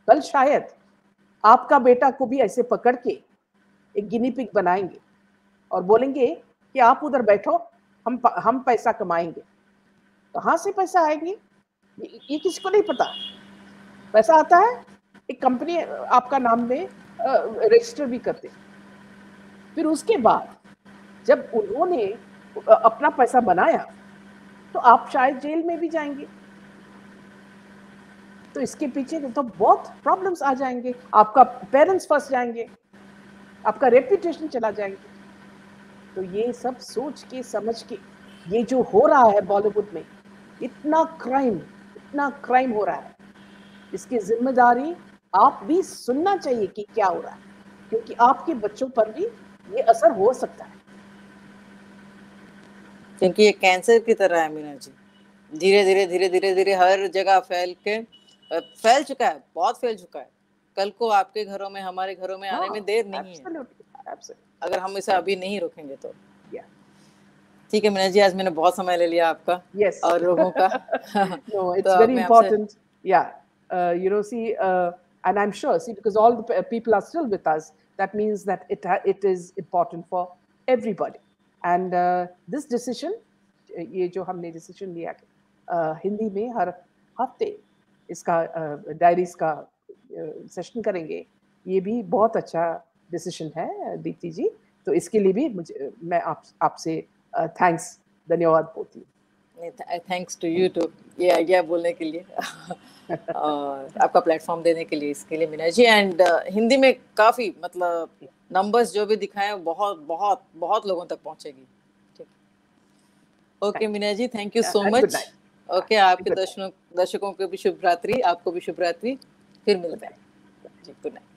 कल शायद आपका बेटा को भी ऐसे पकड़ के एक गिनी पिक बनाएँगे और बोलेंगे कि आप उधर बैठो, हम हम पैसा कमाएँगे। कहाँ से पैसा आएँगे? ये किसी को नहीं पता। पैसा आता है, एक कंपनी आपका नाम में रजिस्टर भी करते। फिर उसके बाद जब उन्होंने अपना पैसा बनाया तो आप शायद जेल में भी जाएँगे। तो इसके पीछे तो बहुत प्रॉब्लम्स आ जाएँगे। आपका पेरेंट्स फंस जाएँगे। आपका रेपुटेशन चला जाएँगे। तो ये सब सोच के, समझ के, ये जो हो रहा है बॉलीवुड में, इतना क्राइम इतना क्राइम हो रहा है। इसकी ज़िम्मेदारी आप भी सुनना चाहिए कि क्या हो रहा है। क्योंकि आपके बच्चों पर भी ये असर हो सकता है। क्योंकि ये कैंसर की तरह है मीना जी। धीरे धीरे धीरे धीरे धीरे हर जगह फैल के फैल चुका है बहुत फैल चुका है कल को आपके घरों में हमारे घरों में आने में हाँ, देर नहीं है अगर हम इसे अभी नहीं रोकेंगे तो ठीक है मीना जी आज मैंने बहुत समय ले लिया आपका yes. और लोगों का no it's तो very important yeah uh, you know see uh, and i'm sure see because all the people are still with us that means that it it is important for everybody and uh, this decision ये जो हमने decision लिया uh, Hindi में हर हफ़्ते इसका diaries का session करेंगे ये भी बहुत अच्छा डिसीज़न है दीप्ति जी। तो इसके लिए भी मुझे मैं आप आपसे थैंक्स धन्यवाद बोलती हूँ। थैंक्स टू यू टू ये आइडिया बोलने के लिए। और आपका प्लेटफॉर्म देने के लिए इसके लिए मीना जी। एंड uh, हिंदी में काफ़ी मतलब नंबर्स जो भी दिखाए बहुत बहुत बहुत लोगों तक पहुंचेगी। ठीक। Okay Meena ji thank you so much okay आपके दर्शकों दर्शकों को भी शुभ रात्रि आपको भी शुभ रात्रि फिर मिलते हैं। Good night.